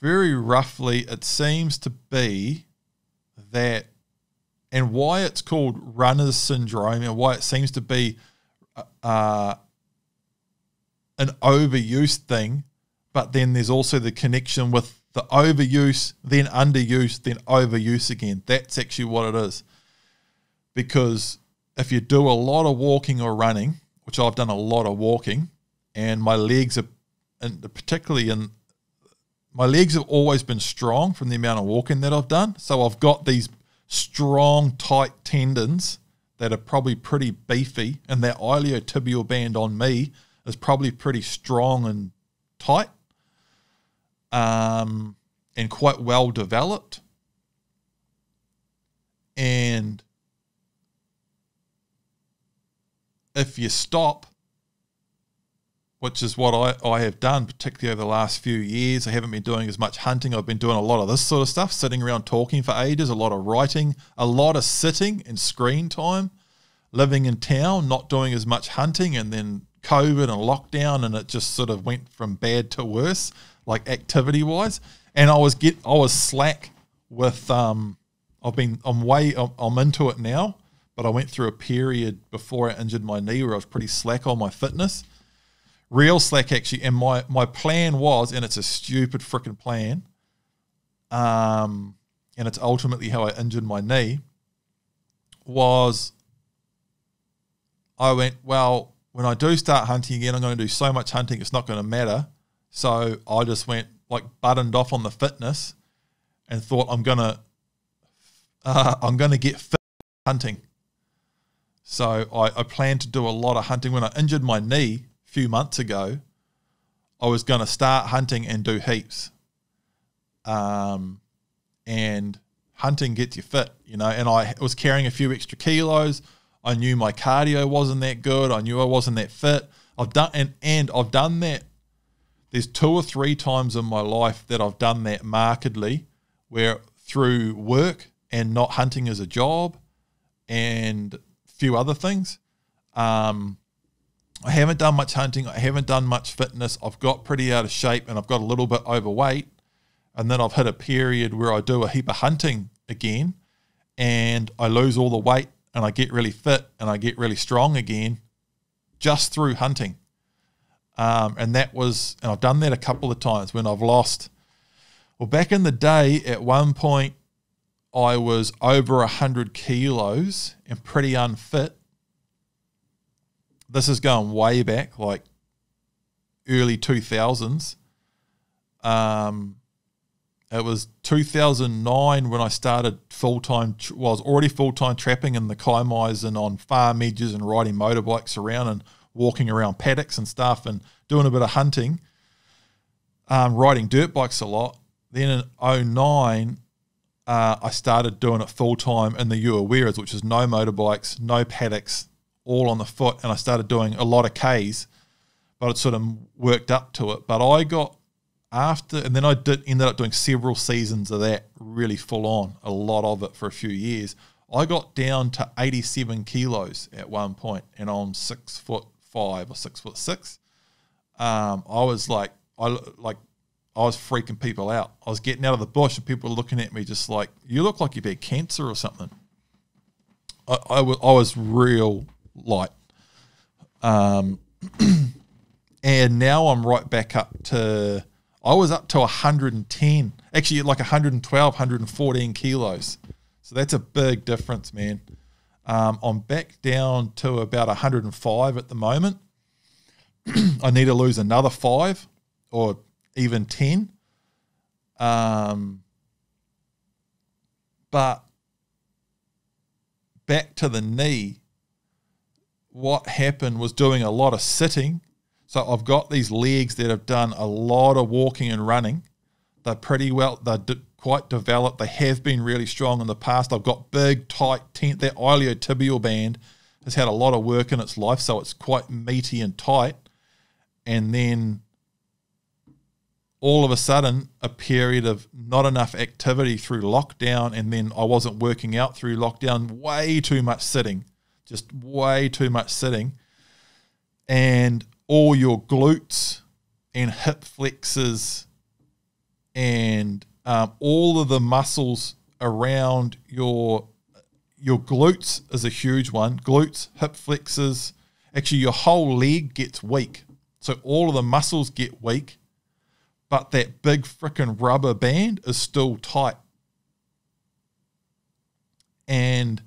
very roughly, it seems to be that, and why it's called runner's syndrome and why it seems to be uh, an overuse thing but then there's also the connection with the overuse, then underuse, then overuse again. That's actually what it is. Because if you do a lot of walking or running, which I've done a lot of walking, and my legs are, and particularly in my legs have always been strong from the amount of walking that I've done. So I've got these strong, tight tendons that are probably pretty beefy, and that iliotibial band on me is probably pretty strong and tight um, and quite well developed. And if you stop, which is what I, I have done, particularly over the last few years, I haven't been doing as much hunting. I've been doing a lot of this sort of stuff, sitting around talking for ages, a lot of writing, a lot of sitting and screen time, living in town, not doing as much hunting, and then COVID and lockdown, and it just sort of went from bad to worse like activity wise. And I was get I was slack with um I've been I'm way I'm into it now, but I went through a period before I injured my knee where I was pretty slack on my fitness. Real slack actually, and my my plan was, and it's a stupid freaking plan. Um, and it's ultimately how I injured my knee. Was I went well when I do start hunting again, I'm going to do so much hunting, it's not going to matter. So I just went like buttoned off on the fitness and thought I'm gonna uh, I'm gonna get fit hunting. So I, I planned to do a lot of hunting. When I injured my knee few months ago, I was going to start hunting and do heaps. Um, and hunting gets you fit, you know. And I was carrying a few extra kilos. I knew my cardio wasn't that good. I knew I wasn't that fit. I've done and and I've done that there's two or three times in my life that I've done that markedly, where through work and not hunting as a job and few other things. Um, I haven't done much hunting. I haven't done much fitness. I've got pretty out of shape and I've got a little bit overweight. And then I've hit a period where I do a heap of hunting again and I lose all the weight and I get really fit and I get really strong again just through hunting. Um, and that was, and I've done that a couple of times when I've lost, Well, back in the day, at one point, I was over 100 kilos and pretty unfit. This is going way back, like early 2000s. Um, it was 2009 when I started full time. Well, I was already full time trapping in the Kaimais and on farm edges and riding motorbikes around and walking around paddocks and stuff and doing a bit of hunting, um, riding dirt bikes a lot. Then in 09, uh, I started doing it full time in the Ureweras, which is no motorbikes, no paddocks, all on the foot. And I started doing a lot of Ks, but it sort of worked up to it. But I got after, and then I did ended up doing several seasons of that really full on, a lot of it for a few years. I got down to 87 kilos at one point, and I'm six foot five or six foot six. Um, I was like, I like I was freaking people out. I was getting out of the bush and people were looking at me just like, you look like you've had cancer or something. I, I, I was real light. Um, and now I'm right back up to, I was up to 110, actually like 112, 114 kilos. So that's a big difference, man. Um, I'm back down to about 105 at the moment. I need to lose another five or even 10. Um, but back to the knee, what happened was doing a lot of sitting. So I've got these legs that have done a lot of walking and running. They're pretty well, they're de- quite developed. They have been really strong in the past. I've got big, tight, ten- that iliotibial band has had a lot of work in its life, so it's quite meaty and tight. And then all of a sudden a period of not enough activity through lockdown and then I wasn't working out through lockdown way too much sitting just way too much sitting and all your glutes and hip flexors and um, all of the muscles around your your glutes is a huge one glutes hip flexors actually your whole leg gets weak so all of the muscles get weak but that big freaking rubber band is still tight. And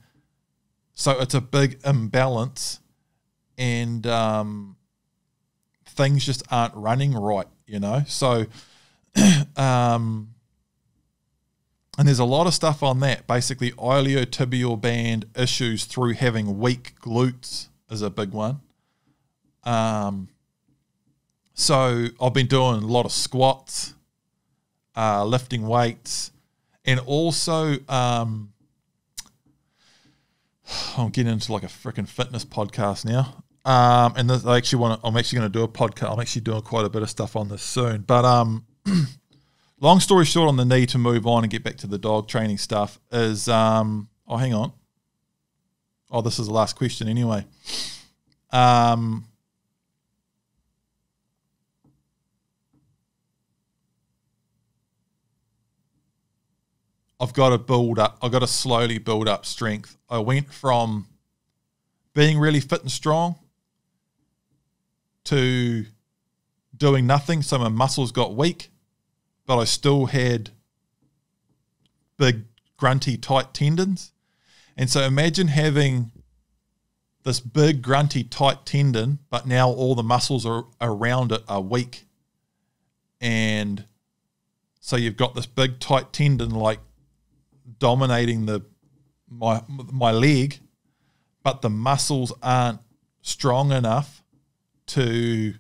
so it's a big imbalance, and um, things just aren't running right, you know? So, um, and there's a lot of stuff on that. Basically, iliotibial band issues through having weak glutes is a big one. Um, so I've been doing a lot of squats, uh, lifting weights, and also um, I'm getting into like a freaking fitness podcast now. Um, and I actually want to. I'm actually going to do a podcast. I'm actually doing quite a bit of stuff on this soon. But um, long story short, on the knee to move on and get back to the dog training stuff is um. Oh, hang on. Oh, this is the last question anyway. Um, I've got to build up, I've got to slowly build up strength. I went from being really fit and strong to doing nothing. So my muscles got weak, but I still had big, grunty, tight tendons. And so imagine having this big, grunty, tight tendon, but now all the muscles are around it are weak. And so you've got this big, tight tendon like dominating the my my leg, but the muscles aren't strong enough to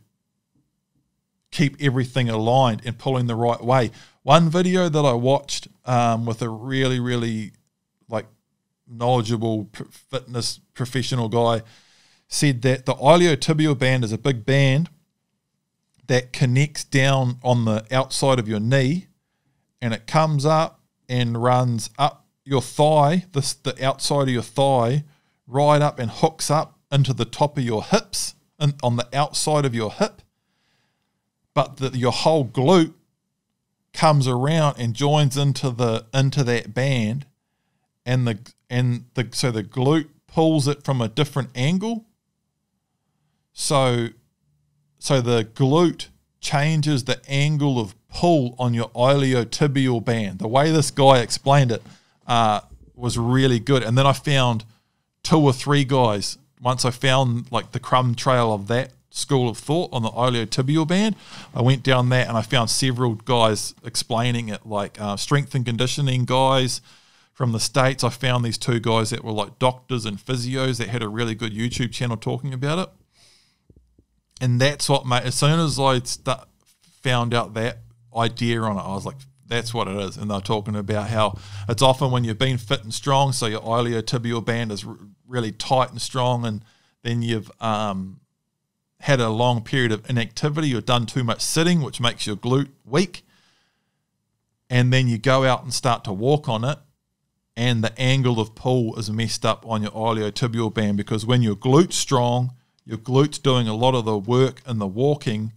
keep everything aligned and pulling the right way. One video that I watched um, with a really really like knowledgeable fitness professional guy said that the iliotibial band is a big band that connects down on the outside of your knee and it comes up and runs up your thigh, this the outside of your thigh, right up and hooks up into the top of your hips and on the outside of your hip. But the, your whole glute comes around and joins into the into that band, and the and the so the glute pulls it from a different angle. So so the glute changes the angle of pull on your iliotibial band. The way this guy explained it uh, was really good. And then I found two or three guys. Once I found like the crumb trail of that school of thought on the iliotibial band, I went down that and I found several guys explaining it, like uh, strength and conditioning guys from the states. I found these two guys that were like doctors and physios that had a really good YouTube channel talking about it. And that's what made. As soon as I start, found out that idea on it, I was like, that's what it is. And they're talking about how it's often when you've been fit and strong, so your iliotibial band is r- really tight and strong, and then you've um, had a long period of inactivity, you've done too much sitting, which makes your glute weak. And then you go out and start to walk on it, and the angle of pull is messed up on your iliotibial band because when your glute's strong, your glute's doing a lot of the work in the walking,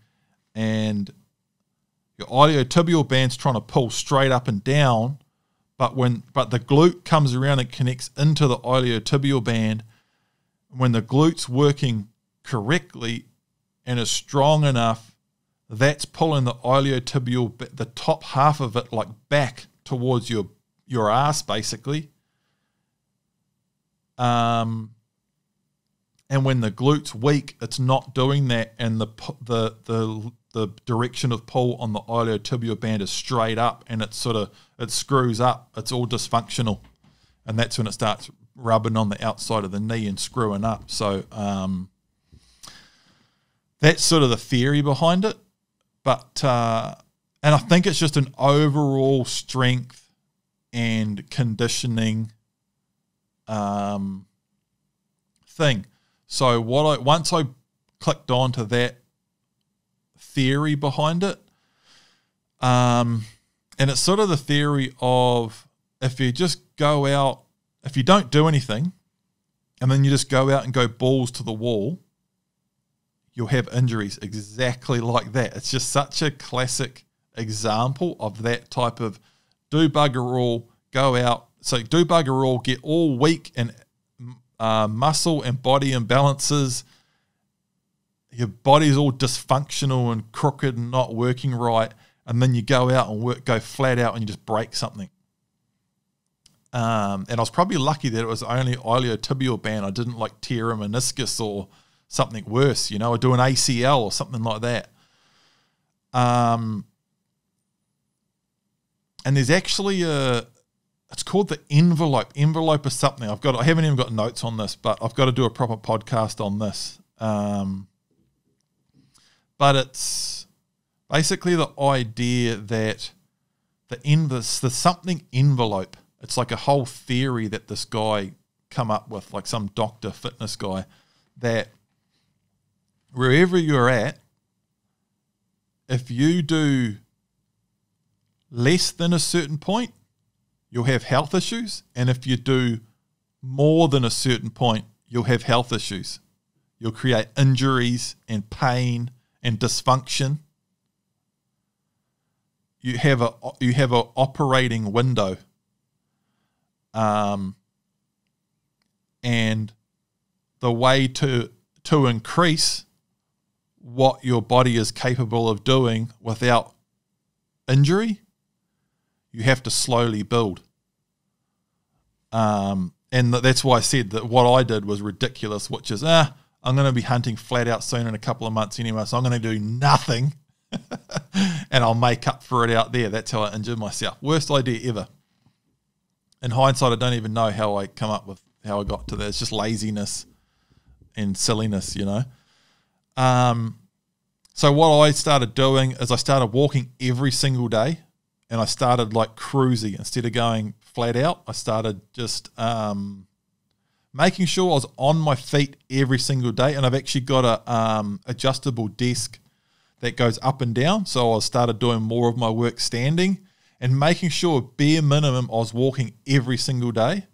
and your iliotibial band's trying to pull straight up and down, but when but the glute comes around and connects into the iliotibial band, when the glute's working correctly and is strong enough, that's pulling the iliotibial the top half of it like back towards your your ass basically. Um and when the glute's weak, it's not doing that, and the the the the direction of pull on the iliotibial band is straight up, and it sort of it screws up. It's all dysfunctional, and that's when it starts rubbing on the outside of the knee and screwing up. So um, that's sort of the theory behind it, but uh, and I think it's just an overall strength and conditioning um, thing. So what I once I clicked onto that theory behind it, um, and it's sort of the theory of if you just go out, if you don't do anything, and then you just go out and go balls to the wall, you'll have injuries exactly like that. It's just such a classic example of that type of do bugger all, go out. So do bugger all, get all weak and uh, muscle and body imbalances. Your body's all dysfunctional and crooked and not working right, and then you go out and work, go flat out, and you just break something. Um, and I was probably lucky that it was only iliotibial band. I didn't like tear a meniscus or something worse, you know, or do an ACL or something like that. Um, and there's actually a it's called the envelope. Envelope is something I've got. I haven't even got notes on this, but I've got to do a proper podcast on this. Um, but it's basically the idea that the inverse, the something envelope. It's like a whole theory that this guy come up with, like some doctor fitness guy, that wherever you're at, if you do less than a certain point, you'll have health issues. And if you do more than a certain point, you'll have health issues. You'll create injuries and pain and dysfunction. You have a you have an operating window. Um, and the way to to increase what your body is capable of doing without injury you have to slowly build. Um, and that's why I said that what I did was ridiculous, which is, ah, I'm going to be hunting flat out soon in a couple of months anyway, so I'm going to do nothing and I'll make up for it out there. That's how I injured myself. Worst idea ever. In hindsight, I don't even know how I come up with how I got to that. It's just laziness and silliness, you know. Um, so what I started doing is I started walking every single day and I started like cruising instead of going flat out. I started just um, making sure I was on my feet every single day, and I've actually got a um, adjustable desk that goes up and down. So I started doing more of my work standing and making sure bare minimum I was walking every single day.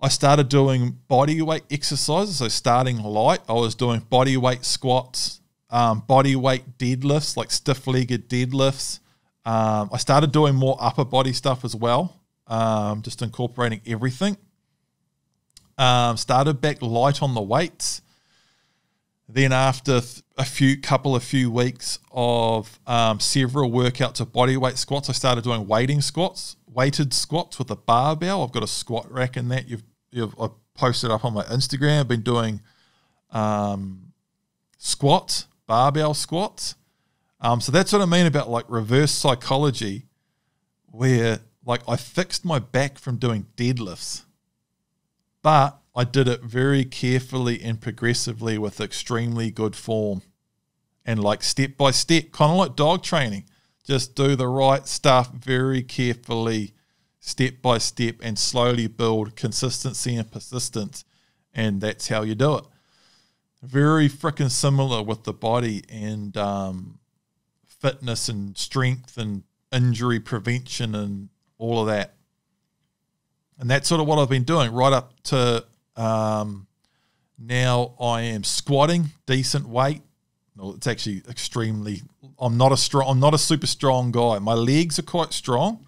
I started doing body weight exercises. So starting light, I was doing body weight squats, um, body weight deadlifts, like stiff legged deadlifts. Um, I started doing more upper body stuff as well, um, just incorporating everything. Um, started back light on the weights. Then after a few couple of few weeks of um, several workouts of body weight squats, I started doing weighting squats, weighted squats with a barbell. I've got a squat rack in that. You've, you've I posted up on my Instagram. I've been doing um, squats, barbell squats. Um, so that's what I mean about like reverse psychology, where like I fixed my back from doing deadlifts, but I did it very carefully and progressively with extremely good form and like step by step, kind of like dog training. Just do the right stuff very carefully, step by step, and slowly build consistency and persistence. And that's how you do it. Very freaking similar with the body and um, fitness and strength and injury prevention and all of that. And that's sort of what I've been doing right up to um, now I am squatting decent weight. No, it's actually extremely. I'm not a strong. I'm not a super strong guy. My legs are quite strong.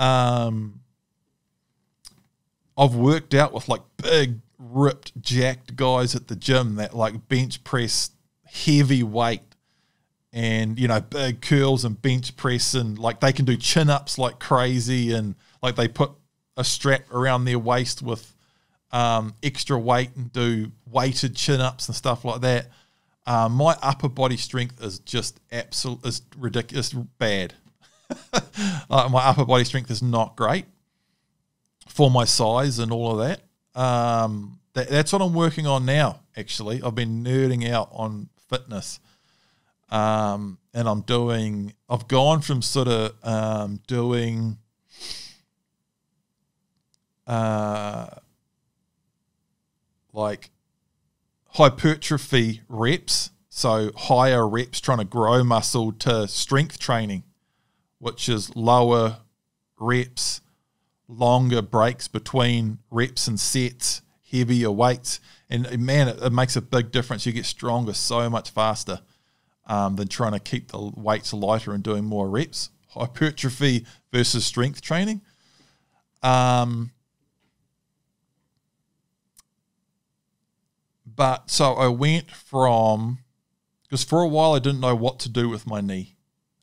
Um, I've worked out with like big, ripped, jacked guys at the gym that like bench press heavy weight and you know big curls and bench press and like they can do chin ups like crazy and like they put a strap around their waist with um, extra weight and do weighted chin ups and stuff like that. Uh, my upper body strength is just absolute is ridiculous bad. uh, my upper body strength is not great for my size and all of that. Um, that. That's what I'm working on now. Actually, I've been nerding out on fitness, um, and I'm doing. I've gone from sort of um, doing. Uh, like hypertrophy reps, so higher reps trying to grow muscle to strength training, which is lower reps, longer breaks between reps and sets, heavier weights. And man, it, it makes a big difference. You get stronger so much faster um, than trying to keep the weights lighter and doing more reps. Hypertrophy versus strength training. Um, But so I went from because for a while I didn't know what to do with my knee.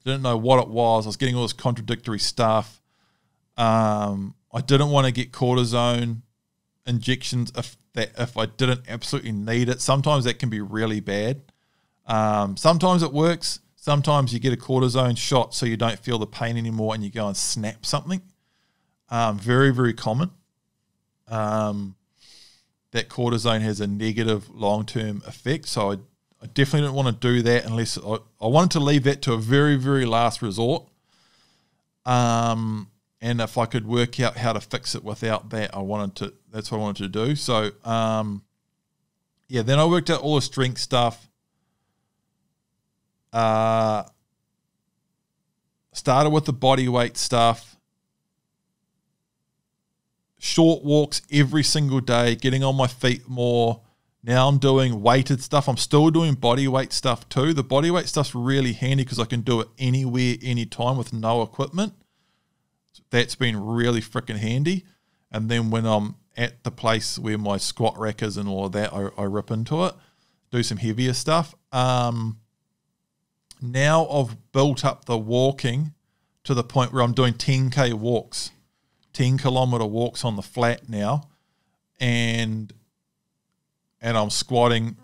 Didn't know what it was. I was getting all this contradictory stuff. Um, I didn't want to get cortisone injections if that if I didn't absolutely need it. Sometimes that can be really bad. Um, sometimes it works. Sometimes you get a cortisone shot so you don't feel the pain anymore and you go and snap something. Um, very very common. Um, that cortisone has a negative long term effect. So I, I, definitely didn't want to do that unless I, I, wanted to leave that to a very, very last resort. Um, and if I could work out how to fix it without that, I wanted to. That's what I wanted to do. So, um, yeah. Then I worked out all the strength stuff. Uh, started with the body weight stuff short walks every single day, getting on my feet more. Now I'm doing weighted stuff. I'm still doing body weight stuff too. The body weight stuff's really handy because I can do it anywhere, anytime with no equipment. That's been really freaking handy. And then when I'm at the place where my squat rack is and all of that, I, I rip into it, do some heavier stuff. Um, now I've built up the walking to the point where I'm doing 10k walks 10 kilometer walks on the flat now and and I'm squatting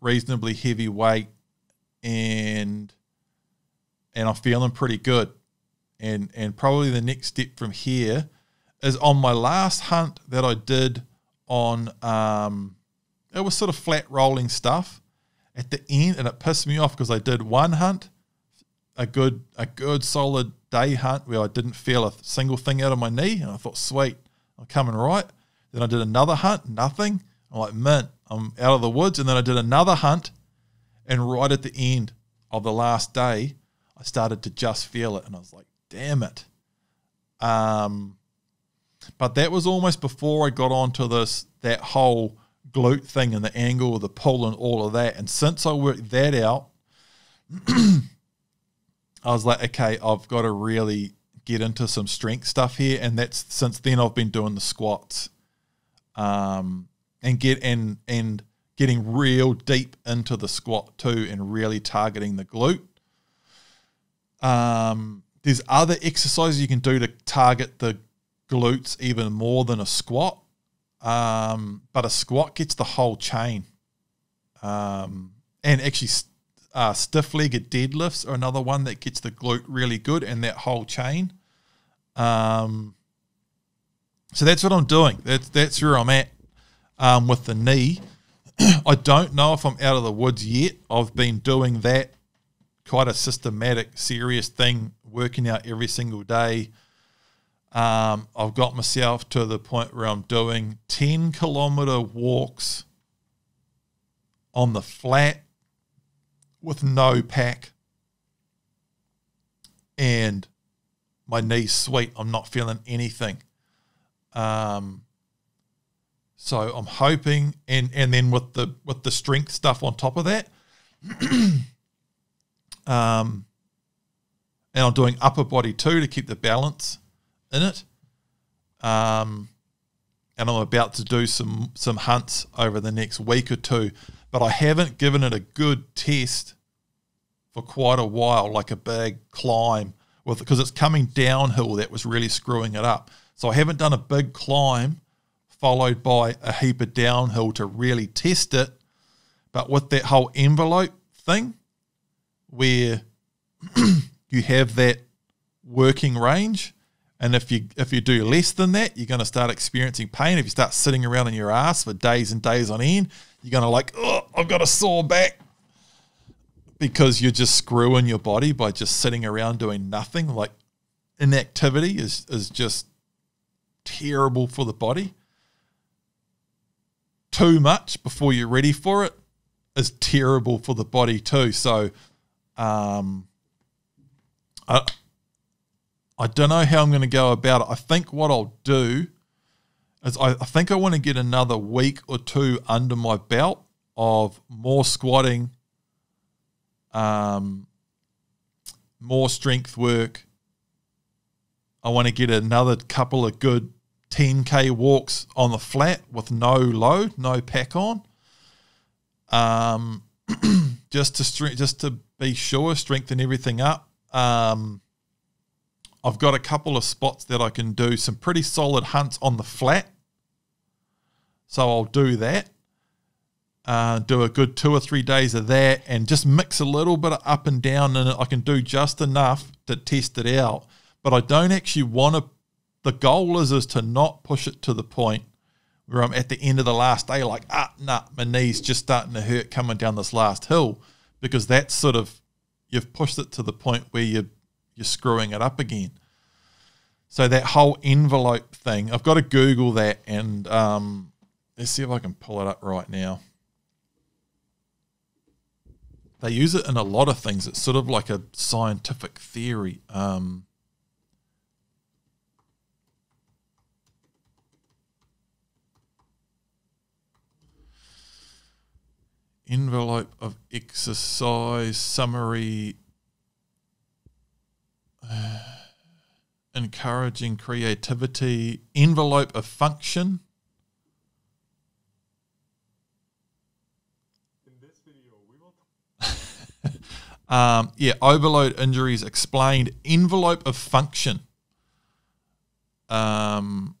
reasonably heavy weight and and I'm feeling pretty good. And and probably the next step from here is on my last hunt that I did on um it was sort of flat rolling stuff at the end and it pissed me off because I did one hunt a good a good solid day hunt where I didn't feel a single thing out of my knee, and I thought, sweet, I'm coming right. Then I did another hunt, nothing. I'm like, mint, I'm out of the woods. And then I did another hunt, and right at the end of the last day, I started to just feel it, and I was like, damn it. Um, but that was almost before I got onto this that whole glute thing and the angle, of the pull, and all of that. And since I worked that out. I was like, okay, I've got to really get into some strength stuff here, and that's since then I've been doing the squats, um, and get and and getting real deep into the squat too and really targeting the glute. Um, there's other exercises you can do to target the glutes even more than a squat. Um, but a squat gets the whole chain. Um, and actually, uh, stiff legged deadlifts are another one that gets the glute really good and that whole chain. Um, so that's what I'm doing. That's that's where I'm at um, with the knee. I don't know if I'm out of the woods yet. I've been doing that quite a systematic, serious thing, working out every single day. Um, I've got myself to the point where I'm doing 10 kilometer walks on the flat with no pack. And my knee's sweet. I'm not feeling anything. Um, so I'm hoping, and and then with the with the strength stuff on top of that, um, and I'm doing upper body too to keep the balance in it. Um, and I'm about to do some some hunts over the next week or two, but I haven't given it a good test for quite a while, like a big climb with because it's coming downhill that was really screwing it up. So I haven't done a big climb followed by a heap of downhill to really test it. But with that whole envelope thing, where you have that working range, and if you if you do less than that, you're going to start experiencing pain. If you start sitting around on your ass for days and days on end, you're going to like, oh, I've got a sore back because you're just screwing your body by just sitting around doing nothing. Like inactivity is is just terrible for the body. Too much before you're ready for it is terrible for the body too. So, um, I I don't know how I'm going to go about it. I think what I'll do is I, I think I want to get another week or two under my belt of more squatting, um, more strength work. I want to get another couple of good 10k walks on the flat with no load, no pack on. Um, just to strength, just to be sure, strengthen everything up. Um, I've got a couple of spots that I can do some pretty solid hunts on the flat. So I'll do that. Uh, do a good two or three days of that and just mix a little bit of up and down and I can do just enough to test it out. But I don't actually want to the goal is is to not push it to the point where I'm at the end of the last day like, ah nah, my knee's just starting to hurt coming down this last hill. Because that's sort of you've pushed it to the point where you you're screwing it up again. So that whole envelope thing, I've got to Google that and um, let's see if I can pull it up right now. They use it in a lot of things. It's sort of like a scientific theory. Um, envelope of exercise summary uh, encouraging creativity envelope of function in this video we will um, yeah overload injuries explained envelope of function um,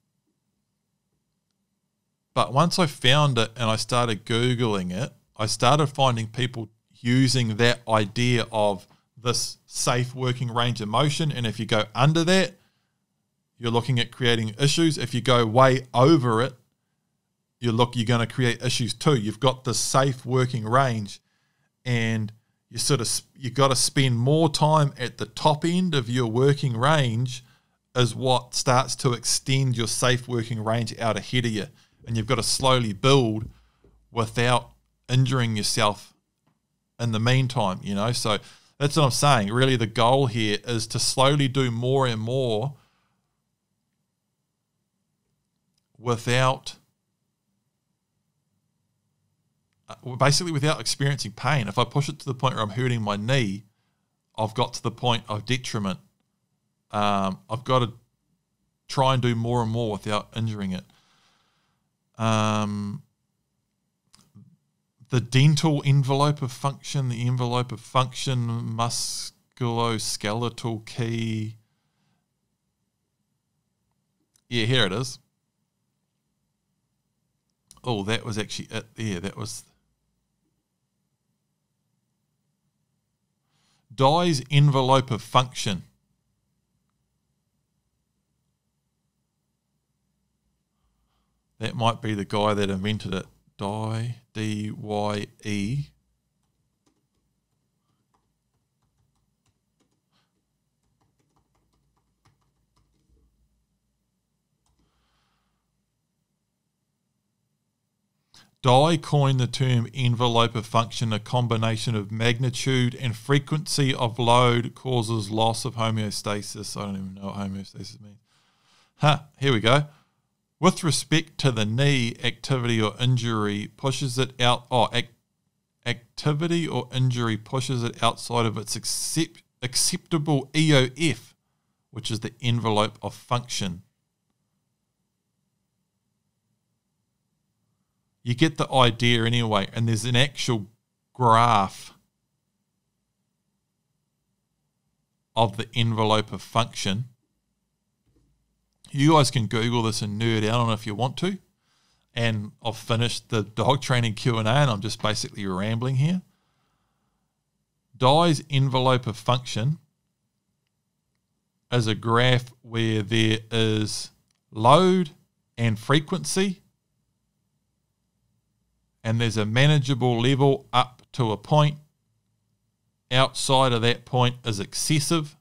but once I found it and I started Googling it, I started finding people using that idea of this safe working range of motion. And if you go under that, you're looking at creating issues. If you go way over it, you look you're going to create issues too. You've got the safe working range, and you sort of you got to spend more time at the top end of your working range, is what starts to extend your safe working range out ahead of you, and you've got to slowly build without injuring yourself in the meantime, you know. So that's what I'm saying. Really, the goal here is to slowly do more and more without uh, basically without experiencing pain. If I push it to the point where I'm hurting my knee, I've got to the point of detriment. Um, I've got to try and do more and more without injuring it. Um, the dental envelope of function, the envelope of function, musculoskeletal key. Yeah, here it is. Oh, that was actually it there. That was Dye's envelope of function. That might be the guy that invented it. Dye, D Y E. Dye coined the term envelope of function, a combination of magnitude and frequency of load causes loss of homeostasis. I don't even know what homeostasis means. Huh, here we go. With respect to the knee, activity or injury pushes it out. Oh, ac- activity or injury pushes it outside of its accept, acceptable EOF, which is the envelope of function. You get the idea anyway, and there's an actual graph of the envelope of function. You guys can Google this and nerd out on if you want to. And I've finished the dog training Q&A and I'm just basically rambling here. Dye's envelope of function is a graph where there is load and frequency and there's a manageable level up to a point. Outside of that point is excessive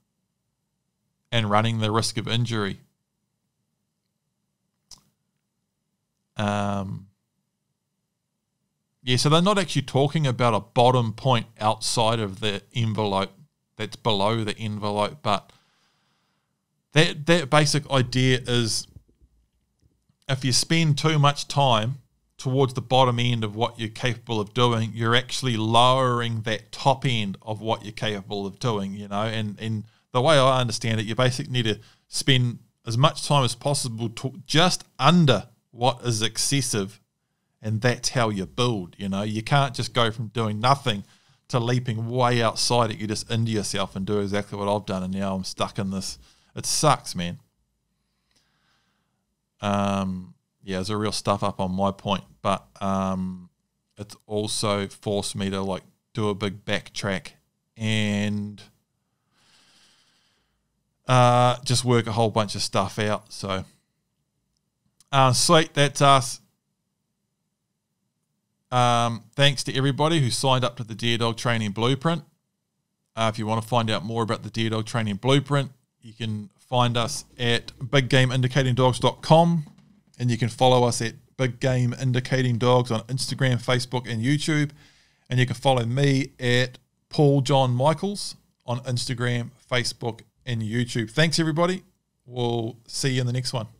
and running the risk of injury. Um, yeah, so they're not actually talking about a bottom point outside of the envelope that's below the envelope, but that that basic idea is if you spend too much time towards the bottom end of what you're capable of doing, you're actually lowering that top end of what you're capable of doing, you know. And and the way I understand it, you basically need to spend as much time as possible to just under what is excessive, and that's how you build. You know, you can't just go from doing nothing to leaping way outside it. You just into yourself and do exactly what I've done, and now I'm stuck in this. It sucks, man. Um, yeah, there's a real stuff up on my point, but um, it's also forced me to like do a big backtrack and uh, just work a whole bunch of stuff out. So, uh, sweet, that's us. Um, thanks to everybody who signed up to the Deer Dog Training Blueprint. Uh, if you want to find out more about the Deer Dog Training Blueprint, you can find us at biggameindicatingdogs.com and you can follow us at Big Game Indicating Dogs on Instagram, Facebook, and YouTube. And you can follow me at Paul John Michaels on Instagram, Facebook, and YouTube. Thanks, everybody. We'll see you in the next one.